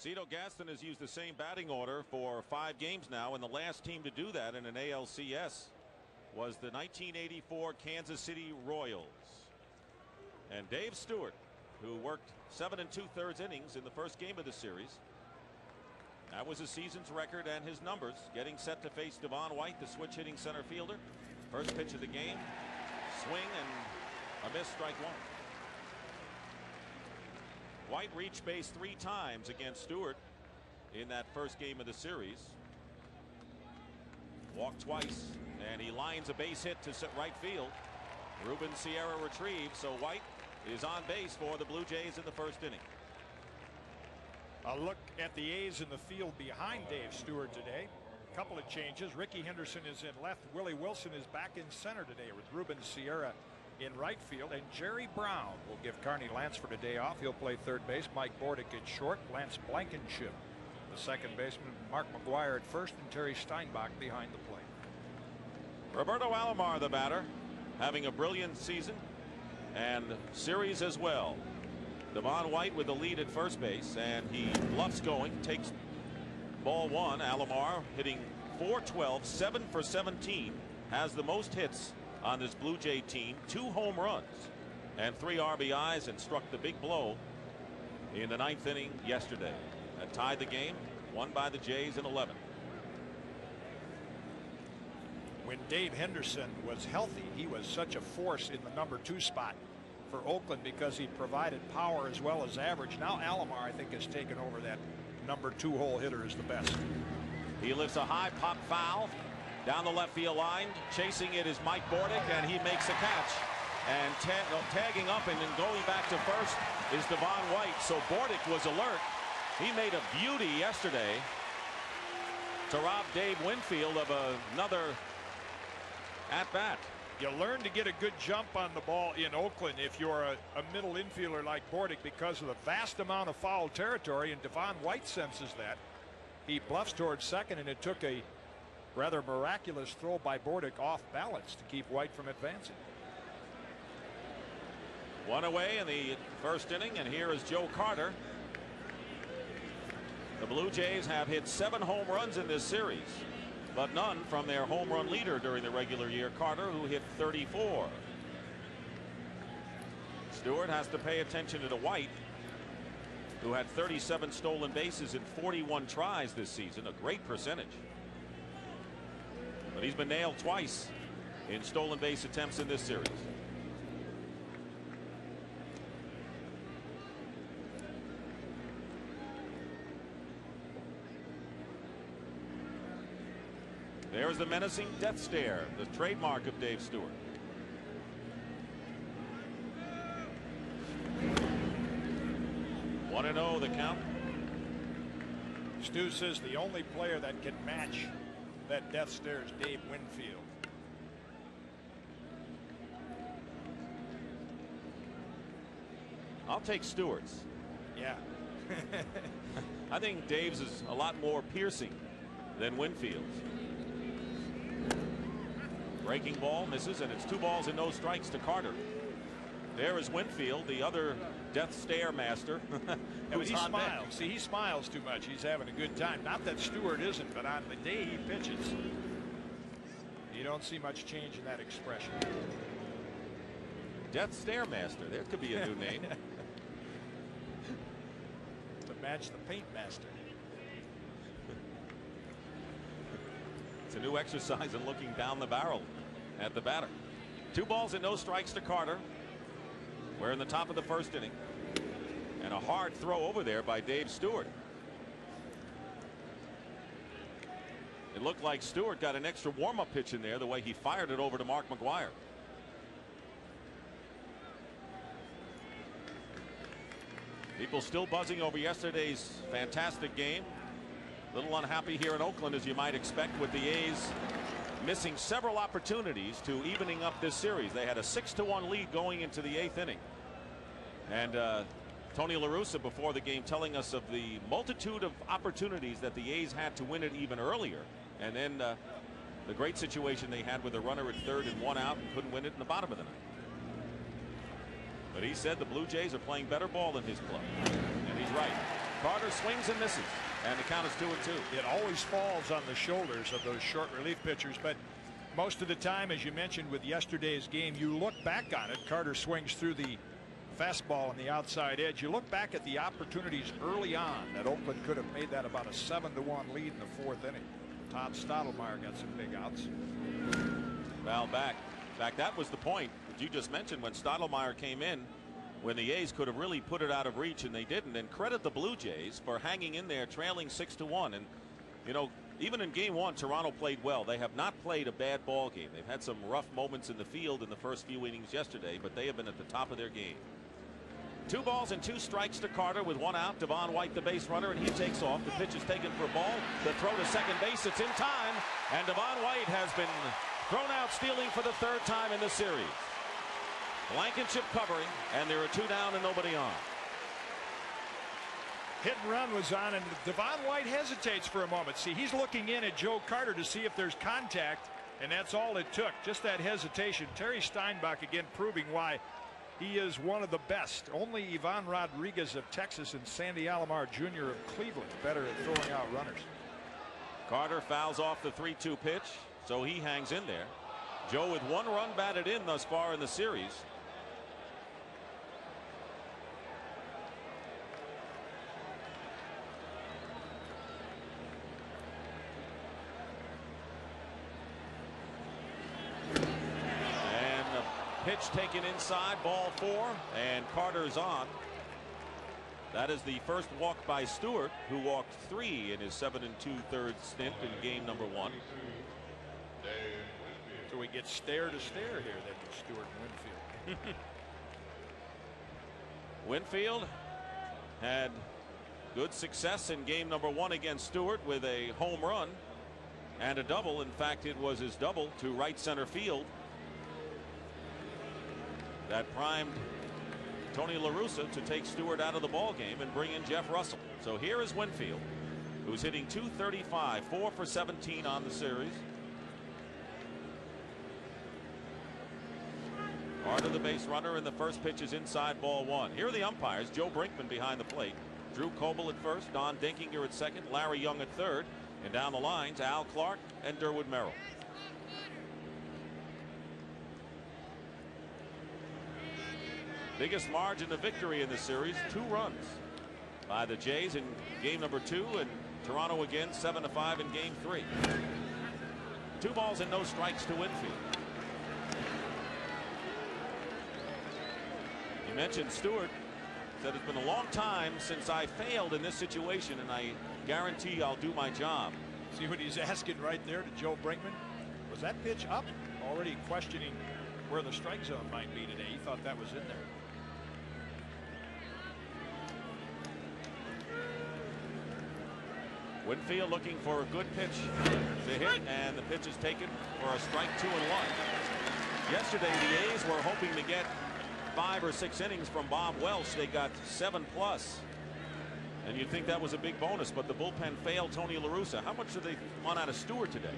Cito Gaston has used the same batting order for five games now and the last team to do that in an ALCS was the 1984 Kansas City Royals. And Dave Stewart who worked seven and two thirds innings in the first game of the series. That was his season's record and his numbers getting set to face Devon White the switch hitting center fielder. First pitch of the game swing and a miss strike one. White reached base three times against Stewart in that first game of the series. Walked twice and he lines a base hit to right field. Ruben Sierra retrieves so White is on base for the Blue Jays in the first inning. A look at the A's in the field behind Dave Stewart today. A couple of changes. Rickey Henderson is in left. Willie Wilson is back in center today with Ruben Sierra in right field. And Jerry Browne will give Carney Lansford a day off. He'll play third base. Mike Bordick at short. Lance Blankenship, the second baseman. Mark McGwire at first. And Terry Steinbach behind the plate. Roberto Alomar, the batter, having a brilliant season and series as well. Devon White with the lead at first base, and he bluffs going, takes ball one. Alomar hitting 412, 7 for 17, has the most hits on this Blue Jay team, two home runs and three RBIs, and struck the big blow in the ninth inning yesterday. That tied the game, won by the Jays in 11. When Dave Henderson was healthy, he was such a force in the number two spot for Oakland because he provided power as well as average. Now Alomar, I think, has taken over that number two hole hitter is the best. He lifts a high pop foul down the left field line. Chasing it is Mike Bordick, and he makes a catch. And ta tagging up and then going back to first is Devon White. So Bordick was alert. He made a beauty yesterday to rob Dave Winfield of another at bat. You learn to get a good jump on the ball in Oakland if you're a, a, middle infielder like Bordick because of the vast amount of foul territory, and Devon White senses that. He bluffs towards second, and it took a rather miraculous throw by Bordick off balance to keep White from advancing. One away in the first inning, and here is Joe Carter. The Blue Jays have hit seven home runs in this series but none from their home run leader during the regular year, Carter, who hit 34. Stewart has to pay attention to the White, who had 37 stolen bases in 41 tries this season, a great percentage. But he's been nailed twice in stolen base attempts in this series. There's the menacing death stare, the trademark of Dave Stewart. One and zero oh, the count. Stu says the only player that can match that death stare is Dave Winfield. I'll take Stewart's. Yeah. I think Dave's is a lot more piercing than Winfield's. Breaking ball misses, and it's two balls and no strikes to Carter. There is Winfield, the other death stare master. he smiles. See, he smiles too much. He's having a good time. Not that Stewart isn't, but on the day he pitches, you don't see much change in that expression. Death Stare Master. There could be a new name. to match the Paint Master. It's a new exercise in looking down the barrel at the batter. Two balls and no strikes to Carter. We're in the top of the first inning. And a hard throw over there by Dave Stewart. It looked like Stewart got an extra warm-up pitch in there the way he fired it over to Mark McGwire. People still buzzing over yesterday's fantastic game. A little unhappy here in Oakland as you might expect with the A's missing several opportunities to evening up this series. They had a six to one lead going into the eighth inning. And uh, Tony LaRussa before the game telling us of the multitude of opportunities that the A's had to win it even earlier. And then uh, the great situation they had with a runner at third and one out and couldn't win it in the bottom of the ninth. But he said the Blue Jays are playing better ball than his club. And he's right. Carter swings and misses. And the count is two and two. It always falls on the shoulders of those short relief pitchers. But most of the time, as you mentioned with yesterday's game, you look back on it. Carter swings through the fastball on the outside edge. You look back at the opportunities early on that Oakland could have made that about a seven to one lead in the fourth inning. Todd Stottlemyre got some big outs. Foul back. In fact, that was the point that you just mentioned when Stottlemyre came in when the A's could have really put it out of reach and they didn't. And credit the Blue Jays for hanging in there trailing six to one. And, you know, even in game one, Toronto played well. They have not played a bad ball game. They've had some rough moments in the field in the first few innings yesterday, but they have been at the top of their game. Two balls and two strikes to Carter with one out. Devon White, the base runner, and he takes off. The pitch is taken for a ball. The throw to second base. It's in time. And Devon White has been thrown out stealing for the third time in the series. Blankenship covering, and there are two down and nobody on. Hit and run was on, and Devon White hesitates for a moment. See, he's looking in at Joe Carter to see if there's contact, and that's all it took. Just that hesitation. Terry Steinbach again proving why he is one of the best. Only Ivan Rodriguez of Texas and Sandy Alomar Jr. of Cleveland better at throwing out runners. Carter fouls off the 3 2 pitch, so he hangs in there. Joe with one run batted in thus far in the series. Pitch taken inside ball four and Carter's on. That is the first walk by Stewart who walked three in his seven and two thirds stint in game number one. So we get stare to stare here then with Stewart and Winfield. Winfield had good success in game number one against Stewart with a home run and a double. In fact, it was his double to right center field that primed Tony LaRussa to take Stewart out of the ball game and bring in Jeff Russell. So here is Winfield, who's hitting 235, 4 for 17 on the series. Part of the base runner and the first pitch is inside ball one. Here are the umpires. Joe Brinkman behind the plate. Drew Coble at first. Don Denkinger at second. Larry Young at third. And down the lines Al Clark and Durwood Merrill. Biggest margin of victory in the series, two runs by the Jays in game number two, and Toronto again, seven to five in game three. Two balls and no strikes to Winfield. You mentioned Stewart said it's been a long time since I failed in this situation, and I guarantee I'll do my job. See what he's asking right there to Joe Brinkman? Was that pitch up? Already questioning where the strike zone might be today. He thought that was in there. Winfield looking for a good pitch to hit, and the pitch is taken for a strike two and one. Yesterday, the A's were hoping to get five or six innings from Bob Welch. They got seven plus. And you'd think that was a big bonus, but the bullpen failed Tony LaRussa. How much did they want out of Stewart today?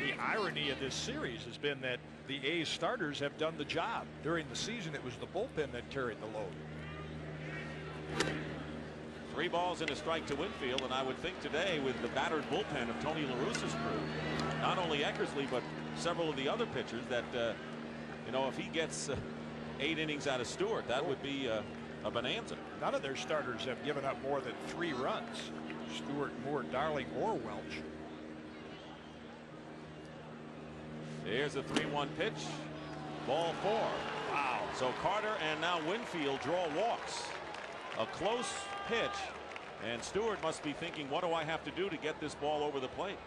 The irony of this series has been that the A's starters have done the job. During the season, it was the bullpen that carried the load. Three balls and a strike to Winfield, and I would think today with the battered bullpen of Tony LaRussa's crew, not only Eckersley, but several of the other pitchers that, uh, you know, if he gets uh, eight innings out of Stewart, that would be uh, a bonanza. None of their starters have given up more than three runs. Stewart, Moore, Darling, or Welch. Here's a 3-1 pitch. Ball four. Wow. So Carter and now Winfield draw walks. A close pitch. And Stewart must be thinking, what do I have to do to get this ball over the plate?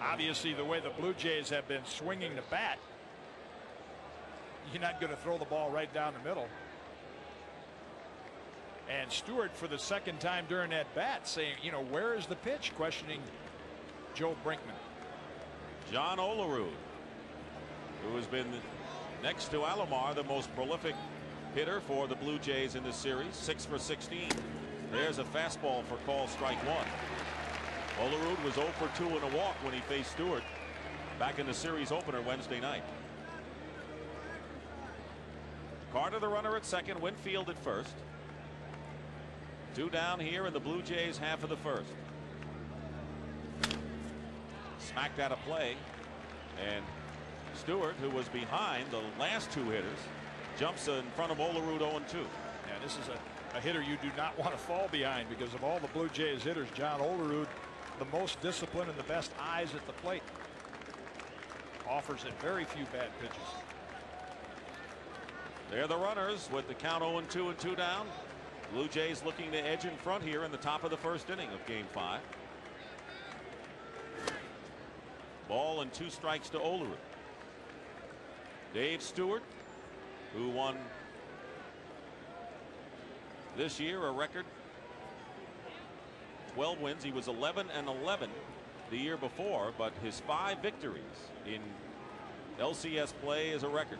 Obviously, the way the Blue Jays have been swinging the bat, you're not going to throw the ball right down the middle. And Stewart, for the second time during that bat, saying, you know, where is the pitch? Questioning Joe Brinkman. John Olerud, who has been next to Alomar, the most prolific hitter for the Blue Jays in this series. Six for 16. There's a fastball for call strike one. Olerud was 0 for 2 in a walk when he faced Stewart back in the series opener Wednesday night. Carter the runner at second Winfield at first. Two down here in the Blue Jays half of the first. Smacked out of play. And Stewart, who was behind the last two hitters, jumps in front of Olerud 0 2. Yeah, this is a, a hitter you do not want to fall behind because of all the Blue Jays hitters. John Olerud, the most disciplined and the best eyes at the plate. Offers it very few bad pitches. They're the runners with the count 0 2 and 2 down. Blue Jays looking to edge in front here in the top of the first inning of game five. Ball and two strikes to Olerud. Dave Stewart, who won this year a record 12 wins. He was 11 and 11 the year before, but his five victories in LCS play is a record.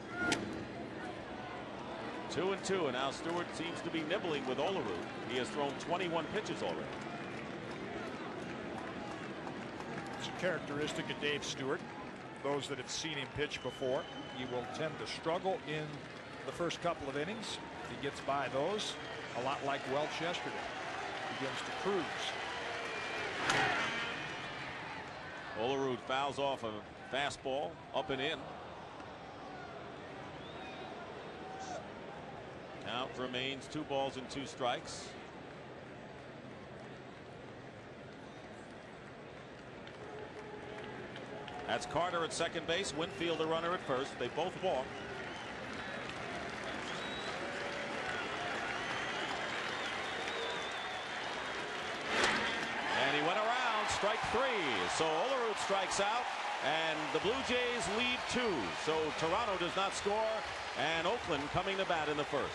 Two and two, and now Stewart seems to be nibbling with Olerud. He has thrown 21 pitches already. It's a characteristic of Dave Stewart. Those that have seen him pitch before, he will tend to struggle in the first couple of innings. He gets by those, a lot like Welch yesterday. Begins to cruise. Olerud fouls off a fastball up and in. Count remains two balls and two strikes. That's Carter at second base. Winfield the runner at first. They both walk. And he went around strike three. So Olerud strikes out and the Blue Jays lead two. So Toronto does not score and Oakland coming to bat in the first.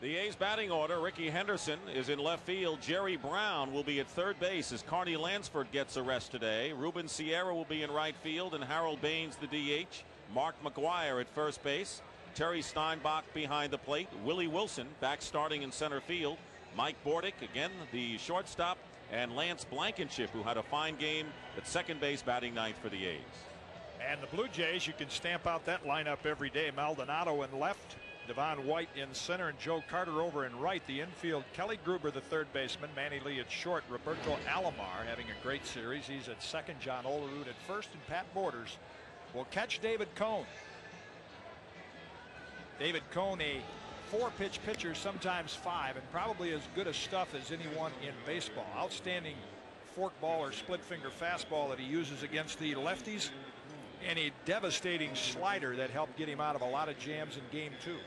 The A's batting order Rickey Henderson is in left field. Jerry Browne will be at third base as Carney Lansford gets a rest today. Ruben Sierra will be in right field and Harold Baines the DH. Mark McGwire at first base. Terry Steinbach behind the plate. Willie Wilson back starting in center field. Mike Bordick again the shortstop and Lance Blankenship who had a fine game at second base batting ninth for the A's. And the Blue Jays you can stamp out that lineup every day. Maldonado in left. Devon White in center and Joe Carter over in right. The infield Kelly Gruber the third baseman. Manny Lee at short. Roberto Alomar having a great series. He's at second. John Olerud at first and Pat Borders will catch David Cone. David Cone a four pitch pitcher sometimes five and probably as good a stuff as anyone in baseball. Outstanding forkball or split finger fastball that he uses against the lefties and a devastating slider that helped get him out of a lot of jams in game two.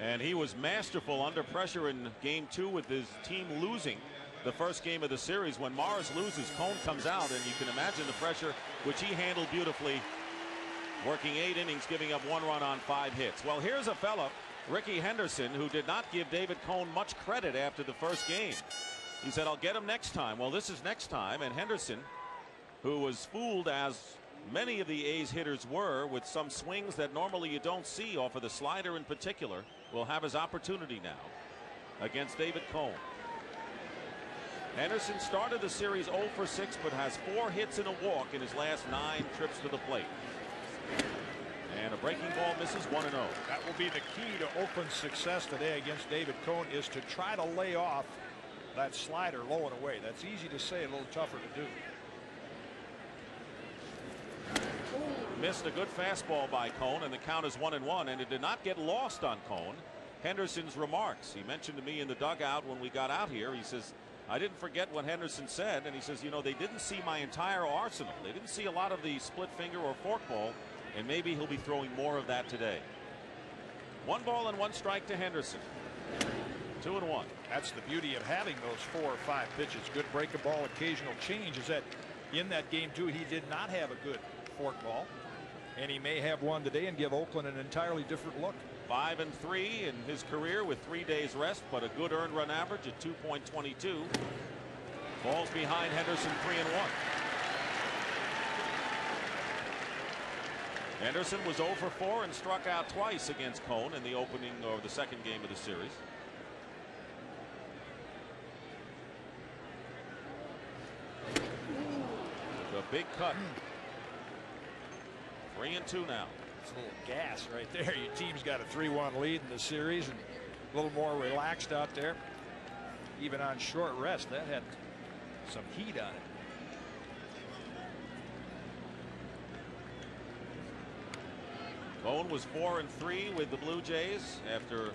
And he was masterful under pressure in game two with his team losing the first game of the series. When Morris loses, Cone comes out, and you can imagine the pressure, which he handled beautifully, working eight innings, giving up one run on five hits. Well, here's a fella, Rickey Henderson, who did not give David Cone much credit after the first game. He said, I'll get him next time. Well, this is next time, and Henderson, who was fooled as many of the A's hitters were with some swings that normally you don't see off of the slider in particular will have his opportunity now against David Cone. Henderson started the series 0 for 6 but has four hits and a walk in his last nine trips to the plate. And a breaking ball misses 1 0. That will be the key to Oakland's success today against David Cone is to try to lay off that slider low and away. That's easy to say, a little tougher to do. Missed a good fastball by Cone, and the count is one and one, and it did not get lost on Cone. Henderson's remarks. He mentioned to me in the dugout when we got out here, he says, I didn't forget what Henderson said, and he says, you know, they didn't see my entire arsenal. They didn't see a lot of the split finger or forkball, and maybe he'll be throwing more of that today. One ball and one strike to Henderson. Two and one. That's the beauty of having those four or five pitches. Good break of ball, occasional change is that in that game, too, he did not have a good forkball. And he may have one today and give Oakland an entirely different look. Five and three in his career with three days rest, but a good earned run average at 2.22. Falls behind Henderson three and one. Henderson was 0 for 4 and struck out twice against Cone in the opening or the second game of the series. The big cut. Three and two now. It's a little gas right there. Your team's got a 3-1 lead in the series, and a little more relaxed out there. Even on short rest, that had some heat on it. Cone was four and three with the Blue Jays after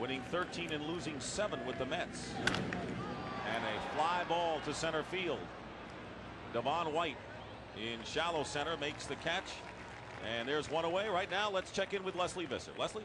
winning 13 and losing seven with the Mets. And a fly ball to center field. Devon White in shallow center makes the catch. And there's one away right now. Let's check in with Lesley Visser. Lesley?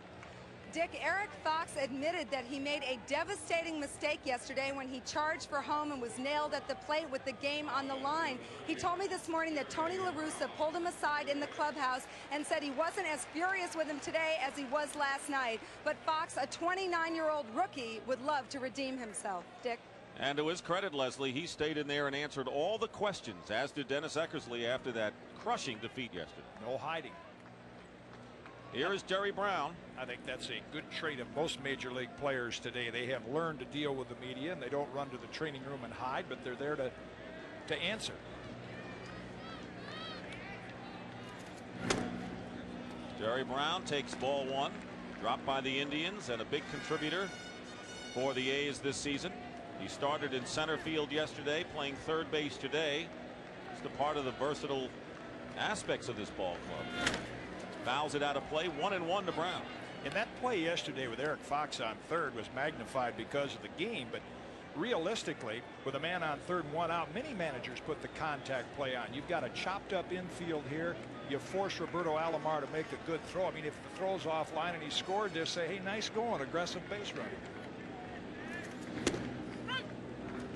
Dick, Eric Fox admitted that he made a devastating mistake yesterday when he charged for home and was nailed at the plate with the game on the line. He told me this morning that Tony La Russa pulled him aside in the clubhouse and said he wasn't as furious with him today as he was last night. But Fox, a 29-year-old rookie, would love to redeem himself. Dick? And to his credit, Lesley, he stayed in there and answered all the questions, as did Dennis Eckersley after that crushing defeat yesterday. No hiding. Here is Jerry Browne. I think that's a good trait of most major league players today. They have learned to deal with the media and they don't run to the training room and hide, but they're there to to answer. Jerry Browne takes ball one, dropped by the Indians and a big contributor for the A's this season. He started in center field yesterday, playing third base today. It's the part of the versatile aspects of this ball club. Fouls it out of play, one and one to Browne. And that play yesterday with Eric Fox on third was magnified because of the game, but realistically, with a man on third and one out, many managers put the contact play on. You've got a chopped up infield here. You force Roberto Alomar to make a good throw. I mean, if the throw's offline and he scored, just say, hey, nice going, aggressive base running.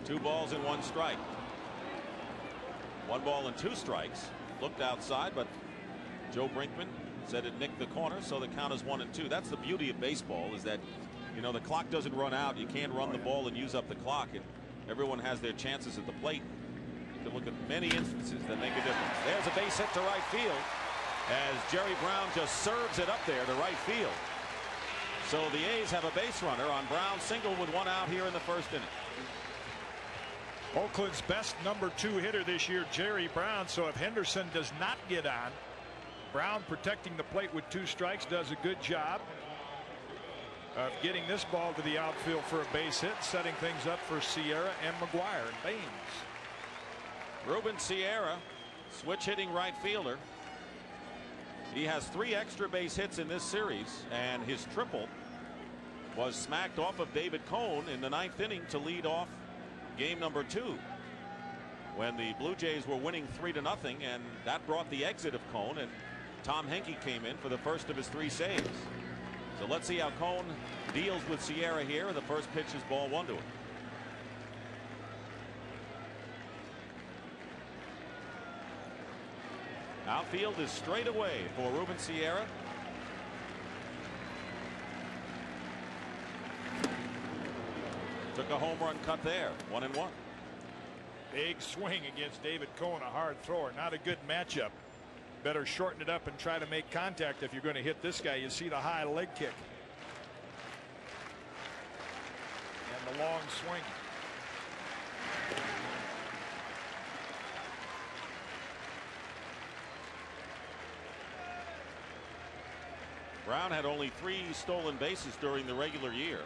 Two balls and one strike. One ball and two strikes. Looked outside, but Joe Brinkman said it nicked the corner, so the count is one and two. That's the beauty of baseball is that, you know, the clock doesn't run out. You can't run the oh, ball and use up the clock, and everyone has their chances at the plate. You can look at many instances that make a difference. There's a base hit to right field as Jerry Browne just serves it up there to right field. So the A's have a base runner on Browne single with one out here in the first inning. Oakland's best number two hitter this year, Jerry Browne. So if Henderson does not get on, Browne protecting the plate with two strikes does a good job of getting this ball to the outfield for a base hit, setting things up for Sierra and McGwire and Baines. Ruben Sierra, switch hitting right fielder. He has three extra base hits in this series, and his triple was smacked off of David Cone in the ninth inning to lead off game number two when the Blue Jays were winning three to nothing and that brought the exit of Cone and Tom Henke came in for the first of his three saves. So let's see how Cone deals with Sierra here. The first pitch is ball one to him. Outfield is straight away for Ruben Sierra. Took a home run cut there. One and one. Big swing against David Cone, a hard thrower. Not a good matchup. Better shorten it up and try to make contact if you're going to hit this guy. You see the high leg kick. And the long swing. Browne had only three stolen bases during the regular year.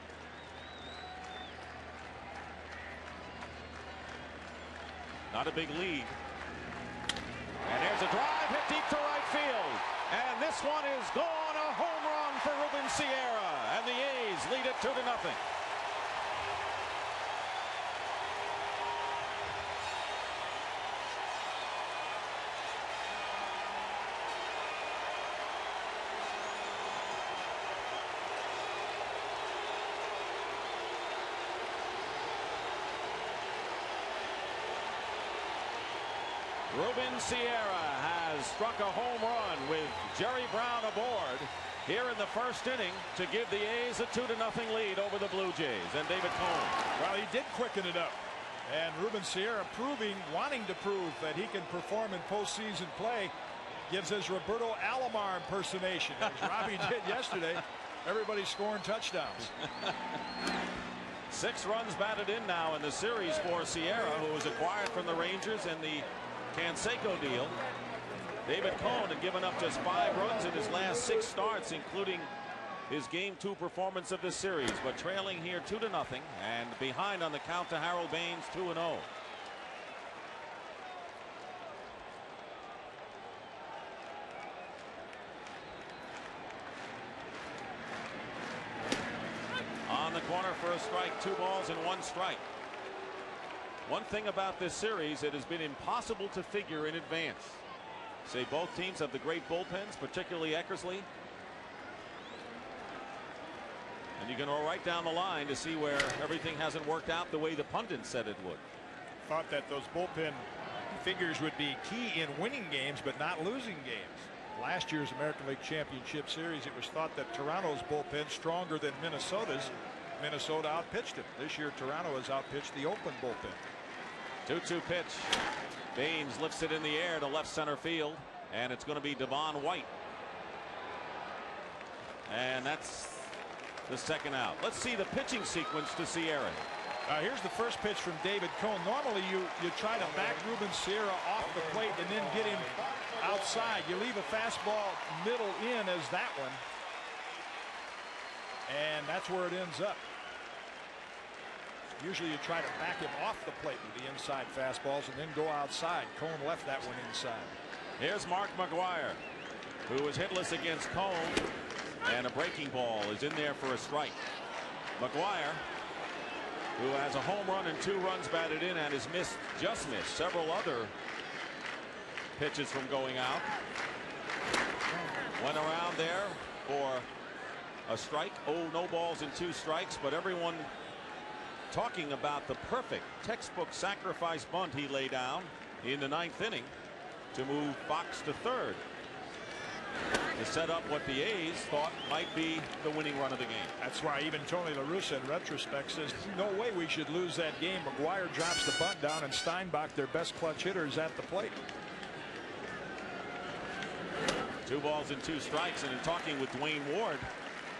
Not a big lead. And there's a drive deep to right field. And this one is gone. A home run for Ruben Sierra. And the A's lead it two to nothing. Ruben Sierra has struck a home run with Jerry Brown aboard here in the first inning to give the A's a two to nothing lead over the Blue Jays and David Cone. Well, he did quicken it up. And Ruben Sierra proving, wanting to prove that he can perform in postseason play, gives his Roberto Alomar impersonation, as Robbie did yesterday. Everybody scoring touchdowns. Six runs batted in now in the series for Sierra, who was acquired from the Rangers in the Canseco deal. David Cone had given up just five runs in his last six starts, including his game two performance of the series, but trailing here two to nothing and behind on the count to Harold Baines 2 and 0. On the corner for a strike, two balls and one strike. One thing about this series, it has been impossible to figure in advance. Say both teams have the great bullpens, particularly Eckersley. And you can go right down the line to see where everything hasn't worked out the way the pundits said it would. Thought that those bullpen figures would be key in winning games, but not losing games. Last year's American League Championship Series, it was thought that Toronto's bullpen stronger than Minnesota's. Minnesota outpitched it. This year, Toronto has outpitched the Oakland bullpen. 2-2 pitch. Baines lifts it in the air to left center field, and it's going to be Devon White. And that's the second out. Let's see the pitching sequence to Sierra. Uh, here's the first pitch from David Cone. Normally, you you try to back Ruben Sierra off the plate and then get him outside. You leave a fastball middle in as that one, and that's where it ends up. Usually you try to back him off the plate with the inside fastballs and then go outside. Cone left that one inside. Here's Mark McGwire, who was hitless against Cone, and a breaking ball is in there for a strike. McGwire, who has a home run and two runs batted in and has missed, just missed several other pitches from going out. Went around there for a strike. Oh, no balls and two strikes, but everyone talking about the perfect textbook sacrifice bunt he laid down in the ninth inning to move Fox to third to set up what the A's thought might be the winning run of the game. That's why even Tony La Russa in retrospect says no way we should lose that game. McGwire drops the bunt down and Steinbach their best clutch hitters at the plate. Two balls and two strikes and in talking with Duane Ward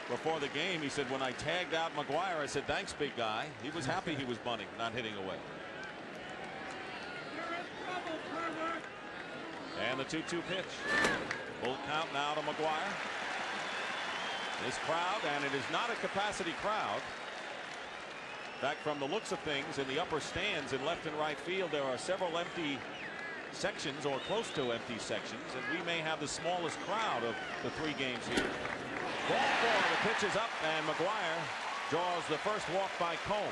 before the game he said when I tagged out McGwire, I said thanks big guy. He was happy he was bunting not hitting away. And the 2-2 pitch. Full count now to McGwire. This crowd and it is not a capacity crowd. Back from the looks of things in the upper stands in left and right field there are several empty sections or close to empty sections and we may have the smallest crowd of the three games here. Ball four the pitch is up and McGwire draws the first walk by Cone.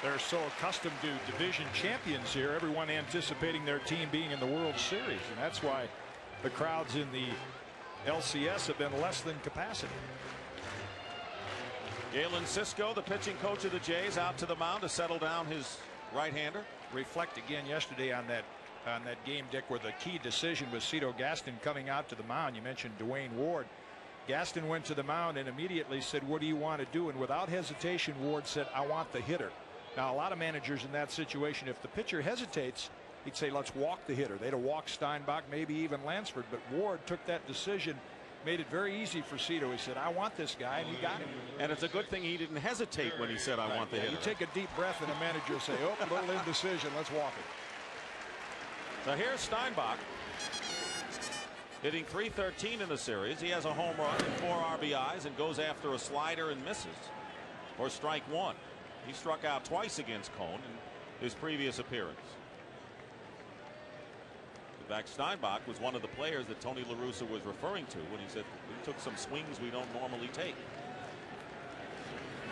They're so accustomed to division champions here everyone anticipating their team being in the World Series and that's why the crowds in the LCS have been less than capacity. Galen Cisco the pitching coach of the Jays out to the mound to settle down his right-hander reflect again yesterday on that on that game Dick where the key decision was Cito Gaston coming out to the mound you mentioned Duane Ward Gaston went to the mound and immediately said what do you want to do and without hesitation Ward said I want the hitter now a lot of managers in that situation if the pitcher hesitates he'd say let's walk the hitter they'd have walked Steinbach maybe even Lansford but Ward took that decision made it very easy for Cito. He said, I want this guy, and he got him. And it's a good thing he didn't hesitate when he said, I want the hitter. You take a deep breath, and a manager will say, oh, a little indecision. Let's walk it. So here's Steinbach hitting 313 in the series. He has a home run and four RBIs and goes after a slider and misses for strike one. He struck out twice against Cone in his previous appearance. Fact, Steinbach was one of the players that Tony La Russa was referring to when he said we took some swings we don't normally take.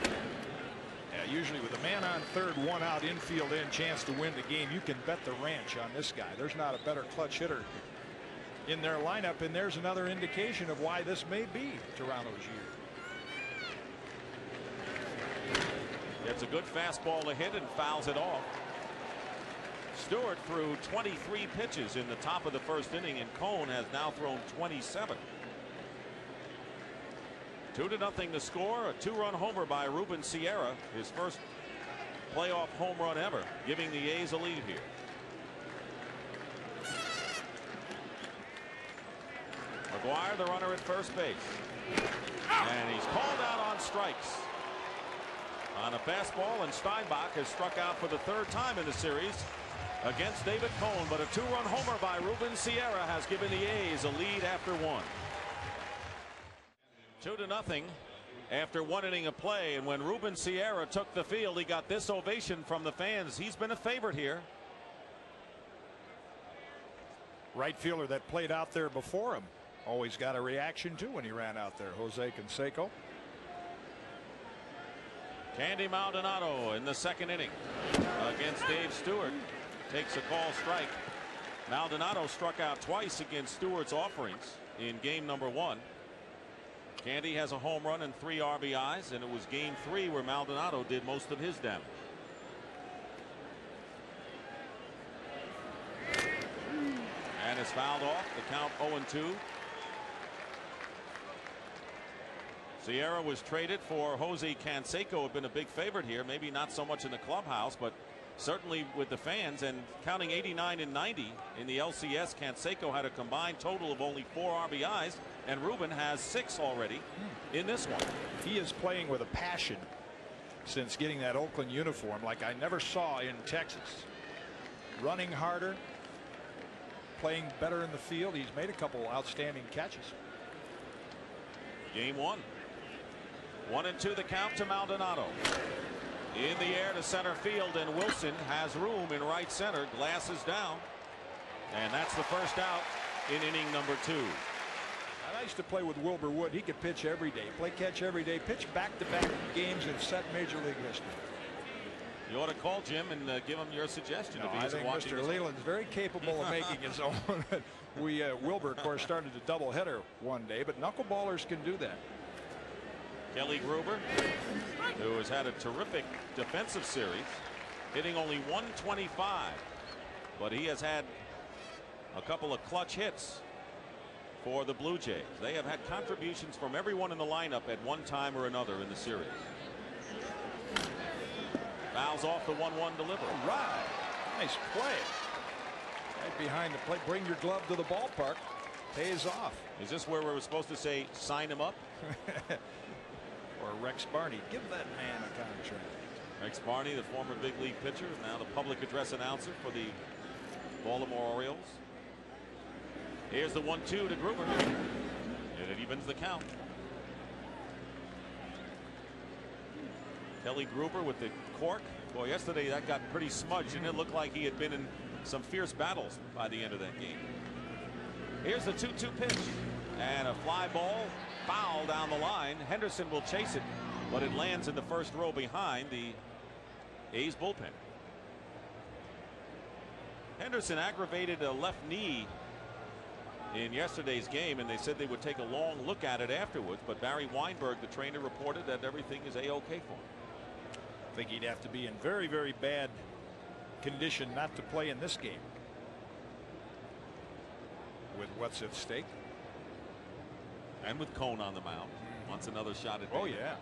Yeah, usually with a man on third, one out, infield in, chance to win the game, you can bet the ranch on this guy. There's not a better clutch hitter in their lineup, and there's another indication of why this may be Toronto's year. Gets a good fastball to hit and fouls it off. Stewart threw 23 pitches in the top of the first inning and Cone has now thrown 27. Two to nothing to score a two-run homer by Ruben Sierra his first playoff home run ever giving the A's a lead here. McGwire the runner at first base and he's called out on strikes on a fastball and Steinbach has struck out for the third time in the series against David Cone but a two-run homer by Ruben Sierra has given the A's a lead after one. Two to nothing after one inning of play. And when Ruben Sierra took the field, he got this ovation from the fans. He's been a favorite here. Right fielder that played out there before him always got a reaction too when he ran out there. Jose Canseco. Candy Maldonado in the second inning against Dave Stewart takes a call strike. Maldonado struck out twice against Stewart's offerings in game number one. Candy has a home run and three RBIs, and it was game three where Maldonado did most of his damage. And is fouled off. The count 0 2. Sierra was traded for Jose Canseco, had been a big favorite here. Maybe not so much in the clubhouse, but certainly with the fans. And counting 89 and 90 in the LCS, Canseco had a combined total of only four RBIs, and Ruben has six already in this one. He is playing with a passion since getting that Oakland uniform like I never saw in Texas. Running harder, playing better in the field. He's made a couple outstanding catches. Game one. One and two the count to Maldonado. In the air to center field and Wilson has room in right center. Glasses down. And that's the first out in inning number two. I used to play with Wilbur Wood. He could pitch every day, play catch every day, pitch back-to-back -back games and set major league history. You ought to call Jim and uh, give him your suggestion. No, I think Mr. Leyland's very capable of making his own. we uh, Wilbur, of course, started a doubleheader one day, but knuckleballers can do that. Kelly Gruber, who has had a terrific defensive series, hitting only 125, but he has had a couple of clutch hits for the Blue Jays. They have had contributions from everyone in the lineup at one time or another in the series. Fouls off the 1-1 delivery. Right. Nice play. Right behind the plate. Bring your glove to the ballpark. Pays off. Is this where we were supposed to say sign him up? or Rex Barney. Give that man a contract. Rex Barney, the former big league pitcher, now the public address announcer for the Baltimore Orioles. Here's the 1 2 to Gruber. And it evens the count. Kelly Gruber with the cork. Boy, yesterday that got pretty smudged, and it looked like he had been in some fierce battles by the end of that game. Here's the 2 2 pitch. And a fly ball foul down the line. Henderson will chase it, but it lands in the first row behind the A's bullpen. Henderson aggravated a left knee in yesterday's game, and they said they would take a long look at it afterwards. But Barry Weinberg, the trainer, reported that everything is a-OK for him. I think he'd have to be in very, very bad condition not to play in this game. With what's at stake. And with Cone on the mound. Wants another shot at Oh, yeah.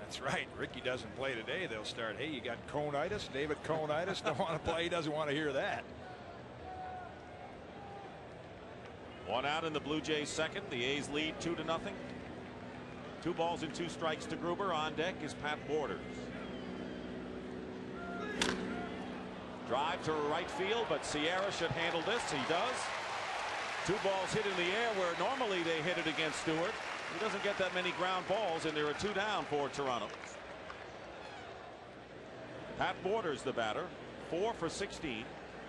That's right. Rickey doesn't play today. They'll start. Hey, you got Conitis, David Conitis. Don't want to play. He doesn't want to hear that. One out in the Blue Jays second. The A's lead two to nothing. Two balls and two strikes to Gruber. On deck is Pat Borders. Drive to right field, but Sierra should handle this. He does. Two balls hit in the air where normally they hit it against Stewart. He doesn't get that many ground balls, and there are two down for Toronto. Pat Borders, the batter, four for 16.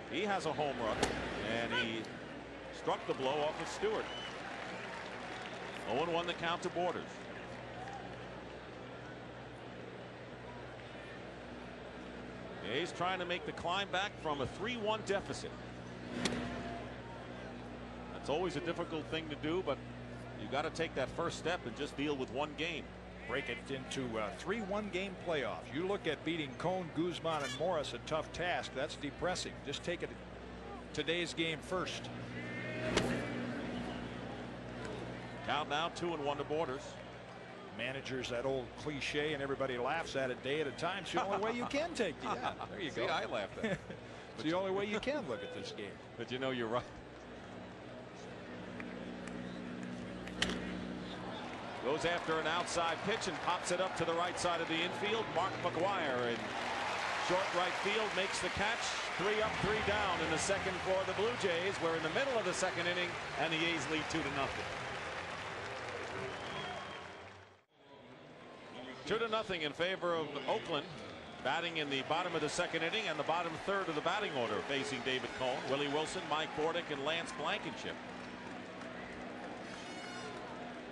He has a home run, and he struck the blow off of Stewart. 0 1 the count to Borders. He's trying to make the climb back from a 3 1 deficit. It's always a difficult thing to do, but you got to take that first step and just deal with one game. Break it into a 3 1 game playoff. You look at beating Cone, Guzman, and Morris a tough task. That's depressing. Just take it today's game first. Count now 2 and 1 to Borders. Managers, that old cliche, and everybody laughs at it day at a time. It's the only way you can take it. Yeah, there you See, go. I laughed at it. it's the only way you can look at this game. But you know, you're right. Goes after an outside pitch and pops it up to the right side of the infield. Mark McGwire in short right field makes the catch. Three up, three down in the second for the Blue Jays. We're in the middle of the second inning, and the A's lead two to nothing. Two to nothing in favor of Oakland. Batting in the bottom of the second inning and the bottom third of the batting order facing David Cone, Willie Wilson, Mike Bordick, and Lance Blankenship.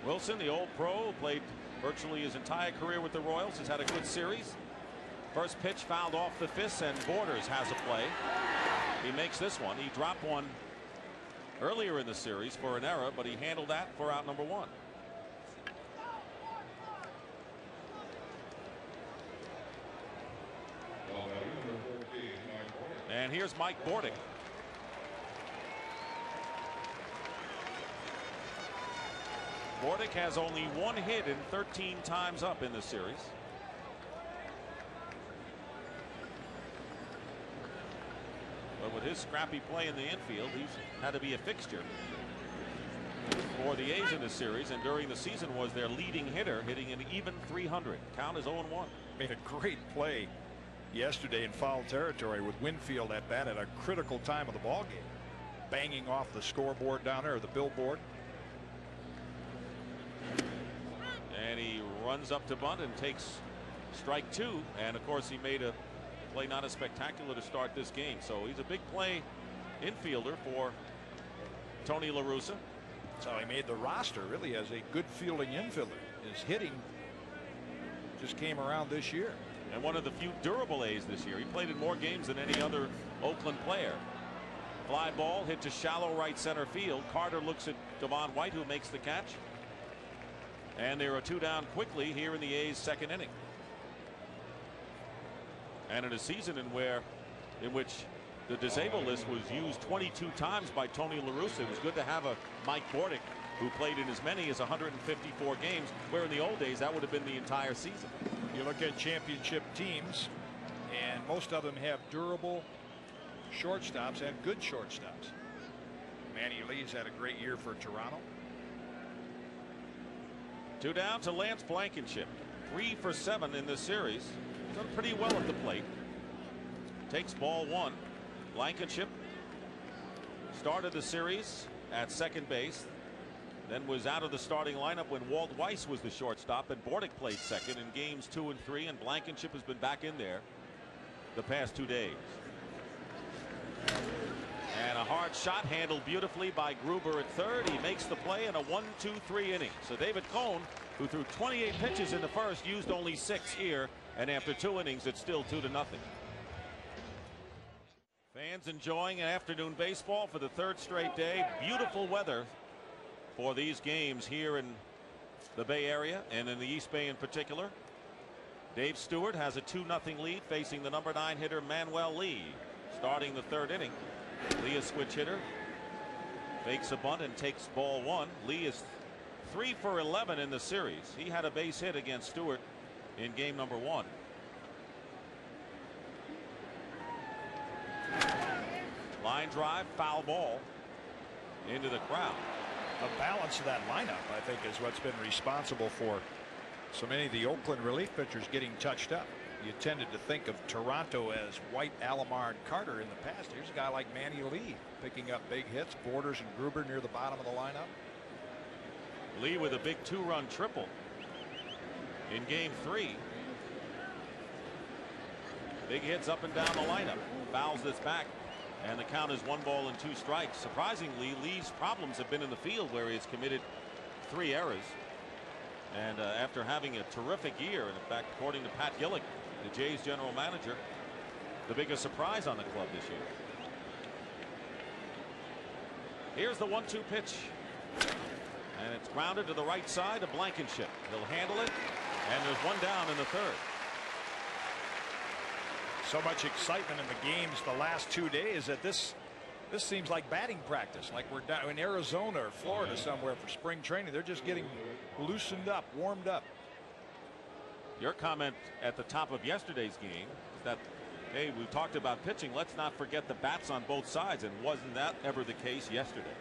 Wilson, the old pro, played virtually his entire career with the Royals, has had a good series. First pitch fouled off the fist, and Borders has a play. He makes this one. He dropped one earlier in the series for an error, but he handled that for out number one. And here's Mike Bordick. Bordick has only one hit in 13 times up in this series. But with his scrappy play in the infield, he's had to be a fixture for the A's in the series, and during the season was their leading hitter, hitting an even 300. Count is 0-1. Made a great play yesterday in foul territory with Winfield at bat at a critical time of the ball game, banging off the scoreboard down there, the billboard. And he runs up to bunt and takes strike two. And of course, he made a play not as spectacular to start this game. So he's a big play infielder for Tony La Russa. So he made the roster really as a good fielding infielder. His hitting just came around this year. And one of the few durable A's this year. He played in more games than any other Oakland player. Fly ball hit to shallow right center field. Carter looks at Devon White who makes the catch. And there are two down quickly here in the A's second inning. And in a season in where in which the disabled list was used 22 times by Tony La Russa, it was good to have a Mike Bordick who played in as many as 154 games, where in the old days that would have been the entire season. You look at championship teams, and most of them have durable shortstops and good shortstops. Manny Lee's had a great year for Toronto. Two down to Lance Blankenship. Three for seven in this series. Done pretty well at the plate. Takes ball one. Blankenship started the series at second base. Then was out of the starting lineup when Walt Weiss was the shortstop and Bordick played second in games two and three and Blankenship has been back in there the past two days. And a hard shot handled beautifully by Gruber at third. He makes the play in a one two three inning. So David Cone who threw 28 pitches in the first used only six here and after two innings it's still two to nothing. Fans enjoying an afternoon baseball for the third straight day. Beautiful weather for these games here in the Bay Area and in the East Bay in particular. Dave Stewart has a 2 0 lead facing the number nine hitter Manuel Lee starting the third inning. Lee a switch hitter fakes a bunt and takes ball one. Lee is three for 11 in the series. He had a base hit against Stewart in game number one. Line drive foul ball into the crowd. The balance of that lineup I think is what's been responsible for so many of the Oakland relief pitchers getting touched up. You tended to think of Toronto as White, Alomar, and Carter in the past. Here's a guy like Manny Lee picking up big hits. Borders and Gruber near the bottom of the lineup. Lee with a big two run triple in game three. Big hits up and down the lineup. Fouls this back. And the count is one ball and two strikes. Surprisingly, Lee's problems have been in the field where he has committed three errors. And uh, after having a terrific year, in fact, according to Pat Gillick, the Jays general manager, the biggest surprise on the club this year. Here's the one two pitch. And it's grounded to the right side of Blankenship. He'll handle it. And there's one down in the third. So much excitement in the games the last two days that this this seems like batting practice like we're down in Arizona or Florida mm-hmm. somewhere for spring training. They're just getting loosened up, warmed up. Your comment at the top of yesterday's game is that hey we talked about pitching let's not forget the bats on both sides and wasn't that ever the case yesterday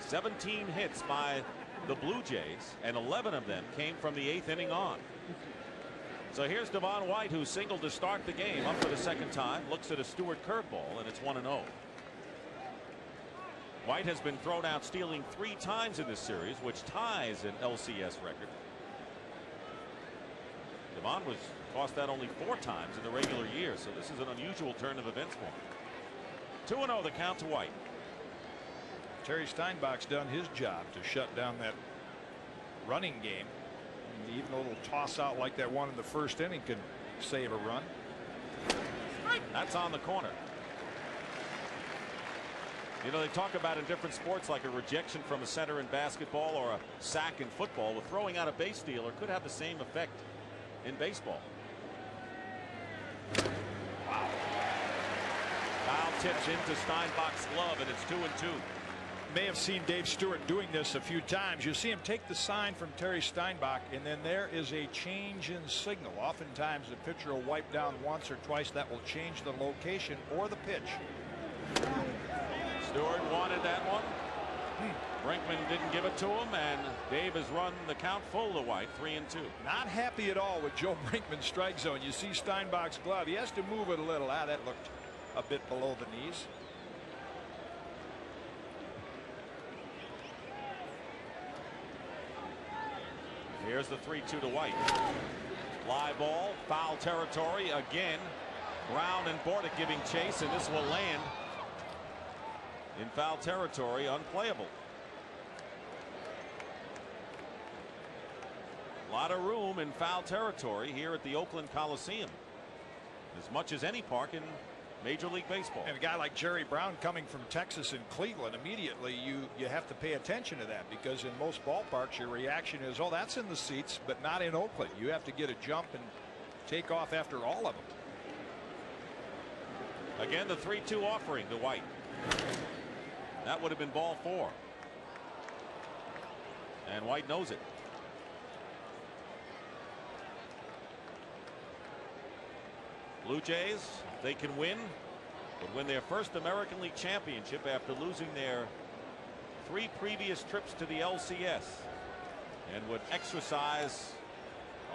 17 hits by the Blue Jays and 11 of them came from the eighth inning on. So here's Devon White who singled to start the game up for the second time looks at a Stewart curveball and it's 1 and 0. White has been thrown out stealing three times in this series which ties an LCS record. Devon was cost that only four times in the regular year, so this is an unusual turn of events for him. 2 0 the count to White. Terry Steinbach's done his job to shut down that running game. Even a little toss out like that one in the first inning could save a run. That's on the corner. You know, they talk about in different sports like a rejection from a center in basketball or a sack in football. Well, throwing out a base stealer could have the same effect in baseball. Wow. Foul tips into Steinbach's glove, and it's two and two. May have seen Dave Stewart doing this a few times. You see him take the sign from Terry Steinbach, and then there is a change in signal. Oftentimes, the pitcher will wipe down once or twice. That will change the location or the pitch. Stewart wanted that one. Brinkman didn't give it to him, and Dave has run the count full to White, three and two. Not happy at all with Joe Brinkman's strike zone. You see Steinbach's glove. He has to move it a little. Ah, that looked a bit below the knees. Here's the 3 2 to White. Fly ball, foul territory again. Browne and Bordick giving chase, and this will land in foul territory, unplayable. A lot of room in foul territory here at the Oakland Coliseum. As much as any park in Major League Baseball. And a guy like Jerry Browne coming from Texas and Cleveland immediately you you have to pay attention to that because in most ballparks your reaction is oh that's in the seats but not in Oakland. You have to get a jump and take off after all of them. Again the 3-2 offering to White. That would have been ball four. And White knows it. Blue Jays, they can win, would win their first American League championship after losing their three previous trips to the LCS and would exercise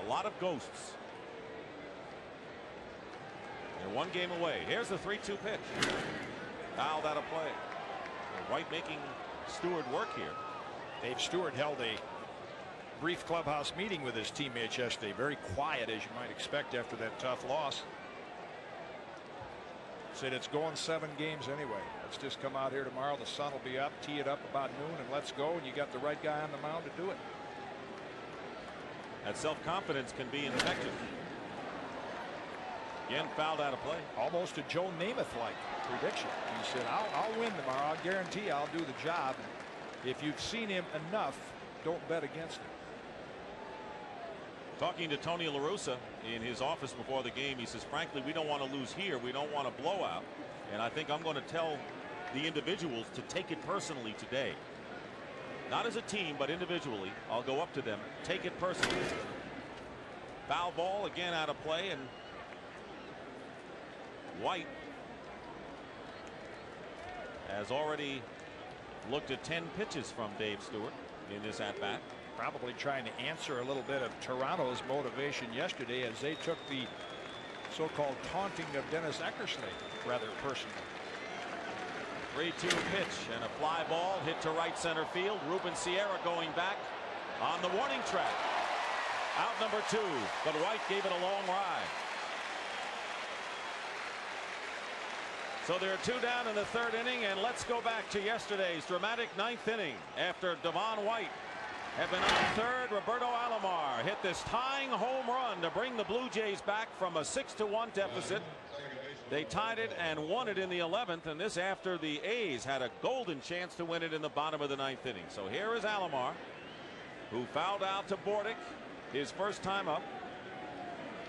a lot of ghosts. They're one game away. Here's the 3 2 pitch. Fouled out of play. White making Stewart work here. Dave Stewart held a brief clubhouse meeting with his teammates yesterday. Very quiet, as you might expect after that tough loss. Said it's going seven games anyway. Let's just come out here tomorrow. The sun will be up, tee it up about noon, and let's go. And you got the right guy on the mound to do it. That self confidence can be infected. Again, fouled out of play. Almost a Joe Namath like prediction. He said, I'll, I'll win tomorrow. I'll guarantee I'll do the job. If you've seen him enough, don't bet against him. Talking to Tony La Russa in his office before the game, he says, frankly, we don't want to lose here. We don't want a blowout. And I think I'm going to tell the individuals to take it personally today. Not as a team, but individually. I'll go up to them. Take it personally. Foul ball again out of play and White has already looked at 10 pitches from Dave Stewart in this at bat. Probably trying to answer a little bit of Toronto's motivation yesterday as they took the so-called taunting of Dennis Eckersley rather personally. 3 2 pitch and a fly ball hit to right center field. Ruben Sierra going back on the warning track. Out number two, but White gave it a long ride. So there are two down in the third inning, and let's go back to yesterday's dramatic ninth inning after Devon White had been on third. Roberto Alomar hit this tying home run to bring the Blue Jays back from a 6 to 1 deficit. They tied it and won it in the 11th, and this after the A's had a golden chance to win it in the bottom of the ninth inning. So here is Alomar, who fouled out to Bordick his first time up.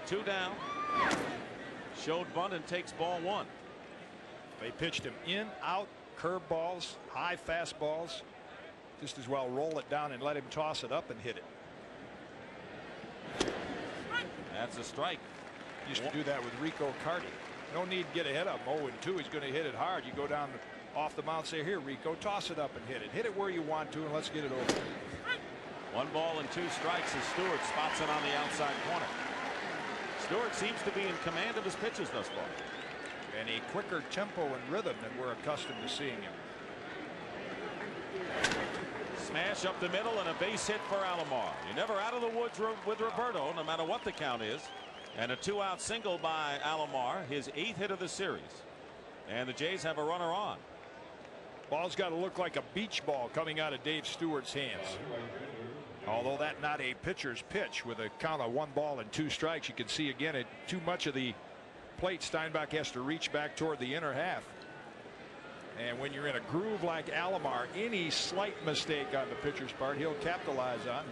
Two down. Showed bunt and takes ball one. They pitched him in, out, curveballs, high fastballs. Just as well roll it down and let him toss it up and hit it. That's a strike. Used to do that with Rico Carty. No need to get ahead of him. 0 and 2. He's going to hit it hard. You go down off the mound, say, Here, Rico, toss it up and hit it. Hit it where you want to, and let's get it over. One ball and two strikes as Stewart spots it on the outside corner. Stewart seems to be in command of his pitches thus far and a quicker tempo and rhythm than we're accustomed to seeing him. Smash up the middle and a base hit for Alomar. You're never out of the woods with Roberto, no matter what the count is. And a two out single by Alomar, his eighth hit of the series. And the Jays have a runner on. Ball's got to look like a beach ball coming out of Dave Stewart's hands. Although that not a pitcher's pitch with a count of one ball and two strikes, you can see again it too much of the plate. Steinbach has to reach back toward the inner half. And when you're in a groove like Alomar, any slight mistake on the pitcher's part, he'll capitalize on.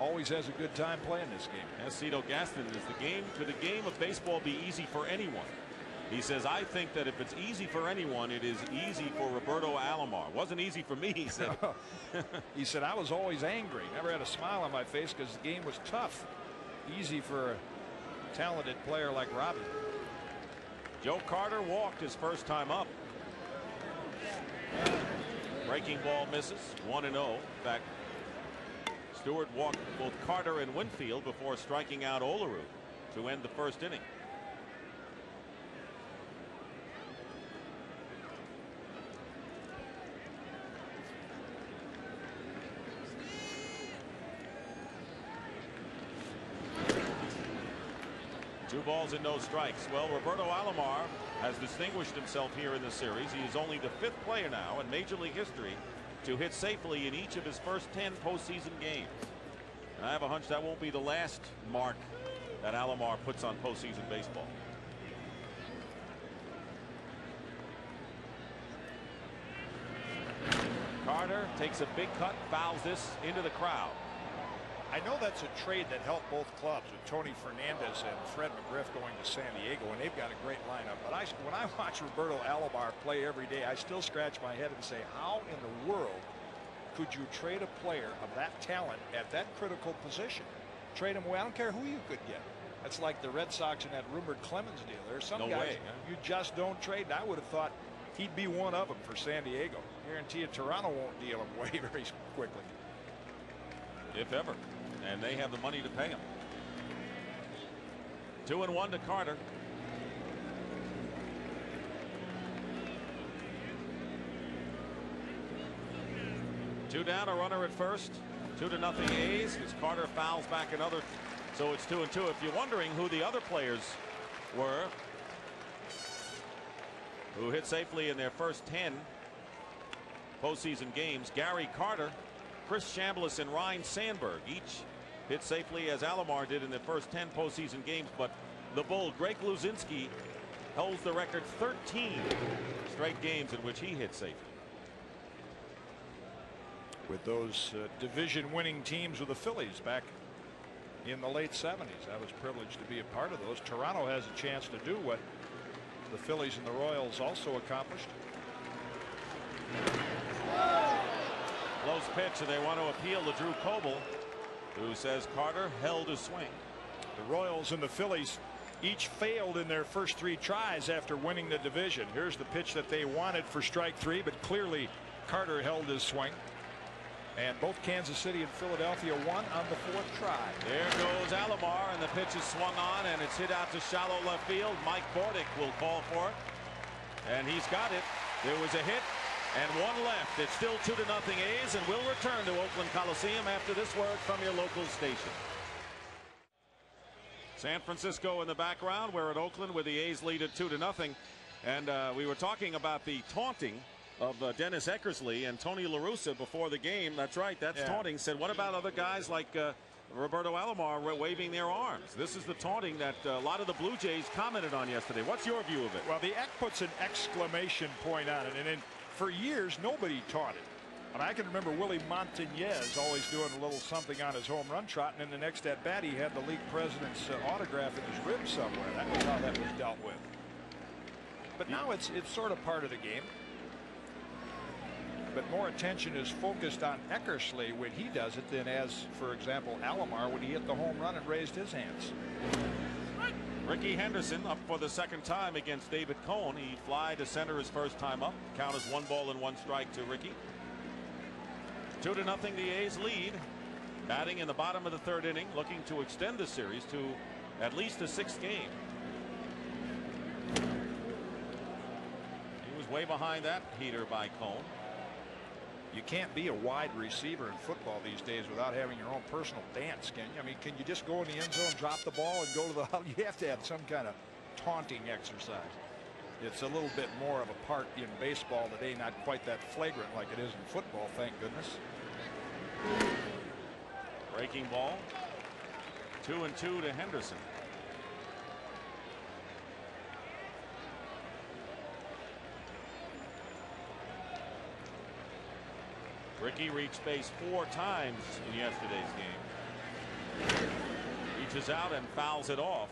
Always has a good time playing this game. As Cito Gaston is the game. Could a game of baseball be easy for anyone? He says, I think that if it's easy for anyone, it is easy for Roberto Alomar. Wasn't easy for me, he said. he said, I was always angry. Never had a smile on my face because the game was tough. Easy for a talented player like Robbie. Joe Carter walked his first time up. Breaking ball misses 1 and 0. In fact, Stewart walked both Carter and Winfield before striking out Olerud to end the first inning. Balls and no strikes. Well, Roberto Alomar has distinguished himself here in the series. He is only the fifth player now in Major League history to hit safely in each of his first 10 postseason games. And I have a hunch that won't be the last mark that Alomar puts on postseason baseball. Carter takes a big cut, fouls this into the crowd. I know that's a trade that helped both clubs with Tony Fernandez and Fred McGriff going to San Diego, and they've got a great lineup. But I, when I watch Roberto Alomar play every day, I still scratch my head and say, how in the world could you trade a player of that talent at that critical position? Trade him away. I don't care who you could get. That's like the Red Sox and that rumored Clemens deal. There's some no guys way, you just don't trade. And I would have thought he'd be one of them for San Diego. Guarantee you Toronto won't deal him away very quickly. If ever and they have the money to pay him. Two and one to Carter. Two down, a runner at first. Two to nothing A's as Carter fouls back another. So it's two and two. If you're wondering who the other players were who hit safely in their first 10 postseason games, Gary Carter, Chris Chambliss, and Ryne Sandberg each hit safely as Alomar did in the first 10 postseason games. But the Bull, Greg Luzinski, holds the record 13 straight games in which he hit safely. With those uh, division winning teams with the Phillies back in the late 70s. I was privileged to be a part of those. Toronto has a chance to do what the Phillies and the Royals also accomplished. Close pitch, and they want to appeal to Drew Coble who says Carter held his swing. The Royals and the Phillies each failed in their first three tries after winning the division. Here's the pitch that they wanted for strike three, but clearly Carter held his swing. And both Kansas City and Philadelphia won on the fourth try. There goes Alomar, and the pitch is swung on, and it's hit out to shallow left field. Mike Bordick will call for it. And he's got it. There was a hit and one left. It's still two to nothing A's and we'll return to Oakland Coliseum after this word from your local station. San Francisco in the background. We're at Oakland with the A's lead at two to nothing. And uh, we were talking about the taunting of uh, Dennis Eckersley and Tony LaRussa before the game. That's right. That's yeah. taunting. Said, what about other guys like uh, Roberto Alomar waving their arms. This is the taunting that uh, a lot of the Blue Jays commented on yesterday. What's your view of it? Well, the Eck puts an exclamation point on it, and in for years, nobody taught it. And I can remember Willie Montañez always doing a little something on his home run trot, and in the next at bat, he had the league president's uh, autograph in his rib somewhere. That was how that was dealt with. But now it's it's sort of part of the game. But more attention is focused on Eckersley when he does it than as, for example, Alomar when he hit the home run and raised his hands. Rickey Henderson up for the second time against David Cone. He fly to center his first time up. Count as one ball and one strike to Rickey. Two to nothing the A's lead. Batting in the bottom of the third inning looking to extend the series to at least a sixth game. He was way behind that heater by Cone. You can't be a wide receiver in football these days without having your own personal dance, can you? I mean, can you just go in the end zone, drop the ball, and go to the You have to have some kind of taunting exercise. It's a little bit more of a part in baseball today, not quite that flagrant like it is in football, thank goodness. Breaking ball. Two and two to Henderson. Rickey reached base four times in yesterday's game. Reaches out and fouls it off.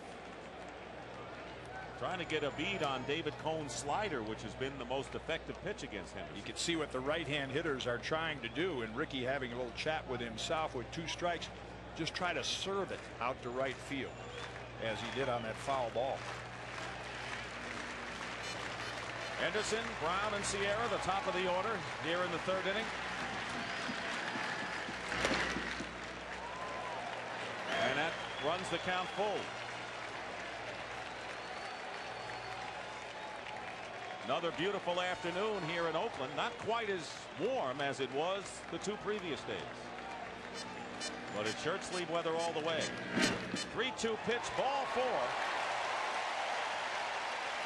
Trying to get a beat on David Cone's slider, which has been the most effective pitch against him. You can see what the right hand hitters are trying to do, and Rickey having a little chat with himself with two strikes. Just try to serve it out to right field, as he did on that foul ball. Henderson, Browne, and Sierra, the top of the order here in the third inning. And that runs the count full. Another beautiful afternoon here in Oakland. Not quite as warm as it was the two previous days. But it's shirt sleeve weather all the way. 3-2 pitch, ball four.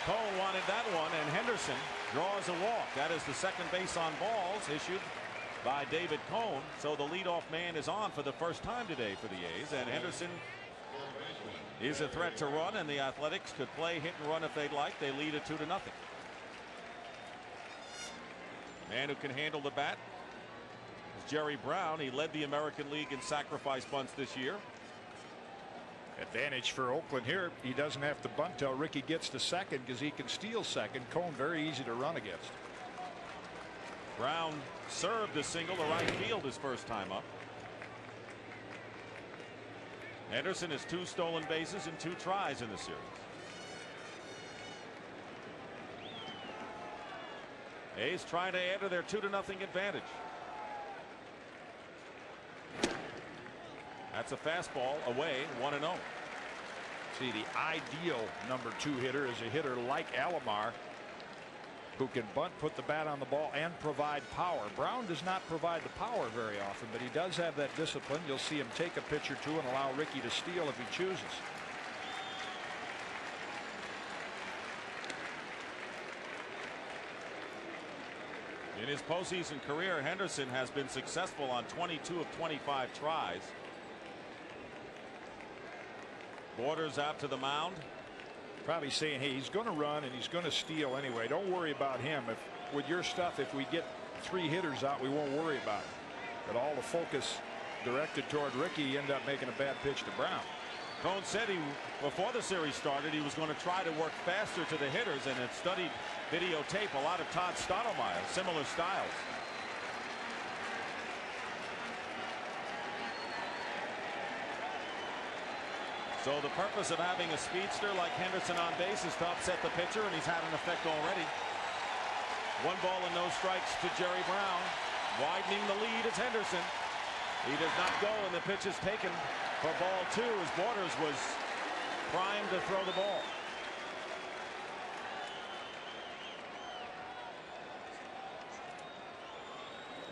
Cole wanted that one, and Henderson draws a walk. That is the second base on balls issued by David Cone. So the leadoff man is on for the first time today for the A's, and Henderson is a threat to run, and the Athletics could play hit and run if they'd like. They lead it two to nothing. Man who can handle the bat is Jerry Browne. He led the American League in sacrifice bunts this year. Advantage for Oakland here. He doesn't have to bunt till Rickey gets to second because he can steal second. Cone very easy to run against. Browne served a single to right field his first time up. Henderson has two stolen bases and two tries in the series. A's trying to add to their two to nothing advantage. That's a fastball away 1 0. See the ideal number two hitter is a hitter like Alomar who can bunt put the bat on the ball and provide power. Browne does not provide the power very often but he does have that discipline. You'll see him take a pitch or two and allow Rickey to steal if he chooses. In his postseason career Henderson has been successful on 22 of 25 tries. Borders out to the mound. Probably saying hey he's going to run and he's going to steal anyway. Don't worry about him. If with your stuff if we get three hitters out we won't worry about it. But all the focus directed toward Rickey end up making a bad pitch to Browne. Cone said he before the series started he was going to try to work faster to the hitters and had studied videotape a lot of Todd Stottlemyre similar styles. So the purpose of having a speedster like Henderson on base is to upset the pitcher and he's had an effect already. One ball and no strikes to Jerry Browne. Widening the lead is Henderson. He does not go and the pitch is taken for ball two as Borders was primed to throw the ball.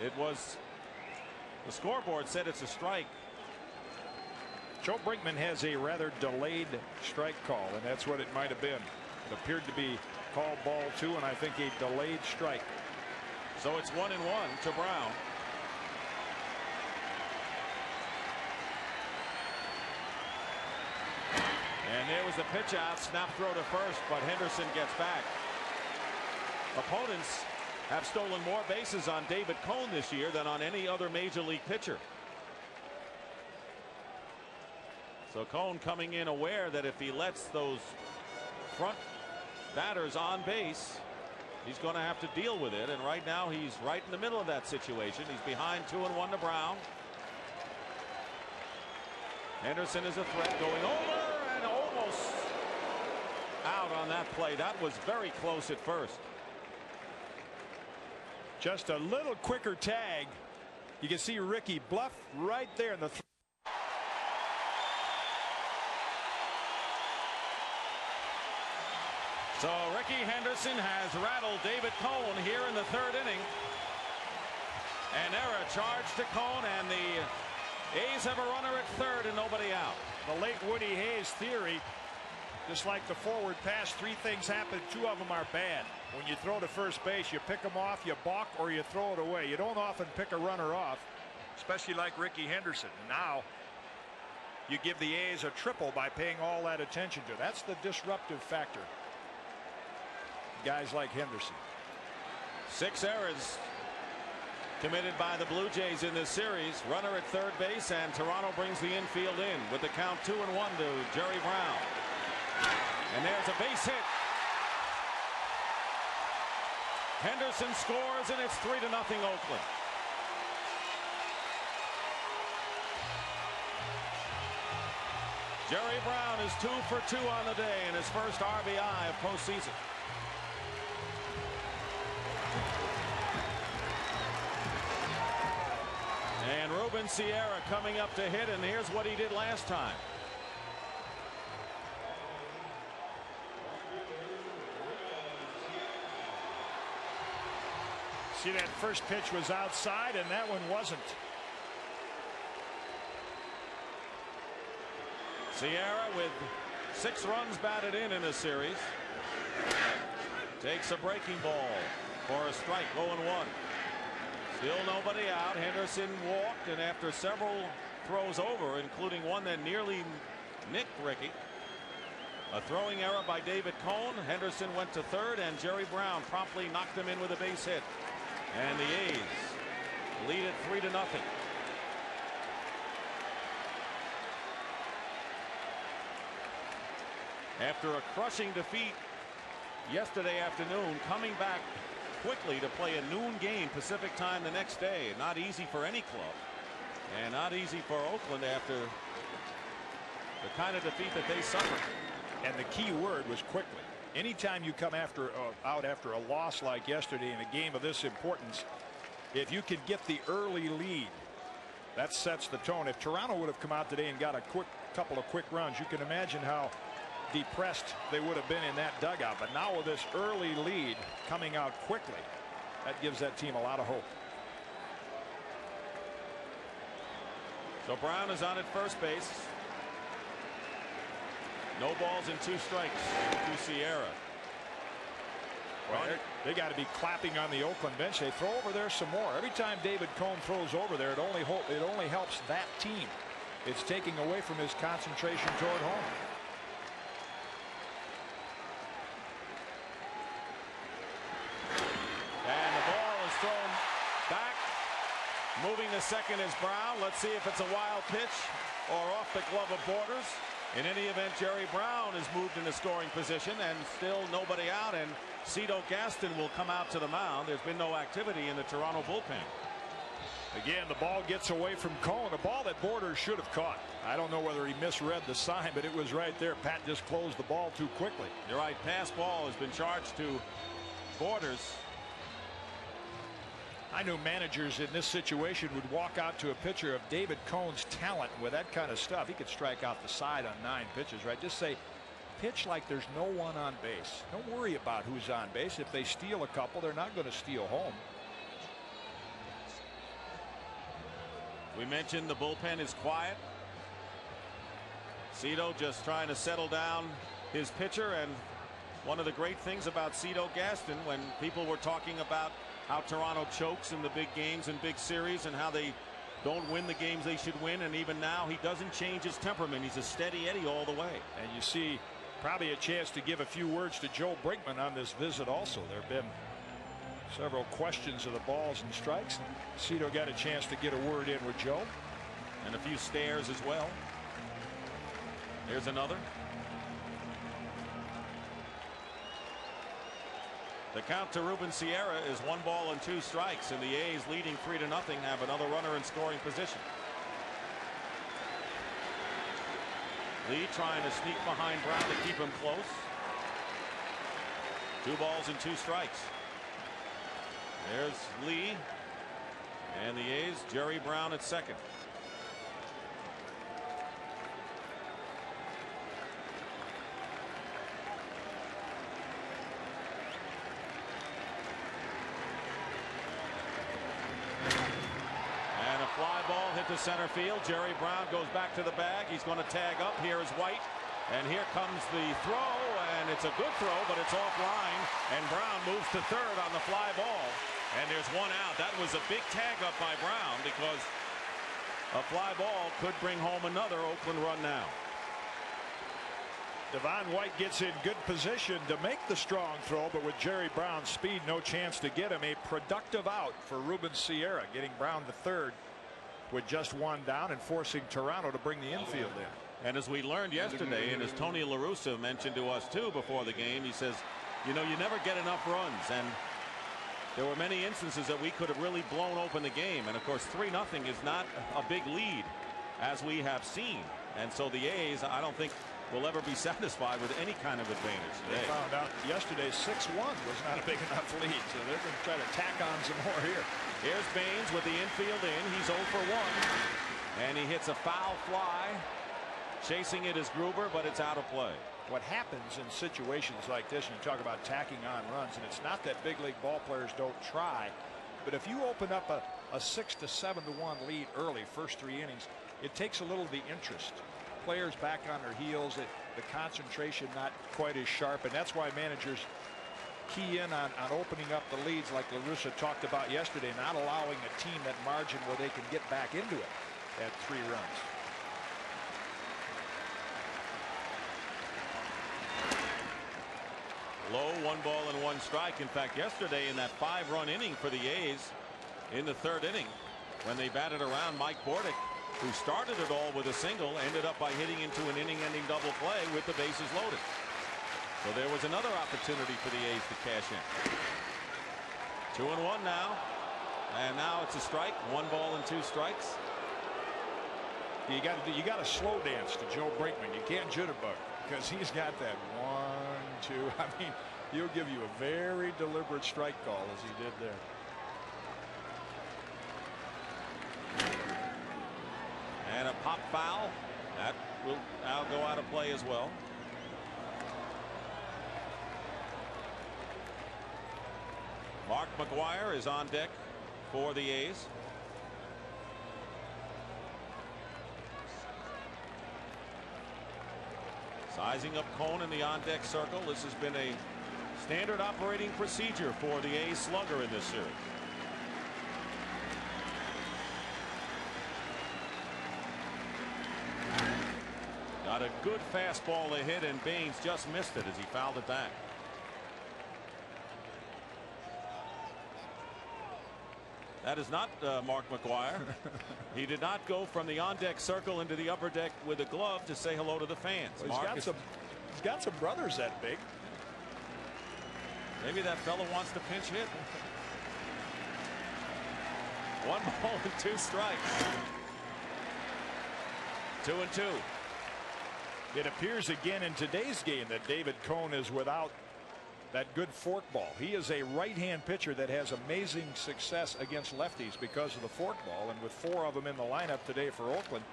It was the scoreboard said it's a strike Joe Brinkman has a rather delayed strike call, and that's what it might have been. It appeared to be called ball two, and I think a delayed strike. So it's one and one to Browne. And there was the pitch out, snap throw to first, but Henderson gets back. Opponents have stolen more bases on David Cone this year than on any other major league pitcher. So Cone coming in aware that if he lets those front batters on base, he's going to have to deal with it. And right now he's right in the middle of that situation. He's behind two and one to Browne. Henderson is a threat going over and almost out on that play. That was very close at first. Just a little quicker tag. You can see Rickey bluff right there in the So Rickey Henderson has rattled David Cone here in the third inning. An error charged to Cone, and the A's have a runner at third and nobody out. The late Woody Hayes theory, just like the forward pass, three things happen. Two of them are bad. When you throw to first base, you pick them off, you balk, or you throw it away. You don't often pick a runner off, especially like Rickey Henderson. Now, you give the A's a triple by paying all that attention to. That's the disruptive factor. Guys like Henderson. Six errors committed by the Blue Jays in this series. Runner at third base, and Toronto brings the infield in with the count two and one to Jerry Browne. And there's a base hit. Henderson scores, and it's three to nothing Oakland. Jerry Browne is two for two on the day in his first RBI of postseason. Ruben Sierra coming up to hit, and here's what he did last time. See that first pitch was outside, and that one wasn't. Sierra with six runs batted in in a series. Takes a breaking ball for a strike 0 1. Still nobody out. Henderson walked and after several throws over including one that nearly nicked Rickey. A throwing error by David Cone. Henderson went to third and Jerry Browne promptly knocked him in with a base hit. And the A's lead it three to nothing. After a crushing defeat yesterday afternoon coming back quickly to play a noon game Pacific time the next day not easy for any club and not easy for Oakland after the kind of defeat that they suffered. And the key word was quickly. Anytime you come after uh, out after a loss like yesterday in a game of this importance if you could get the early lead that sets the tone. If Toronto would have come out today and got a quick couple of quick runs you can imagine how depressed they would have been in that dugout. But now with this early lead coming out quickly that gives that team a lot of hope. So Browne is on at first base. No balls and two strikes to Sierra. Well, they got to be clapping on the Oakland bench. They throw over there some more. Every time David Cone throws over there, it only it only helps that team. It's taking away from his concentration toward home. And the ball is thrown back. Moving to second is Browne. Let's see if it's a wild pitch or off the glove of Borders. In any event, Jerry Browne is moved into scoring position and still nobody out. And Cito Gaston will come out to the mound. There's been no activity in the Toronto bullpen. Again, the ball gets away from Cone, a ball that Borders should have caught. I don't know whether he misread the sign, but it was right there. Pat just closed the ball too quickly. You're right. Pass ball has been charged to Borders. I knew managers in this situation would walk out to a pitcher of David Cone's talent with that kind of stuff. He could strike out the side on nine pitches, right? Just say, pitch like there's no one on base. Don't worry about who's on base. If they steal a couple, they're not going to steal home. We mentioned the bullpen is quiet. Cito just trying to settle down his pitcher and one of the great things about Cito Gaston when people were talking about how Toronto chokes in the big games and big series and how they don't win the games they should win. And even now he doesn't change his temperament. He's a steady Eddie all the way. And you see probably a chance to give a few words to Joe Brinkman on this visit also. There have been several questions of the balls and strikes. Cito got a chance to get a word in with Joe. And a few stares as well. Here's another The count to Ruben Sierra is one ball and two strikes and the A's leading three to nothing have another runner in scoring position. Lee trying to sneak behind Browne to keep him close. Two balls and two strikes. There's Lee and the A's Jerry Browne at second. to center field. Jerry Browne goes back to the bag. He's going to tag up. Here is White. And here comes the throw, and it's a good throw, but it's offline. And Browne moves to third on the fly ball. And there's one out. That was a big tag up by Browne because a fly ball could bring home another Oakland run now. Devon White gets in good position to make the strong throw, but with Jerry Browne's speed, no chance to get him. A productive out for Ruben Sierra, getting Browne to third with just one down and forcing Toronto to bring the infield in. And as we learned yesterday, and as Tony La Russa mentioned to us too before the game, he says, you know, you never get enough runs. And there were many instances that we could have really blown open the game. And of course, 3 nothing is not a big lead as we have seen. And so the A's, I don't think will ever be satisfied with any kind of advantage today. They found out yesterday 6-1 was not a big enough lead, so they're going to try to tack on some more here. Here's Baines with the infield in. He's 0 for 1. And he hits a foul fly Chasing it is Gruber, but it's out of play. What happens in situations like this, and you talk about tacking on runs, and it's not that big league ball players don't try, but if you open up a, a six to seven to one lead early, first three innings, it takes a little of the interest. Players back on their heels, the, the concentration not quite as sharp, and that's why managers key in on, on opening up the leads like La Russa talked about yesterday, not allowing a team that margin where they can get back into it at three runs. Low one ball and one strike. In fact, yesterday in that five run inning for the A's in the third inning when they batted around Mike Bordick who started it all with a single ended up by hitting into an inning ending double play with the bases loaded. So there was another opportunity for the A's to cash in. Two and one now. And now it's a strike. One ball and two strikes. You got to you got to slow dance to Joe Brinkman. You can't jitterbug because he's got that one, two. I mean, he'll give you a very deliberate strike call as he did there. And a pop foul that will now go out of play as well. Mark McGwire is on deck for the A's. Sizing up Cone in the on deck circle. This has been a standard operating procedure for the A's slugger in this series. Got a good fastball to hit and Baines just missed it as he fouled it back. That is not uh, Mark McGwire. he did not go from the on deck circle into the upper deck with a glove to say hello to the fans. Well, he's, got is... some, he's got some brothers that big. Maybe that fellow wants to pinch hit. One ball and two strikes. Two and two. It appears again in today's game that David Cone is without that good forkball. He is a right-hand pitcher that has amazing success against lefties because of the forkball. And with four of them in the lineup today for Oakland,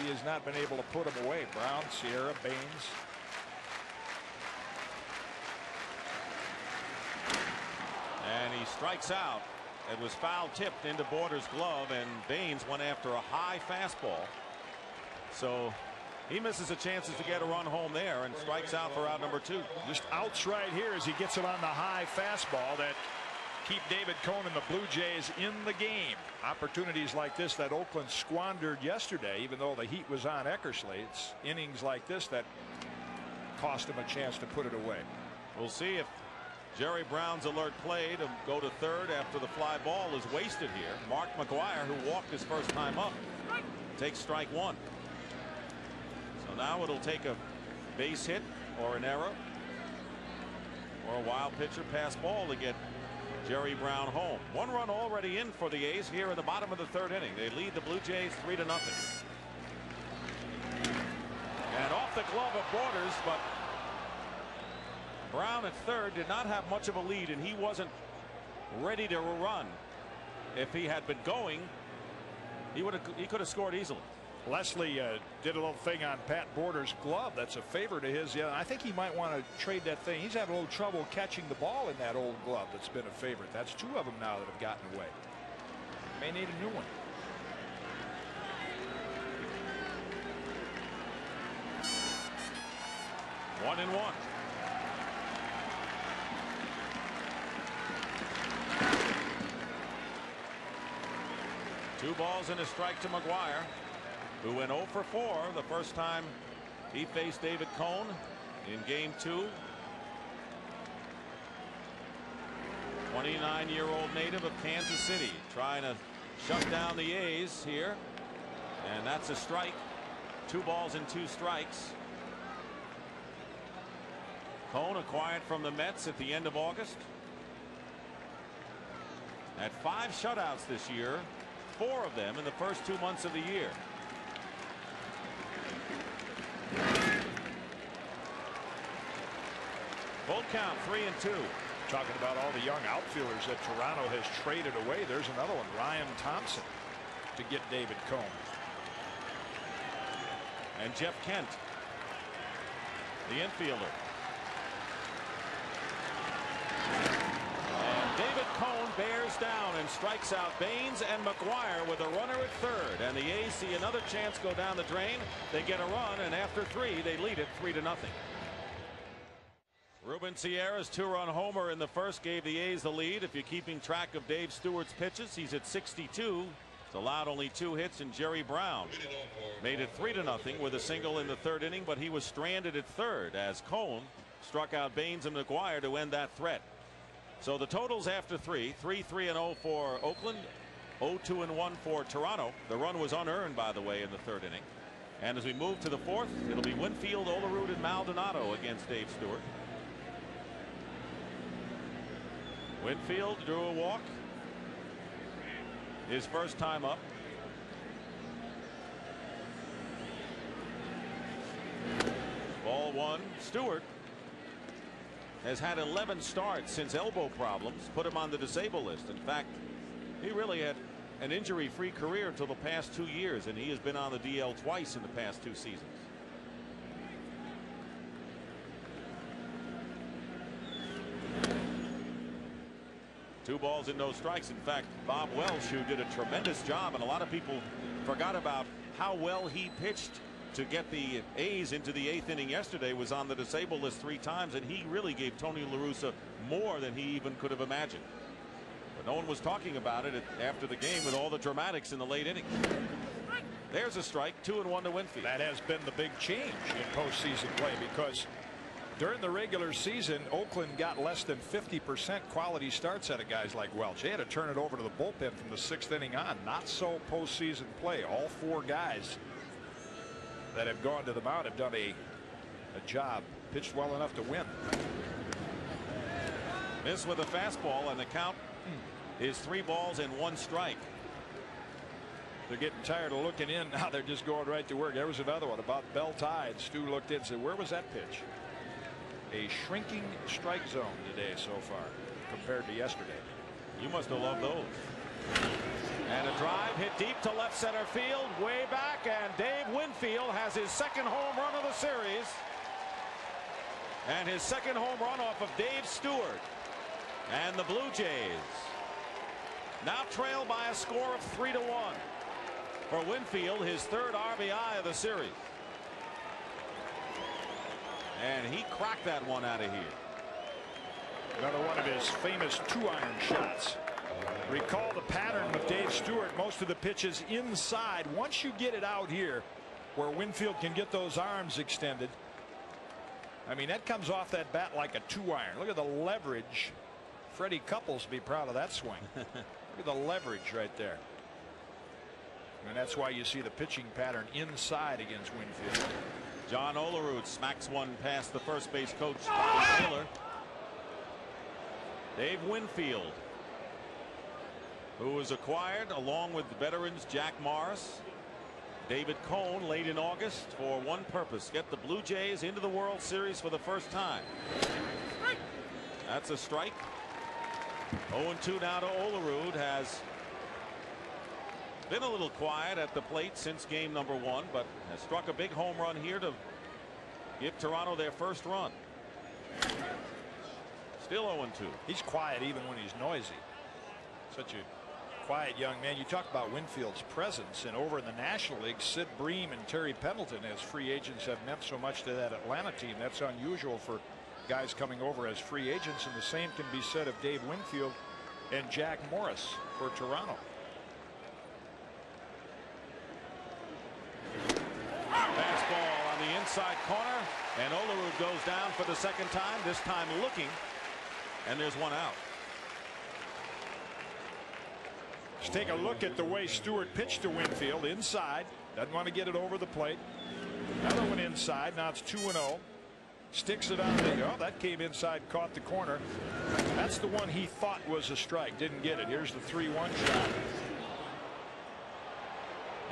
he has not been able to put them away. Browne, Sierra, Baines. And he strikes out. It was foul tipped into Borders' glove, and Baines went after a high fastball. So he misses a chances to get a run home there and strikes out for out number two. Just outs right here as he gets it on the high fastball that keep David Cone and the Blue Jays in the game. Opportunities like this that Oakland squandered yesterday, even though the heat was on Eckersley. It's innings like this that cost him a chance to put it away. We'll see if Jerry Browne's alert play to go to third after the fly ball is wasted here. Mark McGwire, who walked his first time up, takes strike one now it'll take a base hit or an error or a wild pitcher pass ball to get Jerry Browne home. One run already in for the A's here in the bottom of the third inning. They lead the Blue Jays three to nothing. And off the glove of Borders, but Browne at third did not have much of a lead, and he wasn't ready to run. If he had been going, he would have he could have scored easily. Lesley uh, did a little thing on Pat Borders' glove. That's a favor to his. Yeah, I think he might want to trade that thing. He's having a little trouble catching the ball in that old glove that's been a favorite. That's two of them now that have gotten away. May need a new one. One and one. Two balls and a strike to McGwire who went 0 for 4 the first time he faced David Cone in game two. 29 year old native of Kansas City trying to shut down the A's here. And that's a strike. Two balls and two strikes. Cone acquired from the Mets at the end of August. Had five shutouts this year, four of them in the first two months of the year. Full count, three and two. Talking about all the young outfielders that Toronto has traded away. There's another one, Ryan Thompson, to get David Cone. And Jeff Kent, the infielder. And David Cone bears down and strikes out Baines and McGwire with a runner at third. And the A's see another chance go down the drain. They get a run, and after three, they lead it three to nothing. Ruben Sierra's two-run homer in the first gave the A's the lead. If you're keeping track of Dave Stewart's pitches, he's at 62. He's allowed only two hits, and Jerry Browne made it three to nothing with a single in the third inning, but he was stranded at third as Cone struck out Baines and McGwire to end that threat. So the totals after three, 3 3 and 0 for Oakland, 0 2 and 1 for Toronto. The run was unearned, by the way, in the third inning. And as we move to the fourth, it'll be Winfield, Olerud, and Maldonado against Dave Stewart. Winfield drew a walk. His first time up. Ball one. Stewart has had 11 starts since elbow problems put him on the disabled list. In fact, he really had an injury free career until the past two years, and he has been on the DL twice in the past two seasons. Two balls and no strikes. In fact, Bob Welch, who did a tremendous job, and a lot of people forgot about how well he pitched to get the A's into the eighth inning yesterday, was on the disabled list three times, and he really gave Tony La Russa more than he even could have imagined. But no one was talking about it after the game with all the dramatics in the late inning. There's a strike, two and one to Winfield. That has been the big change in postseason play because during the regular season, Oakland got less than 50% quality starts out of guys like Welch. They had to turn it over to the bullpen from the sixth inning on. Not so postseason play. All four guys that have gone to the mound have done a, a job, pitched well enough to win. Miss with a fastball, and the count is three balls and one strike. They're getting tired of looking in. Now they're just going right to work. There was another one about bell tied. Stu looked in and said, Where was that pitch? A shrinking strike zone today so far compared to yesterday. You must have loved those. And a drive hit deep to left center field, way back, and Dave Winfield has his second home run of the series. And his second home run off of Dave Stewart. And the Blue Jays now trail by a score of three to one. For Winfield, his third RBI of the series. And he cracked that one out of here. Another one of his famous two iron shots. Recall the pattern with Dave Stewart. Most of the pitches inside. Once you get it out here where Winfield can get those arms extended. I mean, that comes off that bat like a two iron. Look at the leverage. Freddie Couples be proud of that swing. Look at the leverage right there. And that's why you see the pitching pattern inside against Winfield. John Olerud smacks one past the first base coach ah! Taylor. Dave Winfield who was acquired along with veterans Jack Morris David Cone late in August for one purpose get the Blue Jays into the World Series for the first time. That's a strike. 0-2 now to Olerud has been a little quiet at the plate since game number one, but has struck a big home run here to give Toronto their first run. Still 0-2. He's quiet even when he's noisy. Such a quiet young man. You talk about Winfield's presence, and over in the National League, Sid Bream and Terry Pendleton as free agents have meant so much to that Atlanta team. That's unusual for guys coming over as free agents, and the same can be said of Dave Winfield and Jack Morris for Toronto. Fastball on the inside corner, and Olerud goes down for the second time, this time looking, and there's one out. Let's take a look at the way Stewart pitched to Winfield inside. Doesn't want to get it over the plate. Another one inside. Now it's 2 0. Sticks it on the. Oh, that came inside, caught the corner. That's the one he thought was a strike. Didn't get it. Here's the 3 1 shot.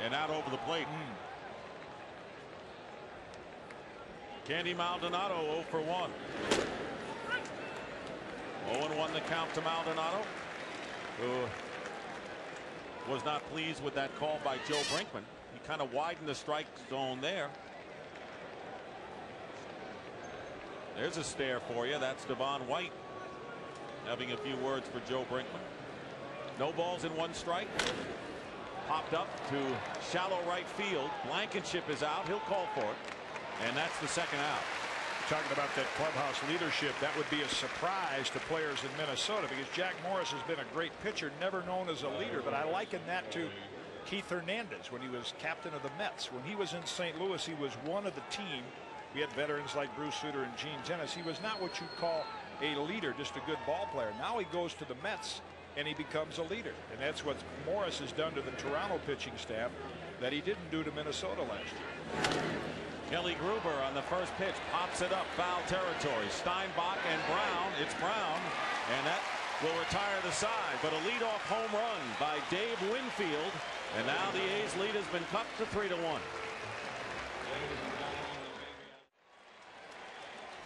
And out over the plate. Mm. Candy Maldonado 0 for 1. 0 1 the count to Maldonado, who was not pleased with that call by Joe Brinkman. He kind of widened the strike zone there. There's a stare for you. That's Devon White having a few words for Joe Brinkman. No balls in one strike. Popped up to shallow right field. Blankenship is out. He'll call for it. And that's the second out. Talking about that clubhouse leadership, that would be a surprise to players in Minnesota because Jack Morris has been a great pitcher, never known as a leader. But I liken that to Keith Hernandez when he was captain of the Mets. When he was in St. Louis, he was one of the team. We had veterans like Bruce Sutter and Gene Tenace. He was not what you'd call a leader, just a good ball player. Now he goes to the Mets and he becomes a leader. And that's what Morris has done to the Toronto pitching staff that he didn't do to Minnesota last year. Kelly Gruber on the first pitch pops it up foul territory. Steinbach and Browne. It's Browne and that will retire the side but a leadoff home run by Dave Winfield and now the A's lead has been cut to three to one.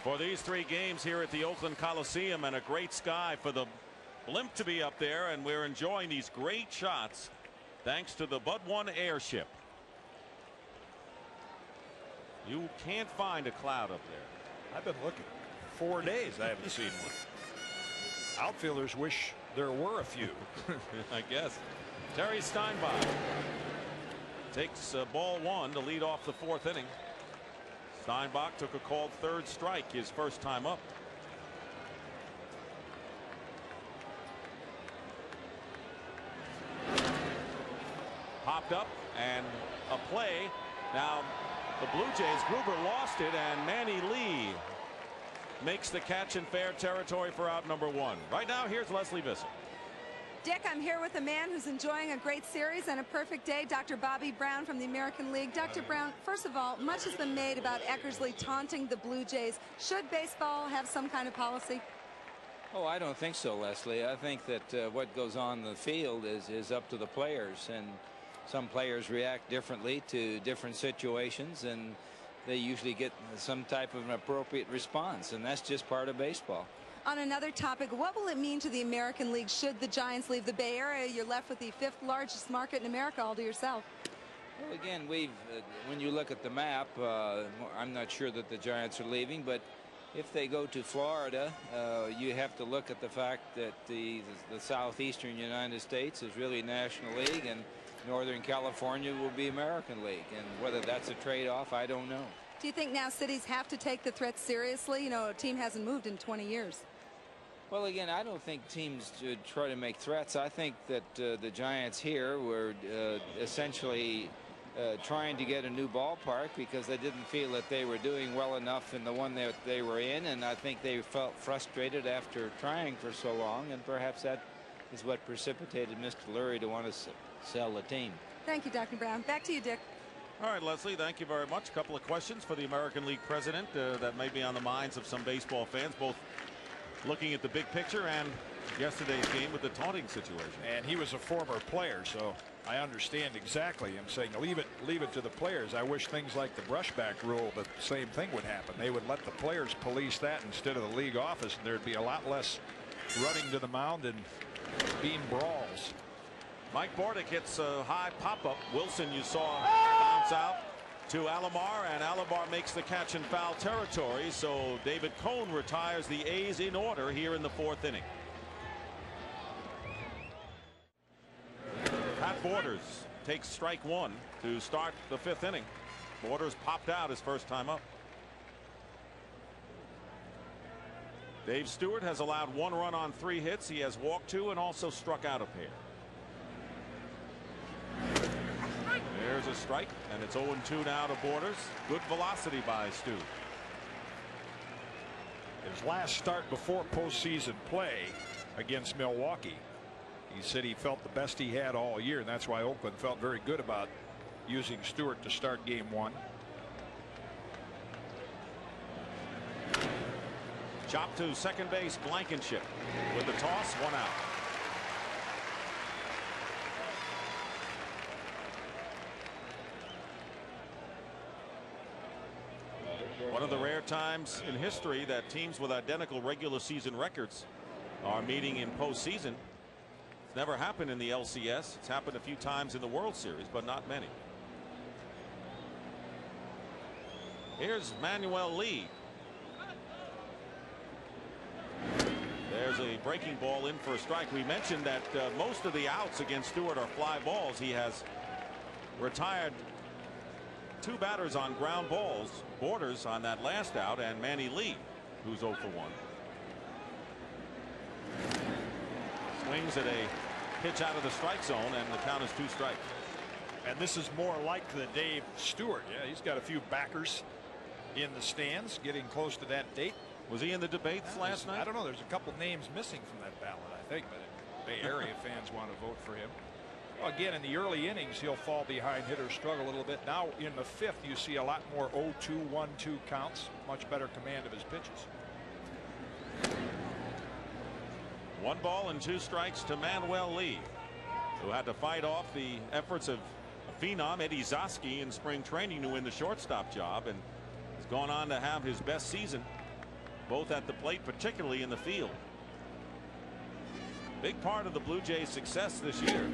For these three games here at the Oakland Coliseum and a great sky for the blimp to be up there and we're enjoying these great shots thanks to the Bud One airship. You can't find a cloud up there. I've been looking. Four days I haven't seen one. Outfielders wish there were a few. I guess. Terry Steinbach takes uh, ball one to lead off the fourth inning. Steinbach took a called third strike his first time up. Popped up and a play. Now the Blue Jays, Gruber lost it, and Manny Lee makes the catch in fair territory for out number one. Right now, here's Lesley Visser. Dick, I'm here with a man who's enjoying a great series and a perfect day, Dr. Bobby Brown from the American League. Dr. Brown, first of all, much has been made about Eckersley taunting the Blue Jays. Should baseball have some kind of policy? Oh, I don't think so, Lesley. I think that uh, what goes on in the field is, is up to the players. And some players react differently to different situations and they usually get some type of an appropriate response and that's just part of baseball. On another topic, what will it mean to the American League should the Giants leave the Bay Area? You're left with the fifth largest market in America all to yourself. Well, again, we've uh, when you look at the map, uh, I'm not sure that the Giants are leaving, but if they go to Florida, uh, you have to look at the fact that the, the, the southeastern United States is really National League and Northern California will be American League. And whether that's a trade-off, I don't know. Do you think now cities have to take the threat seriously? You know, a team hasn't moved in 20 years. Well, again, I don't think teams should try to make threats. I think that uh, the Giants here were uh, essentially uh, trying to get a new ballpark because they didn't feel that they were doing well enough in the one that they were in. And I think they felt frustrated after trying for so long. And perhaps that is what precipitated Mr. Lurie to want to sell the team. Thank you, Dr. Brown. Back to you, Dick. All right, Lesley, thank you very much. A couple of questions for the American League president uh, that may be on the minds of some baseball fans, both looking at the big picture and yesterday's game with the taunting situation. And he was a former player, so I understand exactly him saying leave it leave it to the players. I wish things like the brushback rule the same thing would happen. They would let the players police that instead of the league office and there'd be a lot less running to the mound and being brawls. Mike Bordick hits a high pop-up. Wilson, you saw oh! bounce out to Alomar, and Alomar makes the catch in foul territory. So David Cone retires the A's in order here in the fourth inning. Pat Borders takes strike one to start the fifth inning. Borders popped out his first time up. Dave Stewart has allowed one run on three hits. He has walked two and also struck out a pair. There's a strike and it's 0 2 now to Borders. Good velocity by Stu. His last start before postseason play against Milwaukee. He said he felt the best he had all year and that's why Oakland felt very good about using Stewart to start game one. Chop to second base Blankenship with the toss one out. One of the rare times in history that teams with identical regular season records are meeting in postseason. It's never happened in the LCS. It's happened a few times in the World Series, but not many. Here's Manuel Lee. There's a breaking ball in for a strike. We mentioned that uh, most of the outs against Stewart are fly balls. He has retired two batters on ground balls, Borders on that last out, and Manny Lee, who's 0 for 1. Swings at a pitch out of the strike zone, and the count is two strikes. And this is more like the Dave Stewart. Yeah, he's got a few backers in the stands getting close to that date. Was he in the debates last night? I don't know. There's a couple names missing from that ballot, I think, but Bay Area fans want to vote for him. Again, in the early innings, he'll fall behind hitters, struggle a little bit. Now, in the fifth, you see a lot more 0-2, 1-2 counts, much better command of his pitches. One ball and two strikes to Manuel Lee, who had to fight off the efforts of phenom Eddie Zosky in spring training to win the shortstop job and has gone on to have his best season both at the plate particularly in the field. Big part of the Blue Jays success this year.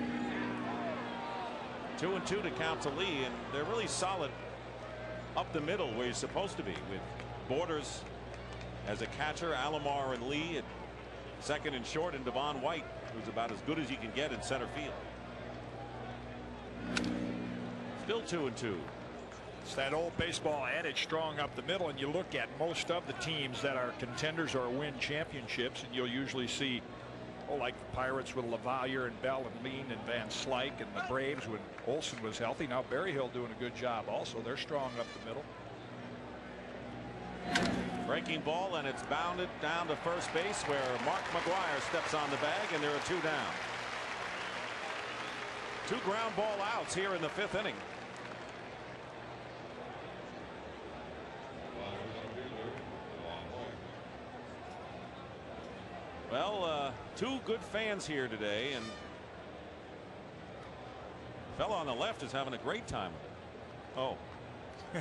Two and two to count to Lee and they're really solid up the middle where you're supposed to be with Borders as a catcher Alomar and Lee at second and short and Devon White who's about as good as you can get in center field. Still two and two. It's that old baseball adage strong up the middle and you look at most of the teams that are contenders or win championships and you'll usually see like the Pirates with LaValliere and Bell and Lind and Van Slyke and the Braves when Olson was healthy. Now Berryhill doing a good job also. They're strong up the middle. Breaking ball and it's bounded down to first base where Mark McGwire steps on the bag and there are two down. Two ground ball outs here in the fifth inning. Well, uh, two good fans here today, and fellow on the left is having a great time with it. Oh,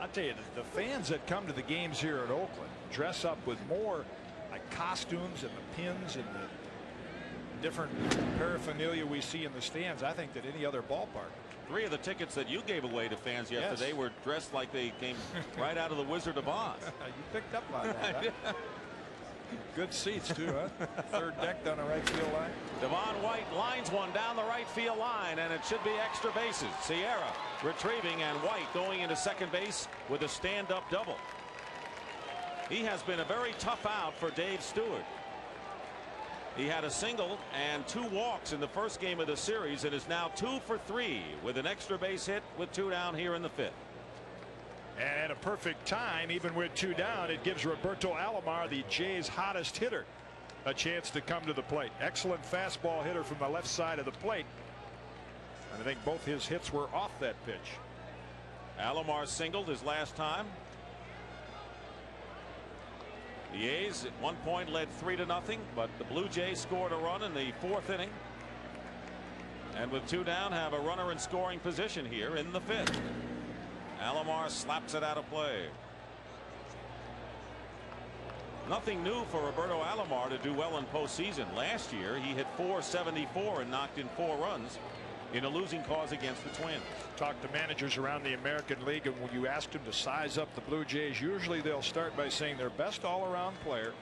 I'll tell you the fans that come to the games here at Oakland dress up with more like costumes and the pins and the different paraphernalia we see in the stands I think that any other ballpark. Three of the tickets that you gave away to fans Yes. yesterday were dressed like they came right out of the Wizard of Oz. you picked up on that. huh? Good seats too, huh? Third deck down the right field line. Devon White lines one down the right field line, and it should be extra bases. Sierra retrieving, and White going into second base with a stand-up double. He has been a very tough out for Dave Stewart. He had a single and two walks in the first game of the series and is now two for three with an extra base hit with two down here in the fifth. And at a perfect time, even with two down, it gives Roberto Alomar, the Jays' hottest hitter, a chance to come to the plate. Excellent fastball hitter from the left side of the plate. And I think both his hits were off that pitch. Alomar singled his last time. The A's at one point led three to nothing, but the Blue Jays scored a run in the fourth inning. And with two down, have a runner in scoring position here in the fifth. Alomar slaps it out of play. Nothing new for Roberto Alomar to do well in postseason. Last year, he hit 474 and knocked in four runs in a losing cause against the Twins. Talk to managers around the American League, and when you ask them to size up the Blue Jays, usually they'll start by saying their best all-around player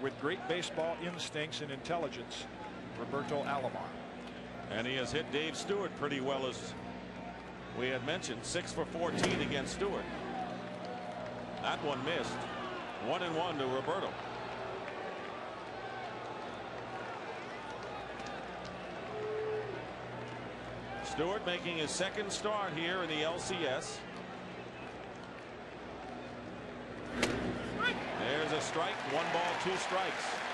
with great baseball instincts and intelligence, Roberto Alomar. And he has hit Dave Stewart pretty well as we had mentioned 6 for 14 against Stewart. That one missed. One and one to Roberto. Stewart making his second start here in the LCS. There's a strike. One ball, two strikes.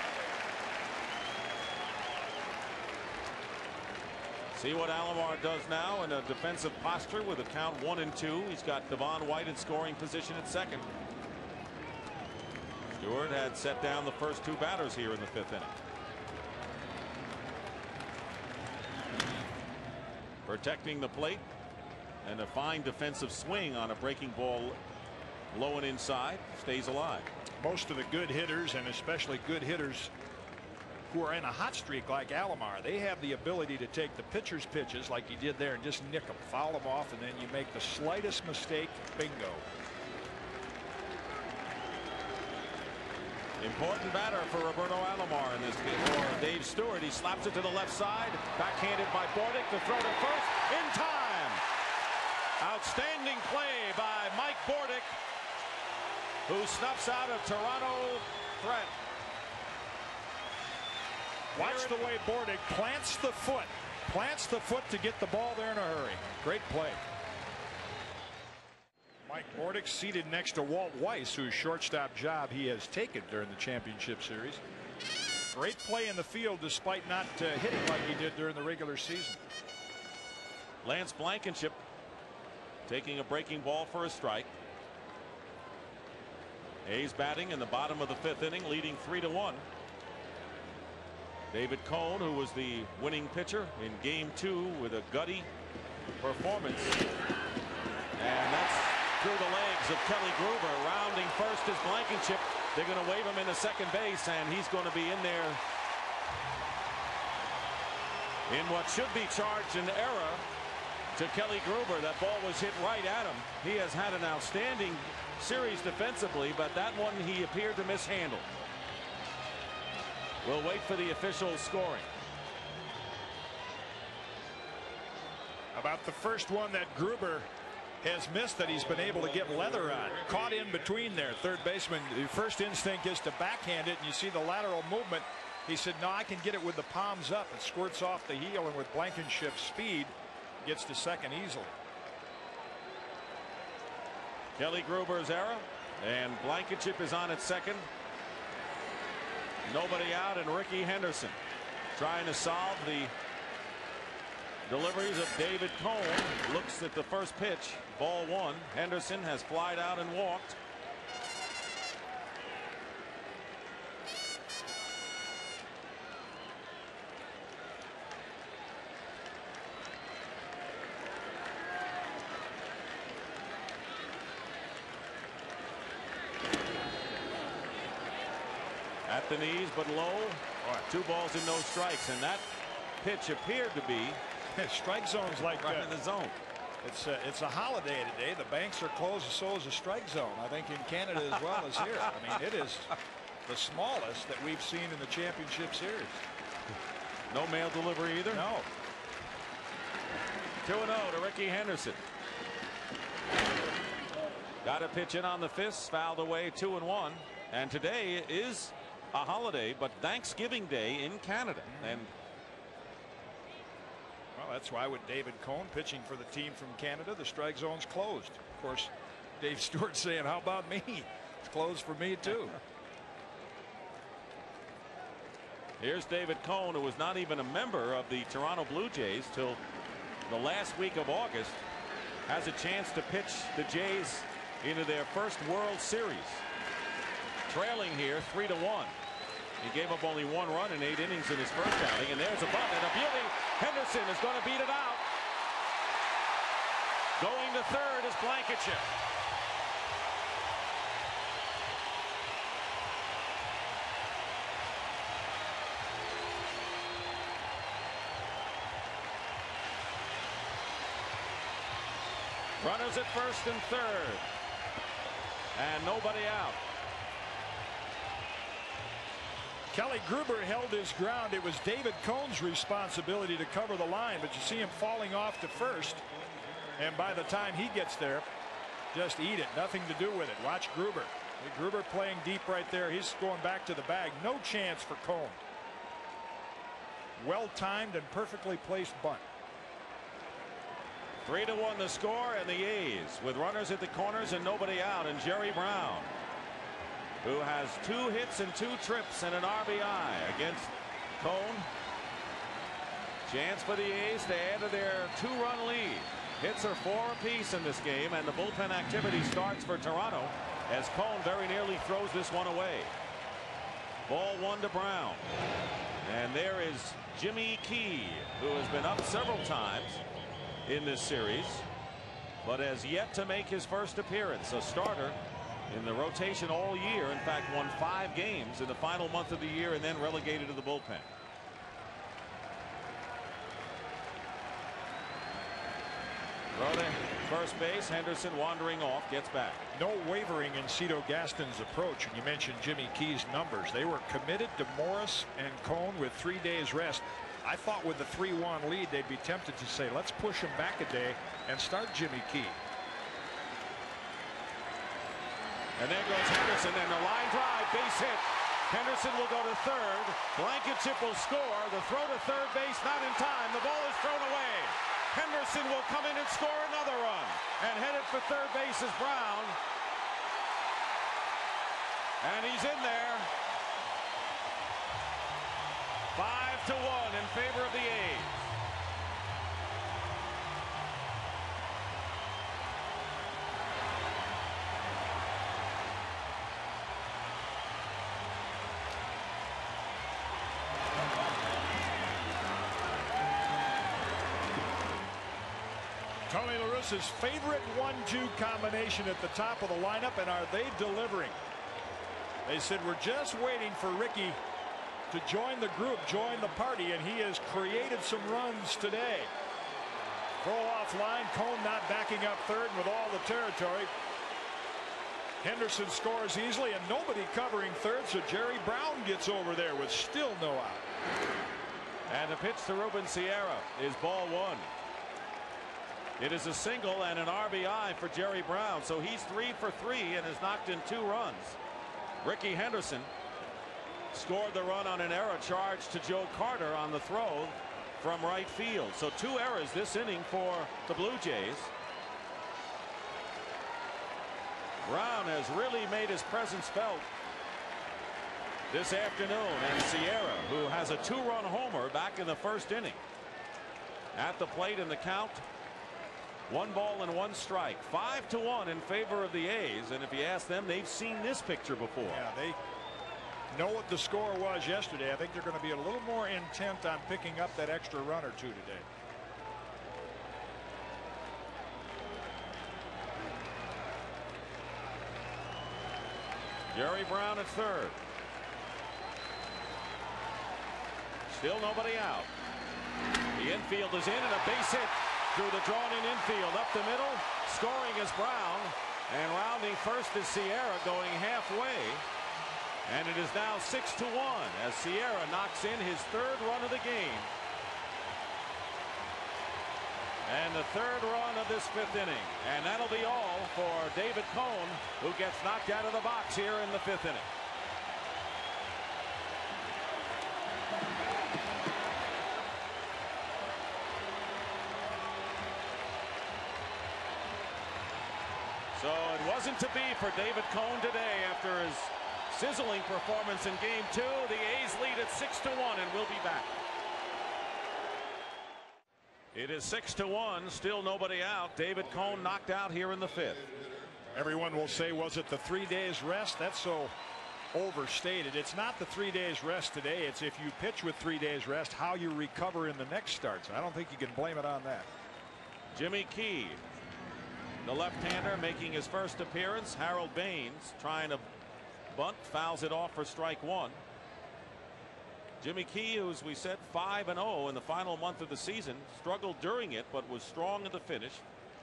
See what Alomar does now in a defensive posture with a count one and two. He's got Devon White in scoring position at second. Stewart had set down the first two batters here in the fifth inning. Protecting the plate and a fine defensive swing on a breaking ball low and inside stays alive. Most of the good hitters and especially good hitters who are in a hot streak like Alomar, they have the ability to take the pitcher's pitches like he did there and just nick them, foul them off, and then you make the slightest mistake, bingo. Important batter for Roberto Alomar in this game. Or Dave Stewart. He slaps it to the left side. Backhanded by Bordick to throw to first in time. Outstanding play by Mike Bordick, who snuffs out a Toronto threat. Watch the way Bordick plants the foot. Plants the foot to get the ball there in a hurry. Great play. Mike Bordick seated next to Walt Weiss, whose shortstop job he has taken during the championship series. Great play in the field despite not uh, hitting like he did during the regular season. Lance Blankenship taking a breaking ball for a strike. A's batting in the bottom of the fifth inning leading three to one. David Cone who was the winning pitcher in game two with a gutty performance. And that's through the legs of Kelly Gruber rounding first is Blankenship. They're going to wave him into second base and he's going to be in there in what should be charged an error to Kelly Gruber. That ball was hit right at him. He has had an outstanding series defensively, but that one he appeared to mishandle. We'll wait for the official scoring. About the first one that Gruber has missed that he's been able to get leather on. Caught in between there. Third baseman, the first instinct is to backhand it, and you see the lateral movement. He said, no, I can get it with the palms up. It squirts off the heel, and with Blankenship's speed, gets to second easily. Kelly Gruber's error, and Blankenship is on at second. Nobody out, and Rickey Henderson trying to solve the deliveries of David Cone. Looks at the first pitch, ball one. Henderson has flied out and walked. The knees, but low. Two balls and no strikes, and that pitch appeared to be strike zones like right that. in the zone. It's a, it's a holiday today. The banks are closed, so is the strike zone. I think in Canada as well as here. I mean, it is the smallest that we've seen in the championship series. No mail delivery either. No. 2 0 to Rickey Henderson. Got a pitch in on the fist, fouled away 2 and 1. And today is a holiday, but Thanksgiving Day in Canada. And Well, that's why with David Cone pitching for the team from Canada, the strike zone's closed. Of course, Dave Stewart saying, how about me? It's closed for me, too. here's David Cone, who was not even a member of the Toronto Blue Jays till the last week of August, has a chance to pitch the Jays into their first World Series. Trailing here 3 to 1. He gave up only one run in eight innings in his first outing, and there's a bunt and a beauty. Henderson is going to beat it out. Going to third is Blankenship. Runners at first and third. And nobody out. Kelly Gruber held his ground. It was David Cone's responsibility to cover the line, but you see him falling off to first. And by the time he gets there, just eat it. Nothing to do with it. Watch Gruber. Gruber playing deep right there. He's going back to the bag. No chance for Cone. Well timed and perfectly placed bunt. Three to one the score and the A's with runners at the corners and nobody out and Jerry Browne who has two hits and two trips and an RBI against Cone. Chance for the A's to add to their two run lead. Hits are four apiece in this game and the bullpen activity starts for Toronto as Cone very nearly throws this one away. Ball one to Browne. And there is Jimmy Key who has been up several times in this series but has yet to make his first appearance. A starter in the rotation all year. In fact, won five games in the final month of the year and then relegated to the bullpen. To first base. Henderson wandering off gets back. No wavering in Cito Gaston's approach. And you mentioned Jimmy Key's numbers. They were committed to Morris and Cone with three days rest. I thought with the 3-1 lead they'd be tempted to say let's push him back a day and start Jimmy Key. And there goes Henderson and the line drive base hit. Henderson will go to third. Blankenship will score. The throw to third base not in time. The ball is thrown away. Henderson will come in and score another run. And headed for third base is Browne. And he's in there. Five to one in favor of the A's. Tony La Russa's favorite one-two combination at the top of the lineup, and are they delivering? They said we're just waiting for Rickey to join the group, join the party, and he has created some runs today. Throw off line, Cone not backing up third with all the territory. Henderson scores easily, and nobody covering third, so Jerry Browne gets over there with still no out. And the pitch to Ruben Sierra is ball one. It is a single and an RBI for Jerry Browne. So he's three for three and has knocked in two runs. Rickey Henderson scored the run on an error charge to Joe Carter on the throw from right field. So two errors this inning for the Blue Jays. Browne has really made his presence felt this afternoon and Sierra who has a two run homer back in the first inning at the plate in the count one ball and one strike. Five to one in favor of the A's. And if you ask them, they've seen this picture before. Yeah, they know what the score was yesterday. I think they're going to be a little more intent on picking up that extra run or two today. Jerry Browne at third. Still nobody out. The infield is in and a base hit through the drawn-in infield up the middle. Scoring is Browne. And rounding first is Sierra going halfway. And it is now six to one as Sierra knocks in his third run of the game. And the third run of this fifth inning. And that'll be all for David Cone, who gets knocked out of the box here in the fifth inning. So it wasn't to be for David Cone today after his sizzling performance in game two. The A's lead at six to one and we'll be back. It is six to one still nobody out. David Cone knocked out here in the fifth. Everyone will say was it the three days rest that's so overstated. It's not the three days rest today. It's if you pitch with three days rest how you recover in the next start. So I don't think you can blame it on that. Jimmy Key the left-hander making his first appearance. Harold Baines trying to bunt fouls it off for strike one. Jimmy Key, who, as we said, 5 and 0 in the final month of the season, struggled during it, but was strong at the finish.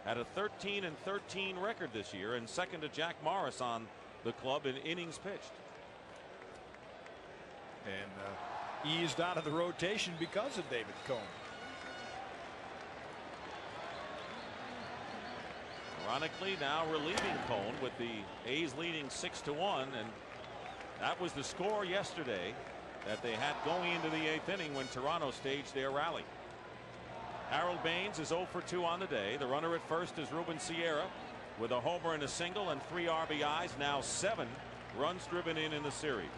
Had a 13 and 13 record this year, and second to Jack Morris on the club in innings pitched. and uh, eased out of the rotation because of David Cone. Ironically, now relieving Cone with the A's leading six to one, and that was the score yesterday that they had going into the eighth inning when Toronto staged their rally. Harold Baines is 0 for 2 on the day. The runner at first is Ruben Sierra with a homer and a single and three RBIs. Now seven runs driven in in the series.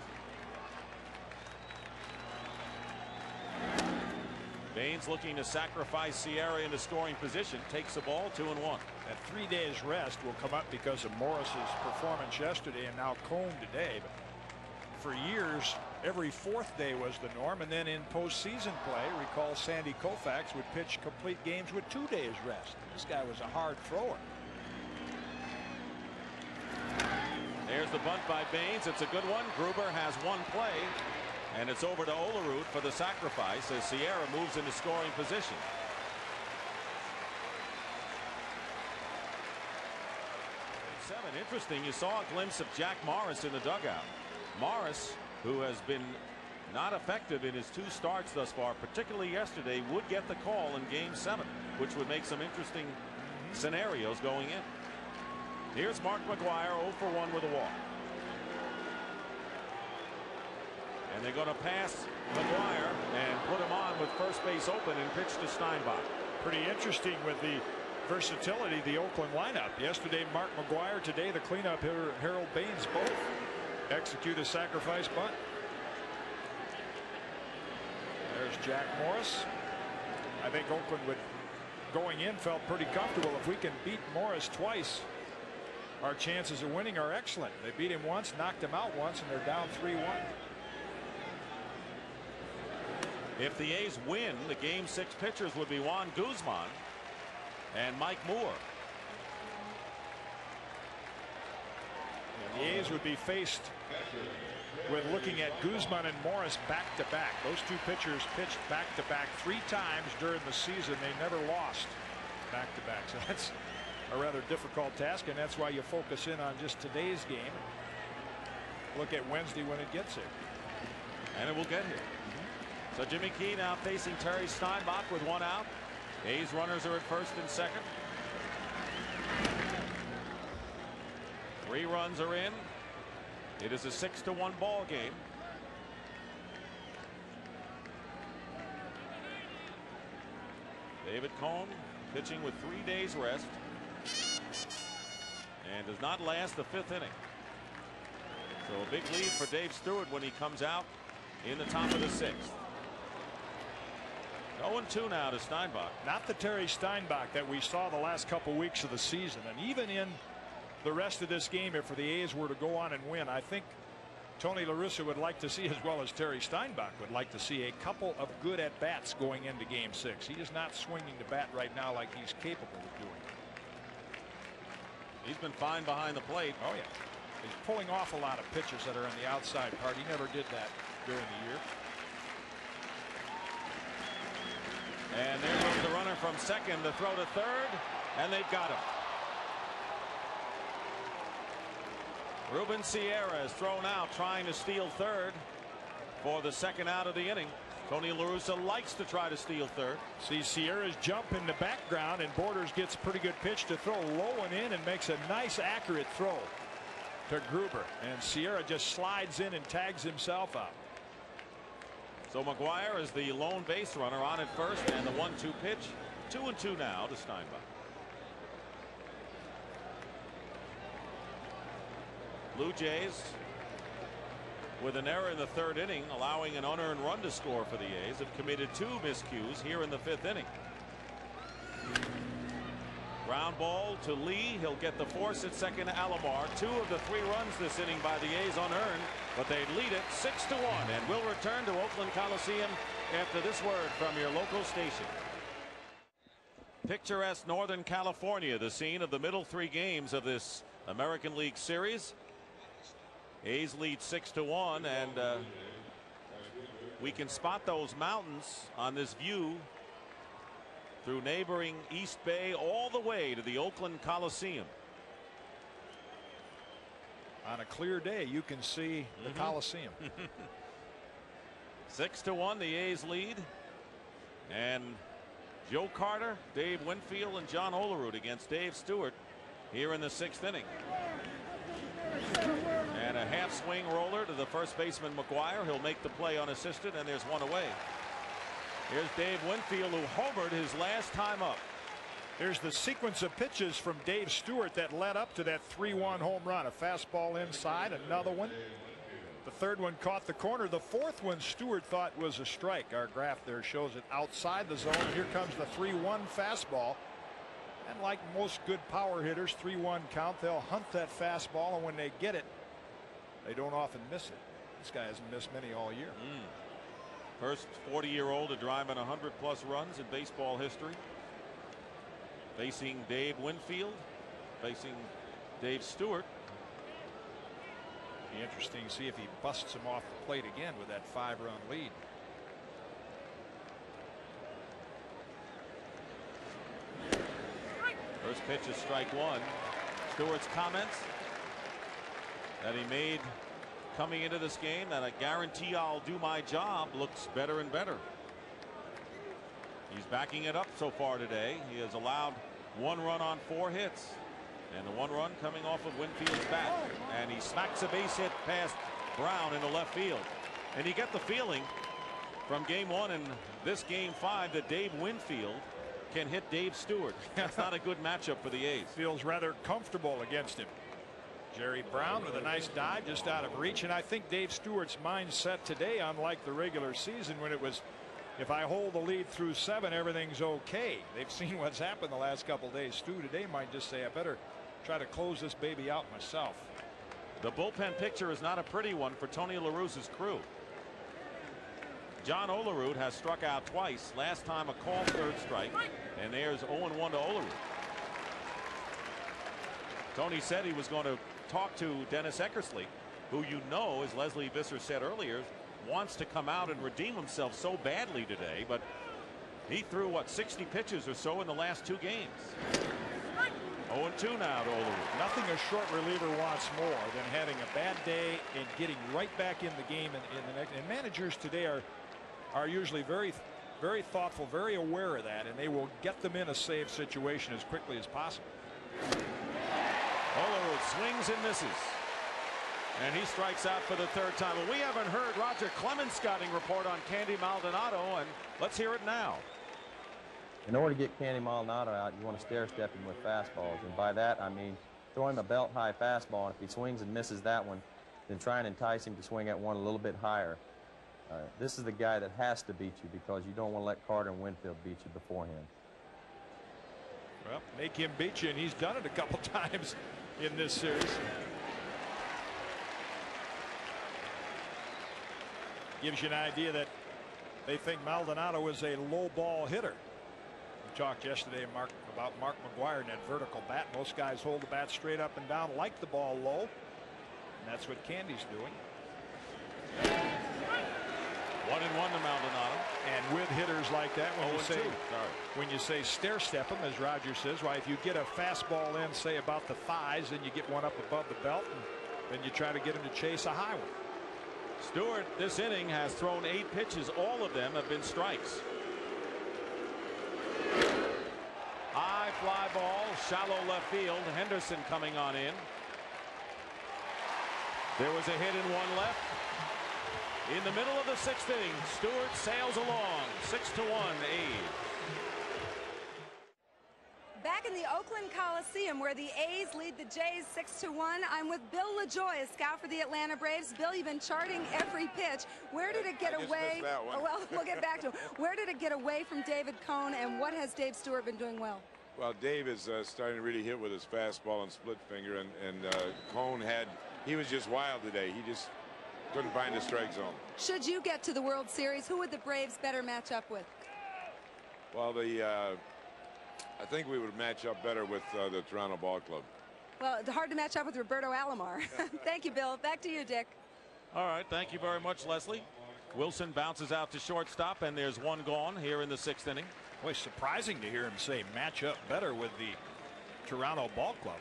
Baines looking to sacrifice Sierra into scoring position takes the ball two and one. That three days rest will come up because of Morris's performance yesterday and now Cone today. But for years, every fourth day was the norm. And then in postseason play, recall Sandy Koufax would pitch complete games with two days rest. This guy was a hard thrower. There's the bunt by Baines. It's a good one. Gruber has one play. And it's over to Olerud for the sacrifice as Sierra moves into scoring position. Seven. Interesting. You saw a glimpse of Jack Morris in the dugout. Morris, who has been not effective in his two starts thus far, particularly yesterday, would get the call in game seven, which would make some interesting scenarios going in. Here's Mark McGwire 0 for 1 with a walk. And they're going to pass McGwire and put him on with first base open and pitch to Steinbach. Pretty interesting with the versatility the Oakland lineup. Yesterday, Mark McGwire. Today, the cleanup hitter, Harold Baines. Both execute a sacrifice bunt. There's Jack Morris. I think Oakland would, going in, felt pretty comfortable. If we can beat Morris twice, our chances of winning are excellent. They beat him once, knocked him out once, and they're down 3 1. If the A's win, the game six pitchers would be Juan Guzman and Mike Moore. And the A's would be faced with looking at Guzman and Morris back to back. Those two pitchers pitched back to back three times during the season. They never lost back to back. So that's a rather difficult task, and that's why you focus in on just today's game. Look at Wednesday when it gets here. And it will get here. So Jimmy Key now facing Terry Steinbach with one out. A's runners are at first and second. Three runs are in. It is a six to one ball game. David Cone pitching with three days rest and does not last the fifth inning. So a big lead for Dave Stewart when he comes out in the top of the sixth. 0-2 now to Steinbach. Not the Terry Steinbach that we saw the last couple weeks of the season. And even in the rest of this game, if for the A's were to go on and win, I think Tony La Russa would like to see, as well as Terry Steinbach would like to see, a couple of good at-bats going into game six. He is not swinging the bat right now like he's capable of doing. He's been fine behind the plate. Oh, yeah. He's pulling off a lot of pitches that are on the outside part. He never did that during the year. And there goes the runner from second to throw to third, and they've got him. Ruben Sierra is thrown out trying to steal third for the second out of the inning. Tony La Russa likes to try to steal third. See Sierra's jump in the background and Borders gets a pretty good pitch to throw low and in and makes a nice accurate throw to Gruber and Sierra just slides in and tags himself out. So McGwire is the lone base runner on at first and the one two pitch two and two now to Steinbach. Blue Jays with an error in the third inning allowing an unearned run to score for the A's have committed two miscues here in the fifth inning. Ground ball to Lee. He'll get the force at second to Alomar. Two of the three runs this inning by the A's unearned, but they lead it six to one and will return to Oakland Coliseum after this word from your local station. Picturesque Northern California, the scene of the middle three games of this American League Series. A's lead six to one and uh, we can spot those mountains on this view through neighboring East Bay all the way to the Oakland Coliseum. On a clear day you can see the Mhm. Coliseum. Six to one, the A's lead. And Joe Carter, Dave Winfield, and John Olerud against Dave Stewart here in the sixth inning. And a half swing roller to the first baseman McGwire. He'll make the play unassisted, and there's one away. Here's Dave Winfield, who homered his last time up. Here's the sequence of pitches from Dave Stewart that led up to that 3-1 home run. A fastball inside, another one. The third one caught the corner. The fourth one Stewart thought was a strike. Our graph there shows it outside the zone. Here comes the 3-1 fastball. And like most good power hitters, 3-1 count, they'll hunt that fastball, and when they get it, they don't often miss it. This guy hasn't missed many all year. Mm. First 40 year old to drive in 100 plus runs in baseball history. Facing Dave Winfield, facing Dave Stewart. Be interesting to see if he busts him off the plate again with that five run lead. First pitch is strike one. Stewart's comments that he made coming into this game that I guarantee I'll do my job looks better and better. He's backing it up so far today. He has allowed one run on four hits. And the one run coming off of Winfield's bat. And he smacks a base hit past Browne in the left field. And you get the feeling from game one and this game five that Dave Winfield can hit Dave Stewart. That's not a good matchup for the A's. Feels rather comfortable against him. Jerry Browne with a nice dive just out of reach. And I think Dave Stewart's mindset today, unlike the regular season when it was if I hold the lead through seven, everything's okay. They've seen what's happened the last couple days. Stu today might just say, I better try to close this baby out myself. The bullpen picture is not a pretty one for Tony La Russa's crew. John Olerud has struck out twice. Last time a call third strike. And there's 0 1 to Olerud. Tony said he was going to talk to Dennis Eckersley, who you know, as Lesley Visser said earlier, wants to come out and redeem himself so badly today. But he threw, what, 60 pitches or so in the last two games. 0 2 now to Olerud. Nothing a short reliever wants more than having a bad day and getting right back in the game in, in the next. And managers today are are usually very very thoughtful, very aware of that, and they will get them in a safe situation as quickly as possible. Olerud swings and misses. And he strikes out for the third time. Well, we haven't heard Roger Clemens scouting report on Candy Maldonado, and let's hear it now. In order to get Candy Maldonado out, you want to stair step him with fastballs. And by that, I mean throw him a belt high fastball, and if he swings and misses that one, then try and entice him to swing at one a little bit higher. Uh, this is the guy that has to beat you because you don't want to let Carter and Winfield beat you beforehand. Well, make him beat you, and he's done it a couple times in this series. Gives you an idea that they think Maldonado is a low ball hitter. We talked yesterday Mark, about Mark McGwire and that vertical bat. Most guys hold the bat straight up and down, like the ball low. And that's what Candy's doing. One and one to Maldonado. And with hitters like that, when oh, you say when you say stair step them, as Roger says, why if you get a fastball in, say about the thighs, then you get one up above the belt, and then you try to get him to chase a high one. Stewart this inning has thrown eight pitches. All of them have been strikes. High fly ball, shallow left field. Henderson coming on in. There was a hit in one left. In the middle of the sixth inning, Stewart sails along. Six to one, A's. Back in the Oakland Coliseum, where the A's lead the Jays 6 to 1, I'm with Bill Lajoie, a scout for the Atlanta Braves. Bill, you've been charting every pitch. Where did it get away? Oh, well, we'll get back to it. Where did it get away from David Cone, and what has Dave Stewart been doing well? Well, Dave is uh, starting to really hit with his fastball and split finger, and, and uh, Cone had, he was just wild today. He just couldn't find the strike zone. Should you get to the World Series, who would the Braves better match up with? Well, the uh, I think we would match up better with uh, the Toronto Ball Club. Well, it's hard to match up with Roberto Alomar. Thank you, Bill. Back to you, Dick. All right. Thank you very much, Lesley. Wilson bounces out to shortstop, and there's one gone here in the sixth inning. Boy, surprising to hear him say match up better with the Toronto Ball Club.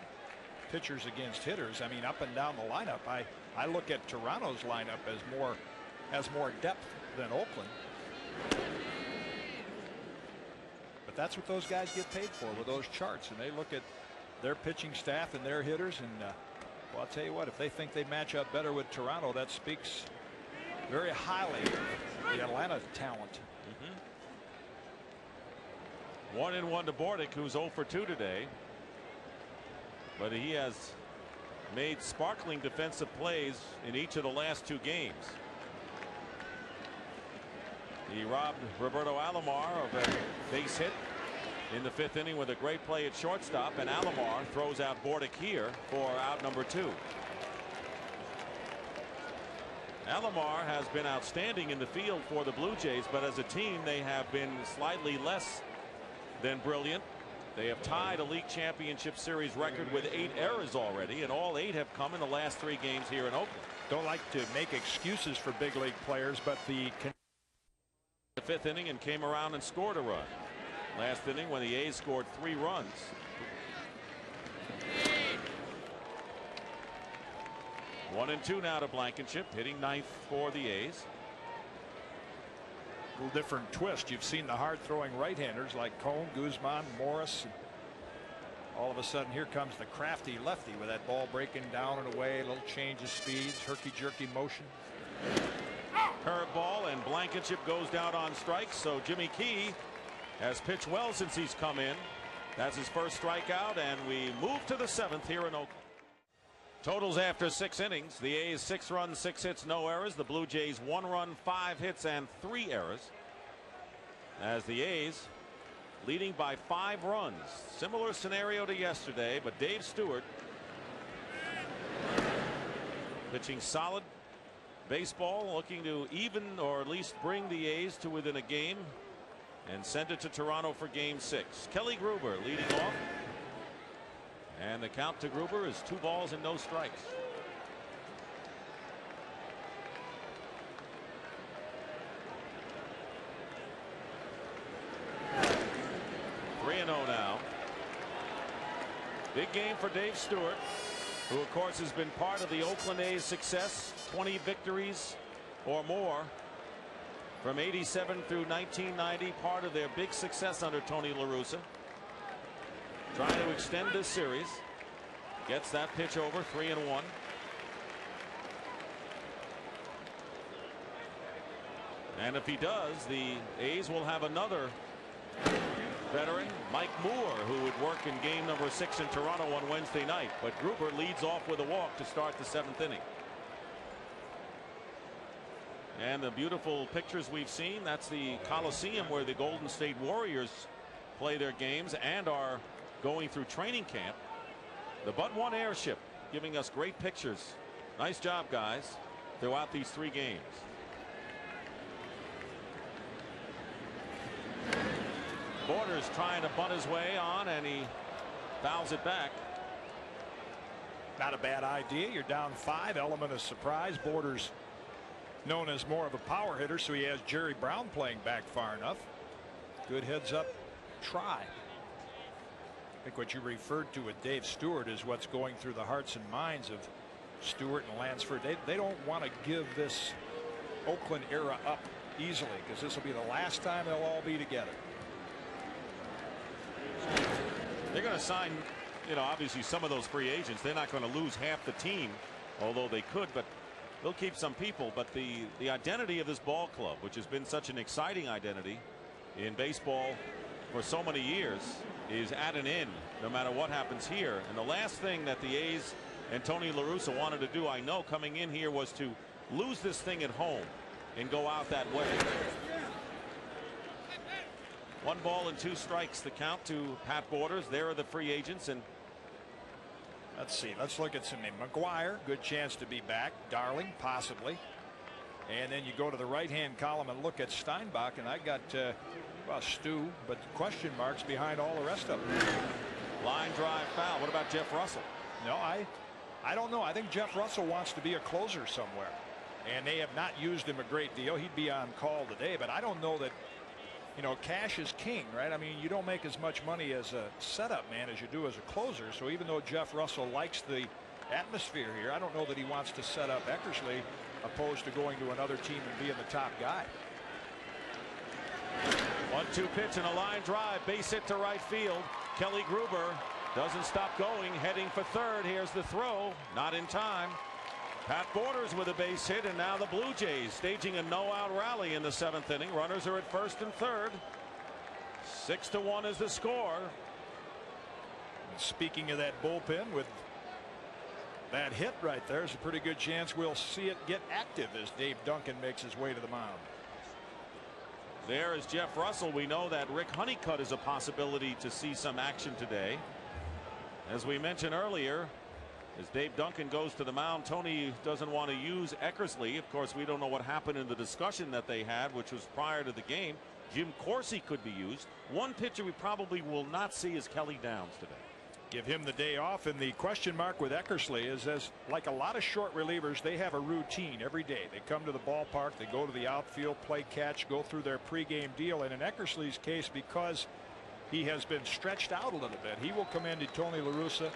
Pitchers against hitters. I mean, up and down the lineup. I I look at Toronto's lineup as more has more depth than Oakland. But that's what those guys get paid for with those charts. And they look at their pitching staff and their hitters. And uh, well, I'll tell you what, if they think they match up better with Toronto, that speaks very highly of the Atlanta talent. One and one to Bordick, who's 0 for 2 today. But he has made sparkling defensive plays in each of the last two games. He robbed Roberto Alomar of a base hit in the fifth inning with a great play at shortstop and Alomar throws out Bordick here for out number two. Alomar has been outstanding in the field for the Blue Jays but as a team they have been slightly less than brilliant. They have tied a league championship series record with eight errors already and all eight have come in the last three games here in Oakland. Don't like to make excuses for big league players but the the fifth inning and came around and scored a run. Last inning when the A's scored three runs. One and two now to Blankenship hitting ninth for the A's. A little different twist. You've seen the hard throwing right handers like Cone, Guzman, Morris. All of a sudden here comes the crafty lefty with that ball breaking down and away. A little change of speeds, herky jerky motion. Curveball and Blankenship goes down on strikes. So Jimmy Key has pitched well since he's come in. That's his first strikeout and we move to the seventh here in Oakland. Totals after six innings. The A's six runs, six hits, no errors. The Blue Jays one run, five hits, and three errors. As the A's leading by five runs. Similar scenario to yesterday, but Dave Stewart pitching solid baseball, looking to even or at least bring the A's to within a game and send it to Toronto for game six. Kelly Gruber leading off. And the count to Gruber is two balls and no strikes. Three and 0 now. Big game for Dave Stewart, who of course has been part of the Oakland A's success, 20 victories or more from 87 through 1990, part of their big success under Tony La Russa. Trying to extend this series. Gets that pitch over three and one. And if he does, the A's will have another veteran, Mike Moore, who would work in game number six in Toronto on Wednesday night. But Gruber leads off with a walk to start the seventh inning. And the beautiful pictures we've seen, that's the Coliseum where the Golden State Warriors play their games and are going through training camp. The Bud One airship giving us great pictures. Nice job, guys, throughout these three games. Borders trying to bunt his way on, and he fouls it back. Not a bad idea. You're down five. Element of surprise. Borders known as more of a power hitter, so he has Jerry Browne playing back far enough. Good heads up try. I think what you referred to with Dave Stewart is what's going through the hearts and minds of Stewart and Lansford. They, they don't want to give this Oakland era up easily because this will be the last time they'll all be together. They're going to sign, you know, obviously some of those free agents. They're not going to lose half the team, although they could, but they'll keep some people. But the, the identity of this ball club, which has been such an exciting identity in baseball for so many years, is at an end no matter what happens here. And the last thing that the A's and Tony La Russa wanted to do, I know, coming in here was to lose this thing at home and go out that way. One ball and two strikes the count to Pat Borders. There are the free agents and let's see. Let's look at some name. McGwire, good chance to be back. Darling, possibly. And then you go to the right hand column and look at Steinbach, and I got uh, well, Stu, but question marks behind all the rest of them. Line drive foul. What about Jeff Russell? No, I, I don't know. I think Jeff Russell wants to be a closer somewhere, and they have not used him a great deal. He'd be on call today, but I don't know that you know, cash is king, right? I mean, you don't make as much money as a setup man as you do as a closer. So even though Jeff Russell likes the atmosphere here. I don't know that he wants to set up Eckersley opposed to going to another team and being the top guy. One two pitch and a line drive base hit to right field. Kelly Gruber doesn't stop going heading for third. Here's the throw not in time. Pat Borders with a base hit and now the Blue Jays staging a no out rally in the seventh inning. Runners are at first and third. Six to one is the score. Speaking of that bullpen with that hit right there, there's a pretty good chance we'll see it get active as Dave Duncan makes his way to the mound. There is Jeff Russell. We know that Rick Honeycutt is a possibility to see some action today. As we mentioned earlier, as Dave Duncan goes to the mound, Tony doesn't want to use Eckersley. Of course, we don't know what happened in the discussion that they had, which was prior to the game. Jim Corsi could be used. One pitcher we probably will not see is Kelly Downs today. Give him the day off. And the question mark with Eckersley is as like a lot of short relievers, they have a routine every day. They come to the ballpark, they go to the outfield, play catch, go through their pregame deal. And in Eckersley's case, because he has been stretched out a little bit, he will come into Tony La Russa.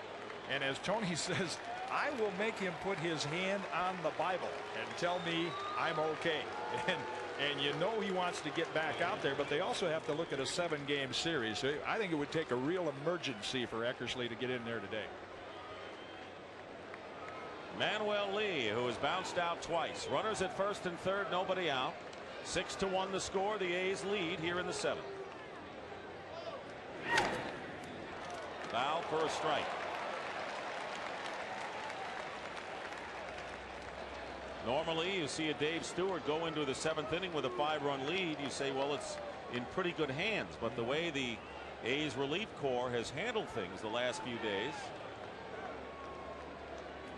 And as Tony says, I will make him put his hand on the Bible and tell me I'm okay. And and you know he wants to get back out there, but they also have to look at a seven game series. So I think it would take a real emergency for Eckersley to get in there today. Manuel Lee, who has bounced out twice. Runners at first and third, nobody out. Six to one the score. The A's lead here in the seventh. Foul for a strike. Normally, you see a Dave Stewart go into the seventh inning with a five run lead. You say, well, it's in pretty good hands. But the way the A's relief corps has handled things the last few days,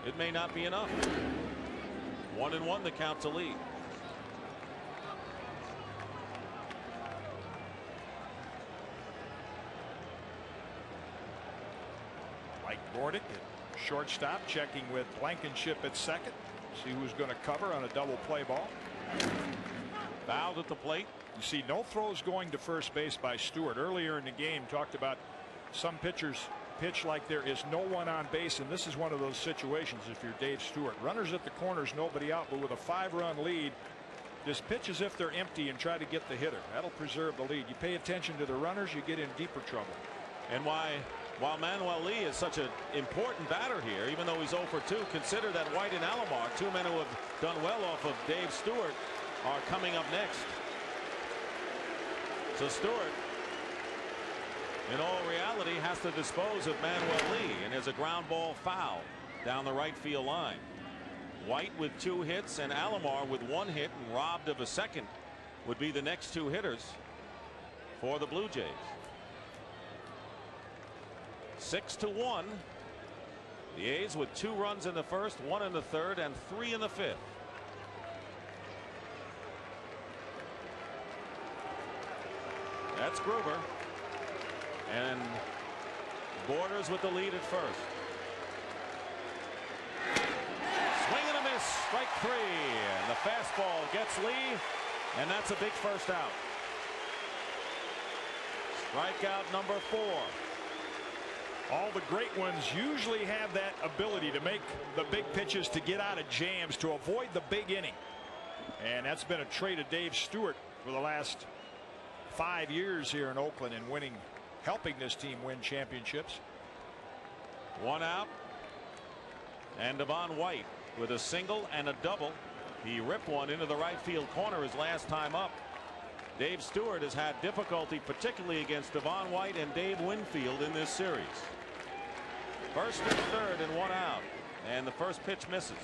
it may not be enough. One and one, the count to lead. Mike Bordick at shortstop checking with Blankenship at second. See who's going to cover on a double play ball. Fouled at the plate. You see no throws going to first base by Stewart. Earlier in the game talked about some pitchers pitch like there is no one on base and this is one of those situations if you're Dave Stewart. Runners at the corners nobody out but with a five run lead just pitch as if they're empty and try to get the hitter. That'll preserve the lead. You pay attention to the runners you get in deeper trouble. And why while Manuel Lee is such an important batter here, even though he's 0 for 2, consider that White and Alomar, two men who have done well off of Dave Stewart, are coming up next. So Stewart, in all reality, has to dispose of Manuel Lee, and there's a ground ball foul down the right field line. White with two hits and Alomar with one hit and robbed of a second would be the next two hitters for the Blue Jays. Six to one. The A's with two runs in the first, one in the third, and three in the fifth. That's Gruber. And Borders with the lead at first. Swing and a miss. Strike three. And the fastball gets Lee. And that's a big first out. Strikeout number four. All the great ones usually have that ability to make the big pitches to get out of jams to avoid the big inning. And that's been a trait of Dave Stewart for the last five years here in Oakland and winning, helping this team win championships. One out. And Devon White with a single and a double. He ripped one into the right field corner his last time up. Dave Stewart has had difficulty, particularly against Devon White and Dave Winfield in this series. First and third and one out. And the first pitch misses.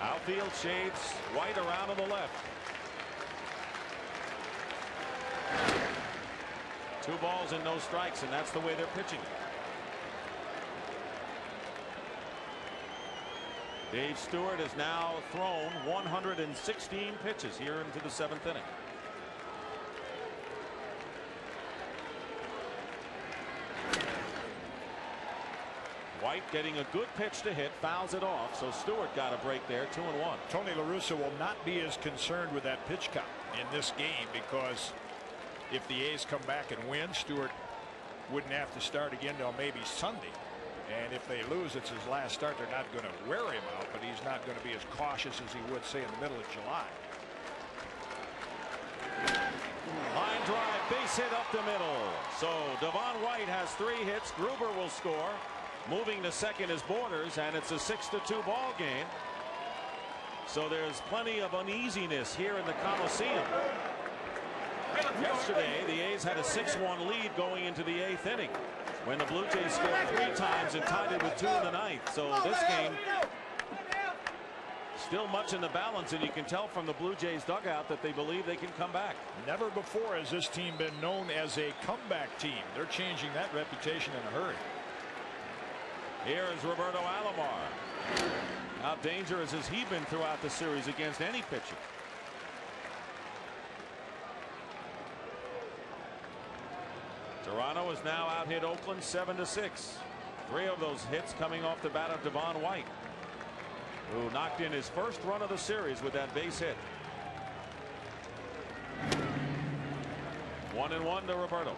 Outfield shades White around on the left. Two balls and no strikes, and that's the way they're pitching. Dave Stewart has now thrown 116 pitches here into the seventh inning. White getting a good pitch to hit fouls it off so Stewart got a break there two and one. Tony La Russa will not be as concerned with that pitch count in this game because if the A's come back and win, Stewart wouldn't have to start again till maybe Sunday. And if they lose, it's his last start. They're not going to wear him out, but he's not going to be as cautious as he would, say, in the middle of July. Line drive, base hit up the middle. So Devon White has three hits. Gruber will score. Moving to second is Borders, and it's a six to two ball game. So there's plenty of uneasiness here in the Coliseum. Yesterday, the A's had a 6-1 lead going into the eighth inning when the Blue Jays scored three times and tied it with two in the ninth. So this game still much in the balance, and you can tell from the Blue Jays dugout that they believe they can come back. Never before has this team been known as a comeback team. They're changing that reputation in a hurry. Here is Roberto Alomar. How dangerous has he been throughout the series against any pitcher? Toronto has now out hit Oakland 7 to 6. Three of those hits coming off the bat of Devon White, who knocked in his first run of the series with that base hit. One and one to Roberto.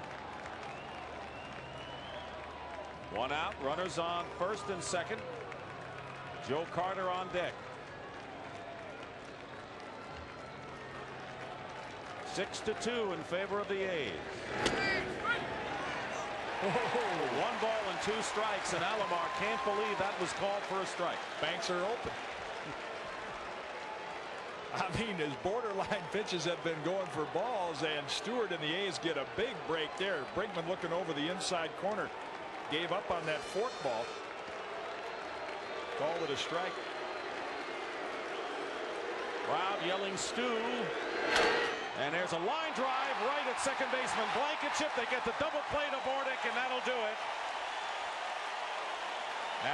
One out, runners on first and second. Joe Carter on deck. Six to two in favor of the A's. Oh. One ball and two strikes, and Alomar can't believe that was called for a strike. Banks are open. I mean, his borderline pitches have been going for balls, and Stewart and the A's get a big break there. Brinkman looking over the inside corner. Gave up on that fork ball. Called it a strike. Crowd yelling Stu. And there's a line drive right at second baseman Blankenship. They get the double play to Bordick, and that'll do it.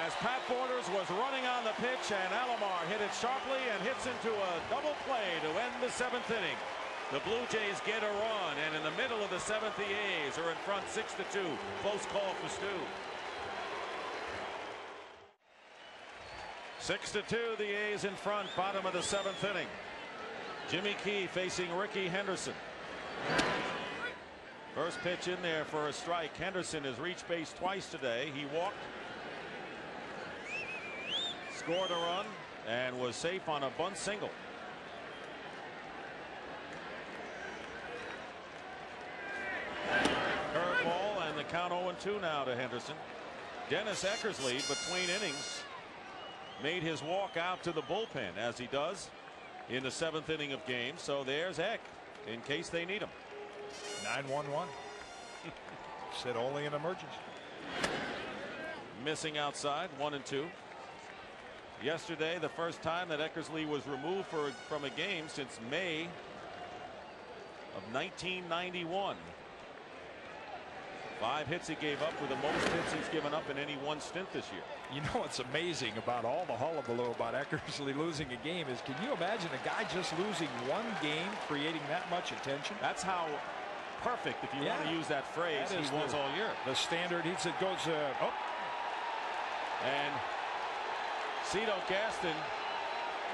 As Pat Borders was running on the pitch, and Alomar hit it sharply and hits into a double play to end the seventh inning. The Blue Jays get a run, and in the middle of the seventh, the A's are in front six to two. Close call for Stu. Six to two, the A's in front, bottom of the seventh inning. Jimmy Key facing Rickey Henderson. First pitch in there for a strike. Henderson has reached base twice today. He walked, scored a run, and was safe on a bunt single. Curveball and the count 0-2 now to Henderson. Dennis Eckersley between innings made his walk out to the bullpen as he does in the seventh inning of games. So there's Eck in case they need him. 9-1-1. Said only an emergency. Missing outside one and two. Yesterday the first time that Eckersley was removed for, from a game since May of 1991. Five hits he gave up were the most hits he's given up in any one stint this year. You know what's amazing about all the hullabaloo about Eckersley losing a game is can you imagine a guy just losing one game creating that much attention? That's how perfect, if you Yeah. want to use that phrase, That he was the- all year. The standard he said goes uh, oh And Cito Gaston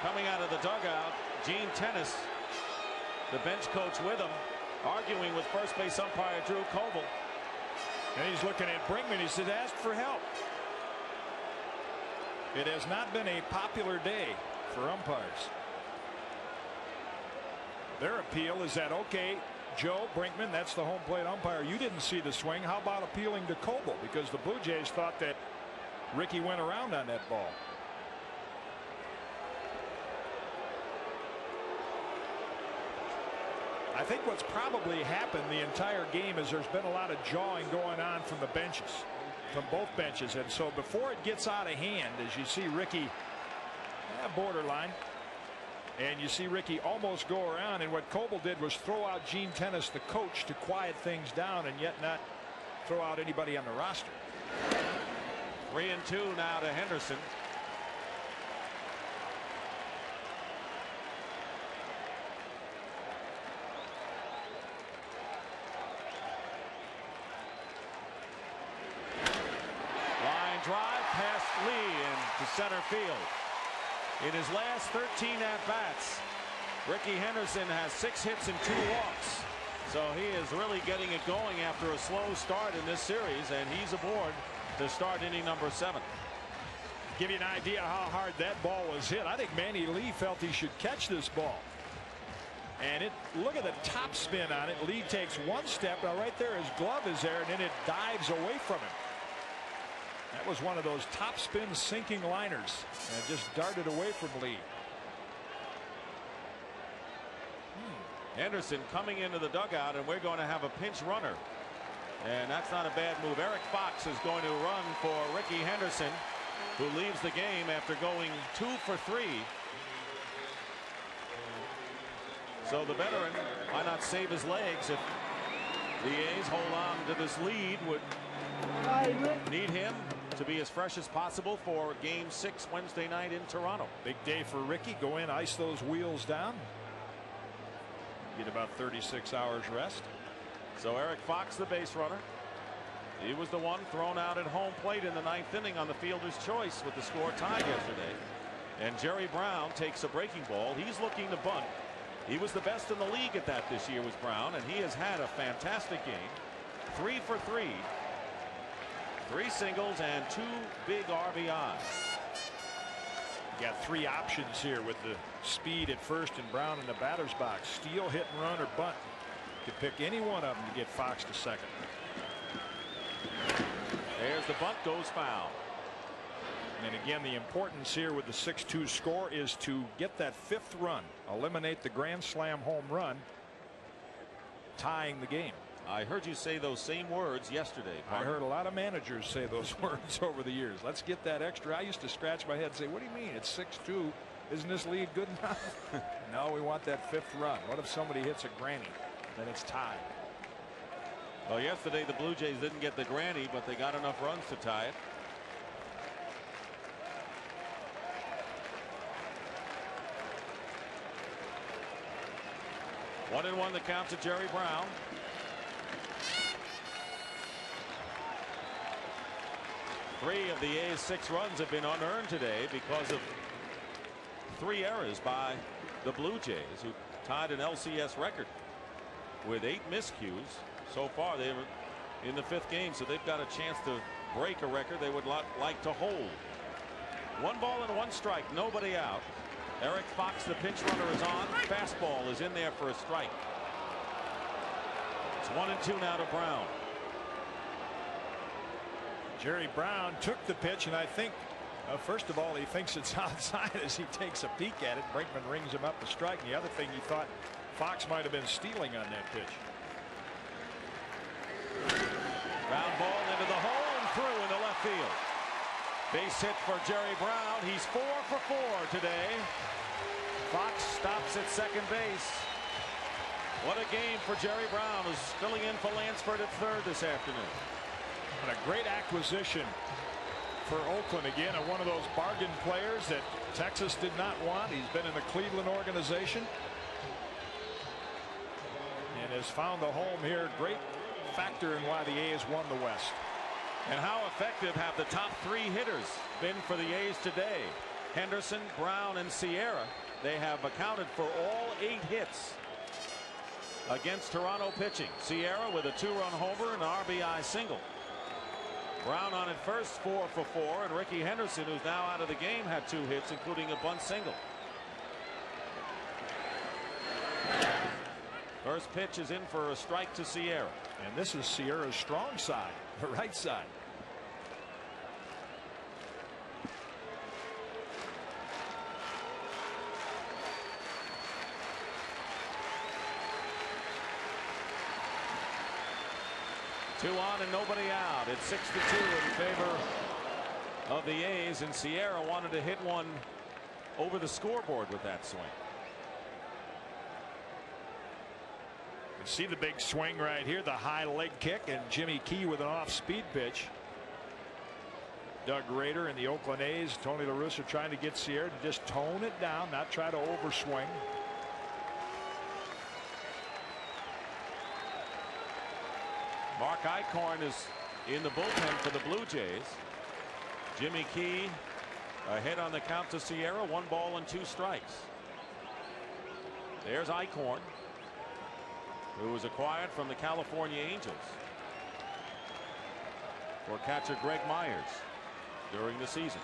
coming out of the dugout. Gene Tenace, the bench coach with him, arguing with first base umpire Drew Coble. And he's looking at Brinkman. He said ask for help. It has not been a popular day for umpires. Their appeal is that okay Joe Brinkman that's the home plate umpire you didn't see the swing how about appealing to Coble because the Blue Jays thought that Rickey went around on that ball. I think what's probably happened the entire game is there's been a lot of jawing going on from the benches from both benches and so before it gets out of hand as you see Rickey eh, borderline and you see Rickey almost go around and what Coble did was throw out Gene Tenace the coach to quiet things down and yet not throw out anybody on the roster. Three and two now to Henderson. Line drive past Lee into center field. In his last 13 at bats, Rickey Henderson has six hits and two walks. So he is really getting it going after a slow start in this series, and he's aboard to start inning number seven. Give you an idea how hard that ball was hit. I think Manny Lee felt he should catch this ball. And it look at the top spin on it. Lee takes one step. Now right there, his glove is there, and then it dives away from him. That was one of those top spin sinking liners and just darted away from Lee. Hmm. Henderson coming into the dugout, and we're going to have a pinch runner. And that's not a bad move. Eric Fox is going to run for Rickey Henderson, who leaves the game after going two for three. So the veteran, why not save his legs if the A's hold on to this lead would need him to be as fresh as possible for game six Wednesday night in Toronto. Big day for Rickey. Go in, ice those wheels down. Get about 36 hours rest. So Eric Fox, the base runner. He was the one thrown out at home plate in the ninth inning on the fielder's choice with the score tied yesterday. And Jerry Browne takes a breaking ball. He's looking to bunt. He was the best in the league at that this year was Browne, and he has had a fantastic game. Three for three. Three singles and two big RBIs. You got three options here with the speed at first and Browne in the batter's box. Steal, hit and run, or bunt. You can pick any one of them to get Fox to second. There's the bunt goes foul. And again, the importance here with the 6-2 score is to get that fifth run, eliminate the grand slam home run, tying the game. I heard you say those same words yesterday. I heard a lot of managers say those words over the years. Let's get that extra. I used to scratch my head and say, what do you mean? It's 6-2. Isn't this lead good enough? no, we want that fifth run. What if somebody hits a granny? Then it's tied. Well, yesterday the Blue Jays didn't get the granny, but they got enough runs to tie it. One and one the count to Jerry Browne. Three of the A's six runs have been unearned today because of three errors by the Blue Jays, who tied an LCS record with eight miscues. So far, they were in the fifth game, so they've got a chance to break a record they would like to hold. One ball and one strike, nobody out. Eric Fox, the pinch runner, is on. Fastball is in there for a strike. It's one and two now to Browne. Jerry Browne took the pitch, and I think, uh, first of all, he thinks it's outside as he takes a peek at it. Brinkman rings him up a strike. And the other thing, he thought Fox might have been stealing on that pitch. Ground ball into the hole and through into left field. Base hit for Jerry Browne. He's four for four today. Fox stops at second base. What a game for Jerry Browne who's filling in for Lansford at third this afternoon. And a great acquisition for Oakland again one of those bargain players that Texas did not want. He's been in the Cleveland organization and has found a home here. Great factor in why the A's won the West. And how effective have the top three hitters been for the A's today? Henderson, Browne, and Sierra. They have accounted for all eight hits against Toronto pitching. Sierra with a two-run homer and an RBI single. Browne on at first, four for four, and Rickey Henderson, who's now out of the game, had two hits, including a bunt single. First pitch is in for a strike to Sierra. And this is Sierra's strong side, the right side. Two on and nobody out. It's six to two in favor of the A's, and Sierra wanted to hit one over the scoreboard with that swing. You see the big swing right here, the high leg kick, and Jimmy Key with an off speed pitch. Doug Rader and the Oakland A's, Tony La Russa trying to get Sierra to just tone it down, not try to overswing. Mark Eichhorn is in the bullpen for the Blue Jays. Jimmy Key ahead on the count to Sierra. One ball and two strikes. There's Eichhorn. who was acquired from the California Angels for catcher Greg Myers during the season.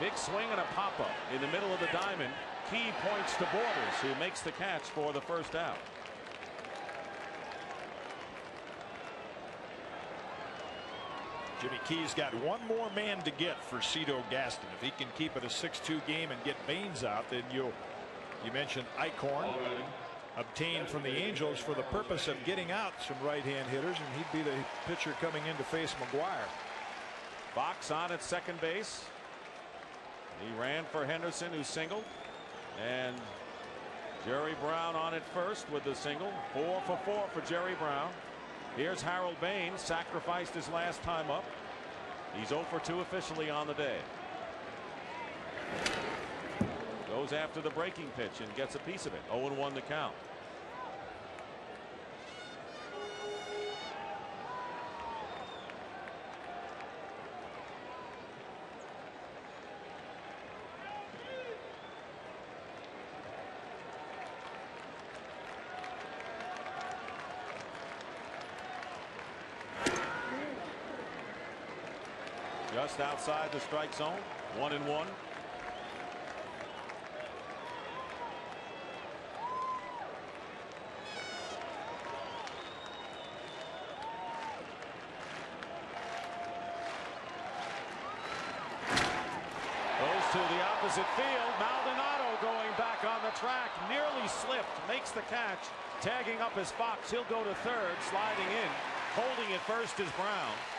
Big swing and a pop up in the middle of the diamond. Key points to Borders, who makes the catch for the first out. Jimmy Key's got one more man to get for Cito Gaston. If he can keep it a 6-2 game and get Baines out, then you'll you mentioned Eichhorn obtained from the Angels for the purpose of getting out some right-hand hitters, and he'd be the pitcher coming in to face McGwire. Fox on at second base. He ran for Henderson, who singled, and Jerry Browne on at first with the single. Four for four for Jerry Browne. Here's Harold Baines, sacrificed his last time up. He's 0 for 2 officially on the day. Goes after the breaking pitch and gets a piece of it. 0 1 the count. Just outside the strike zone. One and one. Goes to the opposite field. Maldonado going back on the track. Nearly slipped. Makes the catch. Tagging up his Fox. He'll go to third. Sliding in. Holding at first is Browne.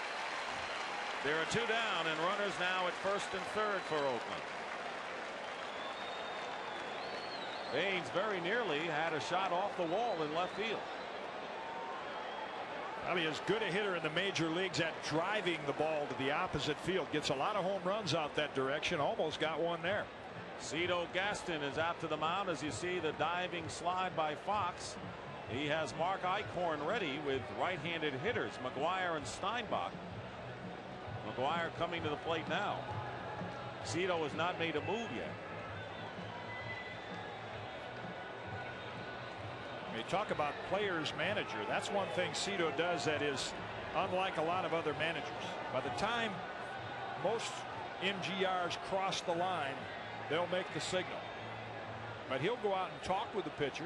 There are two down and runners now at first and third for Oakland. Baines very nearly had a shot off the wall in left field. Probably as good a hitter in the major leagues at driving the ball to the opposite field. Gets a lot of home runs out that direction. Almost got one there. Cito Gaston is out to the mound as you see the diving slide by Fox. He has Mark Eichhorn ready with right-handed hitters McGwire and Steinbach. McGwire coming to the plate now. Cito has not made a move yet. You talk about players manager. That's one thing Cito does that is unlike a lot of other managers. By the time most MGRs cross the line, they'll make the signal. But he'll go out and talk with the pitcher,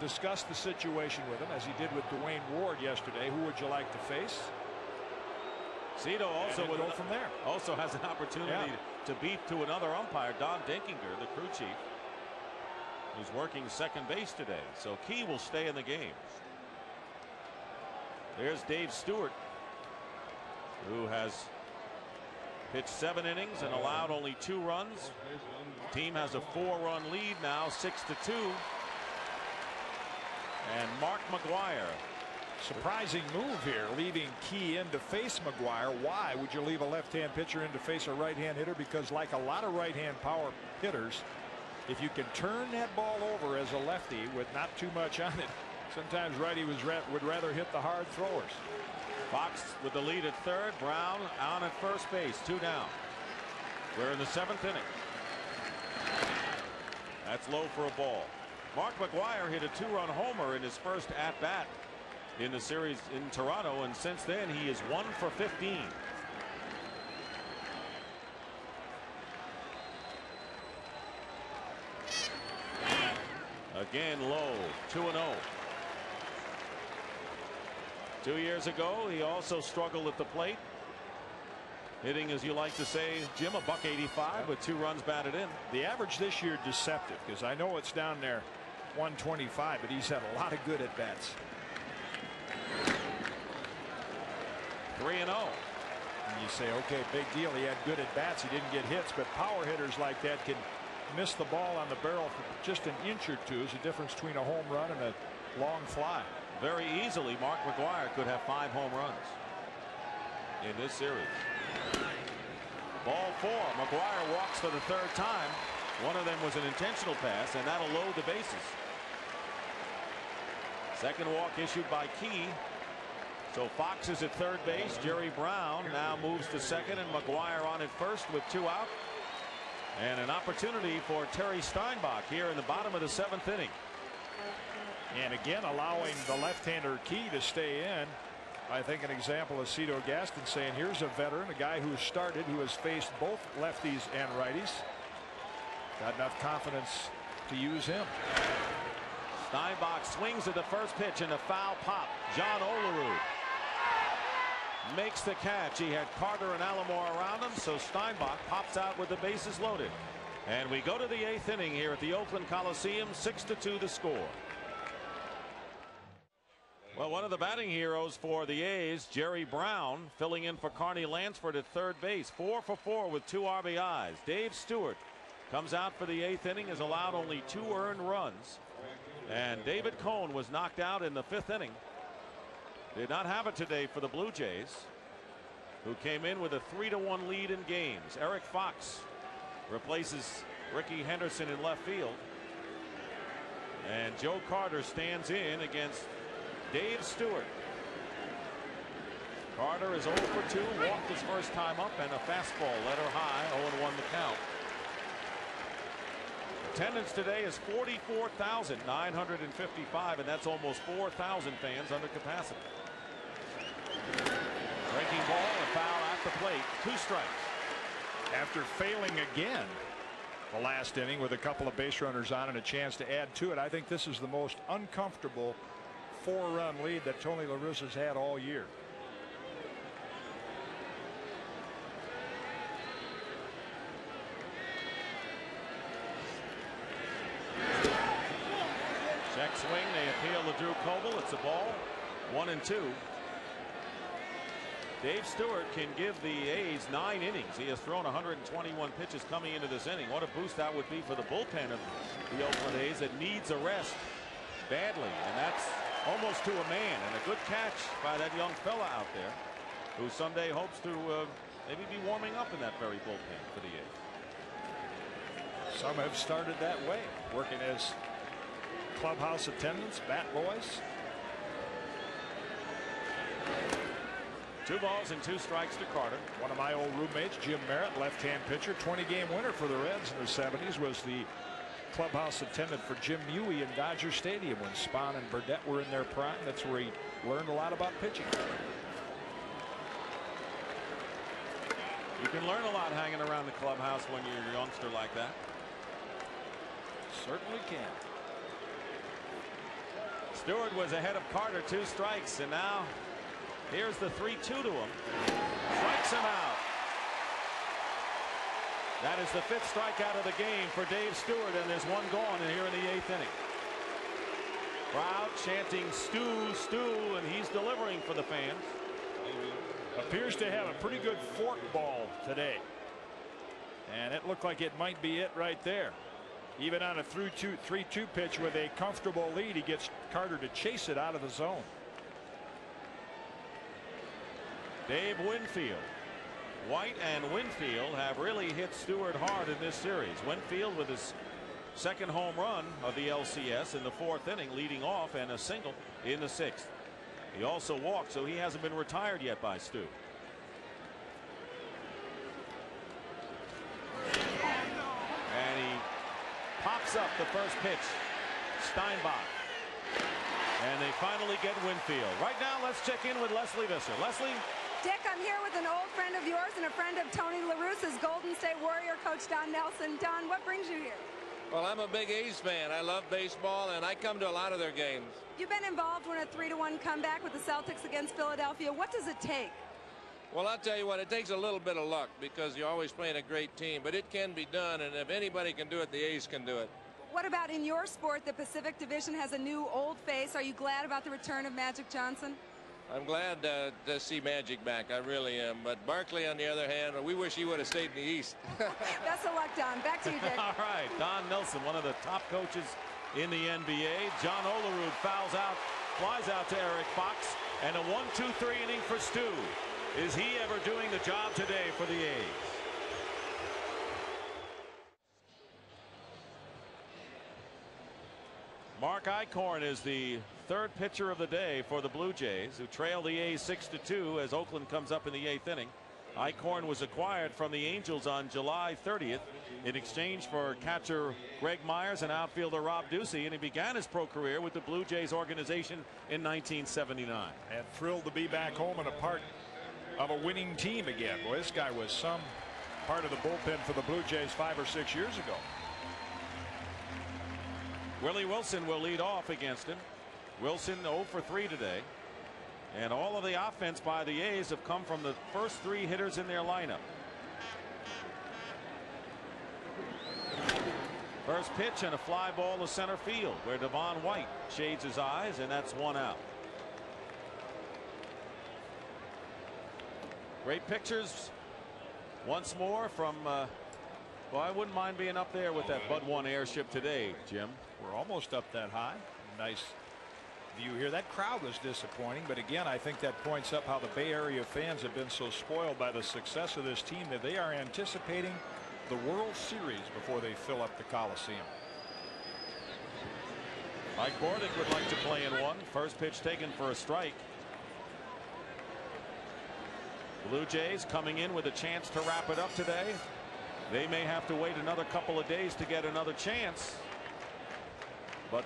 discuss the situation with him, as he did with Duane Ward yesterday. Who would you like to face? Cito also would go from there. Also has an opportunity Yeah. to beat to another umpire, Don Denkinger, the crew chief, who's working second base today. So Key will stay in the game. There's Dave Stewart, who has pitched seven innings and allowed only two runs. Team has a four-run lead now, six to two. And Mark McGwire Surprising move here, leaving Key in to face McGwire. Why would you leave a left-hand pitcher in to face a right-hand hitter? Because like a lot of right-hand power hitters, if you can turn that ball over as a lefty with not too much on it, sometimes righty was would rather hit the hard throwers. Fox with the lead at third. Browne on at first base. Two down. We're in the seventh inning. That's low for a ball. Mark McGwire hit a two-run homer in his first at-bat in the series in Toronto, and since then he is one for 15. Again low, 2 and 0. Two years ago, he also struggled at the plate. Hitting, as you like to say, Jim, a buck 85 with two runs batted in. The average this year deceptive because I know it's down there 125, but he's had a lot of good at bats. 3 and 0. And you say, okay, big deal. He had good at bats. He didn't get hits, but power hitters like that can miss the ball on the barrel for just an inch or two is the difference between a home run and a long fly. Very easily, Mark McGwire could have five home runs in this series. Ball four. McGwire walks for the third time. One of them was an intentional pass, and that'll load the bases. Second walk issued by Key. So Fox is at third base. Jerry Browne now moves to second, and McGwire on at first with two out. And an opportunity for Terry Steinbach here in the bottom of the seventh inning. And again, allowing the left-hander Key to stay in. I think an example of Cito Gaston saying, here's a veteran, a guy who started, who has faced both lefties and righties. Got enough confidence to use him. Steinbach swings at the first pitch and a foul pop. John Olerud makes the catch. He had Carter and Alomar around him, so Steinbach pops out with the bases loaded. And we go to the eighth inning here at the Oakland Coliseum, 6 to 2 the score. Well, one of the batting heroes for the A's, Jerry Browne, filling in for Carney Lansford at third base. Four for four with two RBIs. Dave Stewart comes out for the eighth inning, has allowed only two earned runs. And David Cone was knocked out in the fifth inning. Did not have it today for the Blue Jays, who came in with a three to one lead in games. Eric Fox replaces Rickey Henderson in left field. And Joe Carter stands in against Dave Stewart. Carter is 0 for 2, walked his first time up, and a fastball let her high, 0 1 the count. Attendance today is 44,955, and that's almost 4,000 fans under capacity. Breaking ball, a foul at the plate, two strikes. After failing again the last inning with a couple of base runners on and a chance to add to it, I think this is the most uncomfortable four run lead that Tony La had all year. Check swing. They appeal to Drew Coble. It's a ball. One and two. Dave Stewart can give the A's nine innings. He has thrown 121 pitches coming into this inning. What a boost that would be for the bullpen of the Oakland A's that needs a rest badly. And that's almost to a man. And a good catch by that young fella out there who someday hopes to uh, maybe be warming up in that very bullpen for the A's. Some have started that way, working as clubhouse attendants, bat boys. Two balls and two strikes to Carter. One of my old roommates, Jim Merritt, left-hand pitcher, 20-game winner for the Reds in the 70s, was the clubhouse attendant for Jim Mewey in Dodger Stadium when Spahn and Burdette were in their prime. That's where he learned a lot about pitching. You can learn a lot hanging around the clubhouse when you're a youngster like that. Certainly can. Stewart was ahead of Carter, two strikes, and now here's the 3 2 to him. Strikes him out. That is the fifth strikeout of the game for Dave Stewart, and there's one gone here in the eighth inning. Crowd chanting Stu, Stu, and he's delivering for the fans. Appears to have a pretty good fork ball today. And it looked like it might be it right there. Even on a 3-2 pitch with a comfortable lead, he gets Carter to chase it out of the zone. Dave Winfield. White and Winfield have really hit Stewart hard in this series. Winfield with his second home run of the LCS in the fourth inning leading off and a single in the sixth. He also walked so he hasn't been retired yet by Stu. And he pops up the first pitch. Steinbach. And they finally get Winfield. Right now let's check in with Lesley Visser. Lesley Dick, I'm here with an old friend of yours and a friend of Tony La Russa's Golden State Warrior coach Don Nelson. Don, what brings you here? Well, I'm a big A's fan. I love baseball, and I come to a lot of their games. You've been involved in a 3 to 1 comeback with the Celtics against Philadelphia. What does it take? Well, I'll tell you what, it takes a little bit of luck because you're always playing a great team, but it can be done, and if anybody can do it, the A's can do it. What about in your sport? The Pacific Division has a new old face. Are you glad about the return of Magic Johnson? I'm glad uh, to see Magic back. I really am. But Barkley, on the other hand, we wish he would have stayed in the East. Best of luck, Don. Back to you, Dick. All right. Don Nelson, one of the top coaches in the NBA. John Olerud fouls out, flies out to Eric Fox, and a 1-2-3 inning for Stu. Is he ever doing the job today for the A's? Mark Eichhorn is the third pitcher of the day for the Blue Jays, who trail the A's 6 to 2 as Oakland comes up in the eighth inning. Eichhorn was acquired from the Angels on July 30th in exchange for catcher Greg Myers and outfielder Rob Ducey, and he began his pro career with the Blue Jays organization in 1979. And thrilled to be back home and a part of a winning team again. Boy, this guy was some part of the bullpen for the Blue Jays five or six years ago. Willie Wilson will lead off against him. Wilson 0 for 3 today. And all of the offense by the A's have come from the first three hitters in their lineup. First pitch and a fly ball to center field where Devon White shades his eyes and that's one out. Great pictures once more from uh, well I wouldn't mind being up there with that Bud One airship today Jim. We're almost up that high. Nice view here. That crowd was disappointing, but again, I think that points up how the Bay Area fans have been so spoiled by the success of this team that they are anticipating the World Series before they fill up the Coliseum. Mike Bordick would like to play in one. First pitch taken for a strike. Blue Jays coming in with a chance to wrap it up today. They may have to wait another couple of days to get another chance. But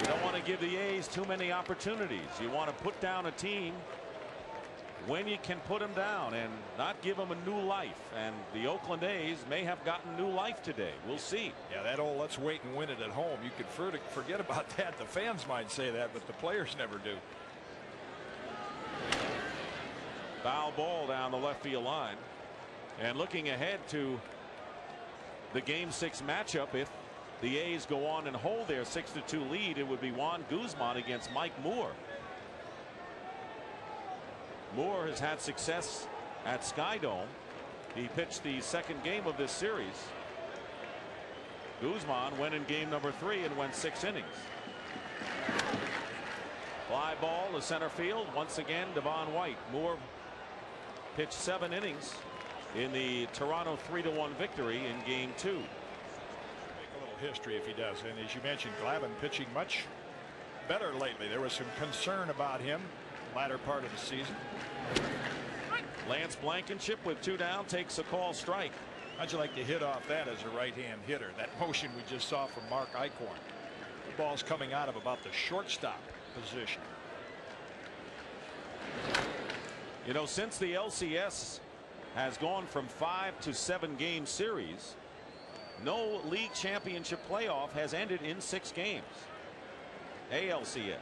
you don't want to give the A's too many opportunities. You want to put down a team when you can put them down and not give them a new life. And the Oakland A's may have gotten new life today. We'll see. Yeah, that old let's wait and win it at home. You could forget about that. The fans might say that, but the players never do. Foul ball down the left field line. And looking ahead to the game six matchup, if the A's go on and hold their 6 to 2 lead, it would be Juan Guzman against Mike Moore. Moore has had success at Skydome. He pitched the second game of this series. Guzman went in game number three and went six innings. Fly ball to center field. Once again, Devon White. Moore pitched seven innings in the Toronto 3 to 1 victory in game two. Make a little history if he does. And as you mentioned, Glavine pitching much better lately. There was some concern about him latter part of the season. Lance Blankenship with two down takes a call strike. How'd you like to hit off that as a right hand hitter? That motion we just saw from Mark Eichhorn. The ball's coming out of about the shortstop position. You know, since the LCS has gone from five to seven game series, no league championship playoff has ended in six games. ALCS.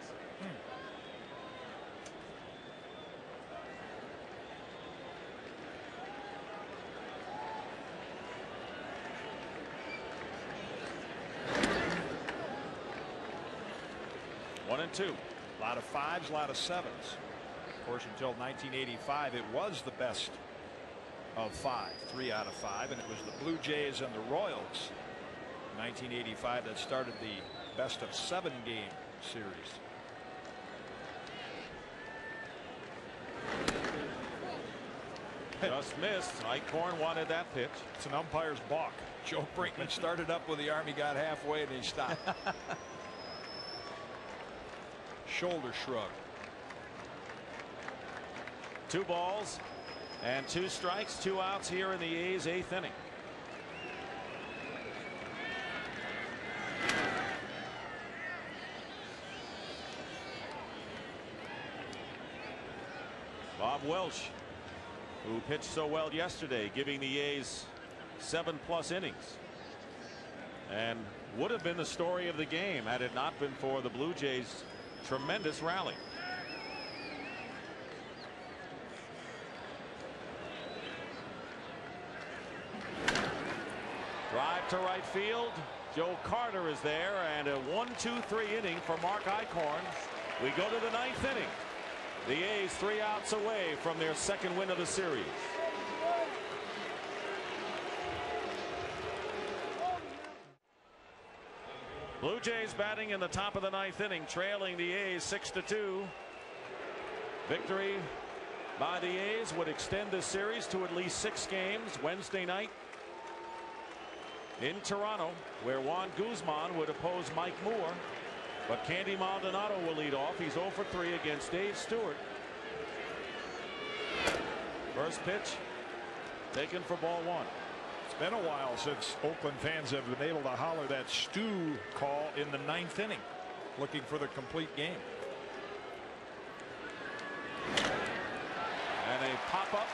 One and two. A lot of fives, a lot of sevens. Of course, until 1985, it was the best of five, three out of five, and it was the Blue Jays and the Royals 1985 that started the best of seven game series. Just missed. Eichhorn wanted that pitch. It's an umpire's balk. Joe Brinkman started up with the Army, got halfway, and he stopped. Shoulder shrug. Two balls and two strikes, two outs here in the A's eighth inning. Bob Welch, who pitched so well yesterday, giving the A's seven plus innings. And would have been the story of the game had it not been for the Blue Jays tremendous rally. Drive to right field. Joe Carter is there and a one two three inning for Mark Eichhorn. We go to the ninth inning. The A's three outs away from their second win of the series. Blue Jays batting in the top of the ninth inning trailing the A's six to two. Victory by the A's would extend this series to at least six games Wednesday night in Toronto where Juan Guzman would oppose Mike Moore. But Candy Maldonado will lead off. He's 0 for 3 against Dave Stewart. First pitch taken for ball one. It's been a while since Oakland fans have been able to holler that stew call in the ninth inning, looking for the complete game. And a pop up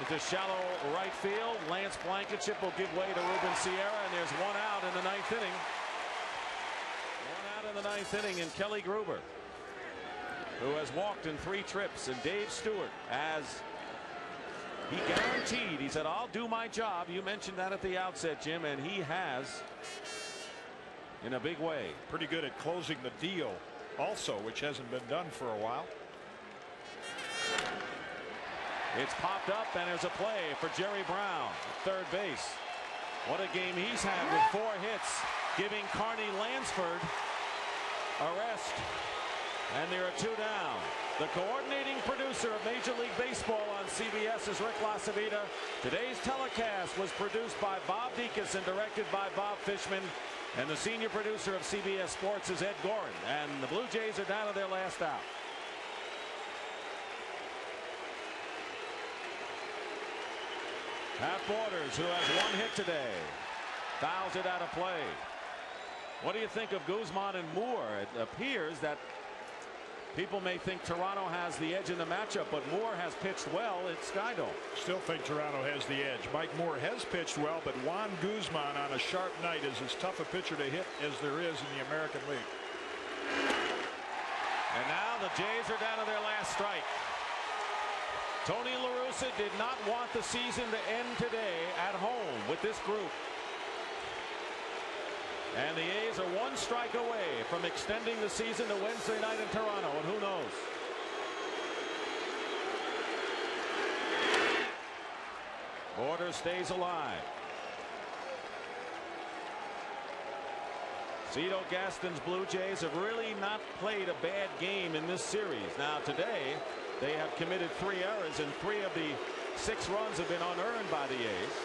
into shallow right field. Lance Blankenship will give way to Ruben Sierra, and there's one out in the ninth inning. One out in the ninth inning, and Kelly Gruber, who has walked in three trips, and Dave Stewart, as he guaranteed, he said, I'll do my job. You mentioned that at the outset, Jim, and he has in a big way. Pretty good at closing the deal, also, which hasn't been done for a while. It's popped up and there's a play for Jerry Browne third base. What a game he's had with four hits giving Carney Lansford a rest and there are two down. The coordinating producer of Major League Baseball on CBS is Rick Lasavita. Today's telecast was produced by Bob Dekas and directed by Bob Fishman. And the senior producer of CBS Sports is Ed Goren. And the Blue Jays are down to their last out. Pat Borders, who has one hit today, fouls it out of play. What do you think of Guzman and Moore? It appears that people may think Toronto has the edge in the matchup, but Moore has pitched well at Skydome. Still think Toronto has the edge. Mike Moore has pitched well, but Juan Guzman on a sharp night is as tough a pitcher to hit as there is in the American League. And now the Jays are down to their last strike. Tony La Russa did not want the season to end today at home with this group. And the A's are one strike away from extending the season to Wednesday night in Toronto, and who knows? Border stays alive. Cito Gaston's Blue Jays have really not played a bad game in this series. Now today they have committed three errors and three of the six runs have been unearned by the A's.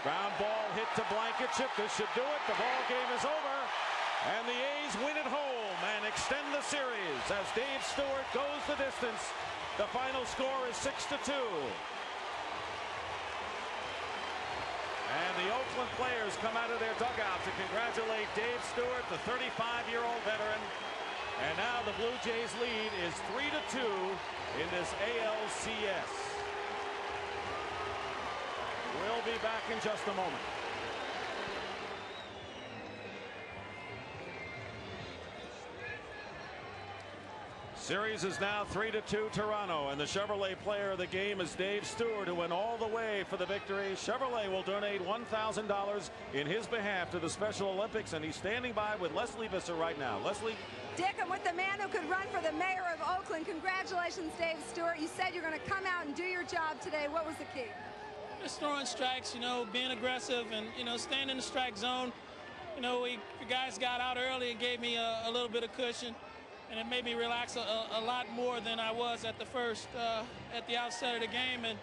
Ground ball hit to Blankenship. This should do it. The ball game is over. And the A's win at home and extend the series as Dave Stewart goes the distance. The final score is 6 to 2. And the Oakland players come out of their dugout to congratulate Dave Stewart, the 35-year-old veteran, and now the Blue Jays lead is 3 to 2 in this ALCS. We'll be back in just a moment. Series is now 3 to 2 Toronto and the Chevrolet player of the game is Dave Stewart who went all the way for the victory. Chevrolet will donate $1,000 in his behalf to the Special Olympics and he's standing by with Lesley Visser right now. Lesley Dick, I'm with the man who could run for the mayor of Oakland. Congratulations, Dave Stewart. You said you're going to come out and do your job today. What was the key? Just throwing strikes, you know, being aggressive and, you know, staying in the strike zone. You know, we the guys got out early and gave me a, a little bit of cushion, and it made me relax a, a, a lot more than I was at the first, uh, at the outset of the game. And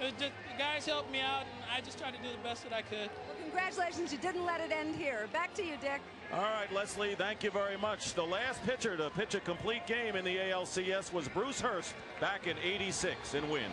just, the guys helped me out, and I just tried to do the best that I could. Well, congratulations. You didn't let it end here. Back to you, Dick. All right, Lesley, thank you very much. The last pitcher to pitch a complete game in the ALCS was Bruce Hurst back in 86 and win.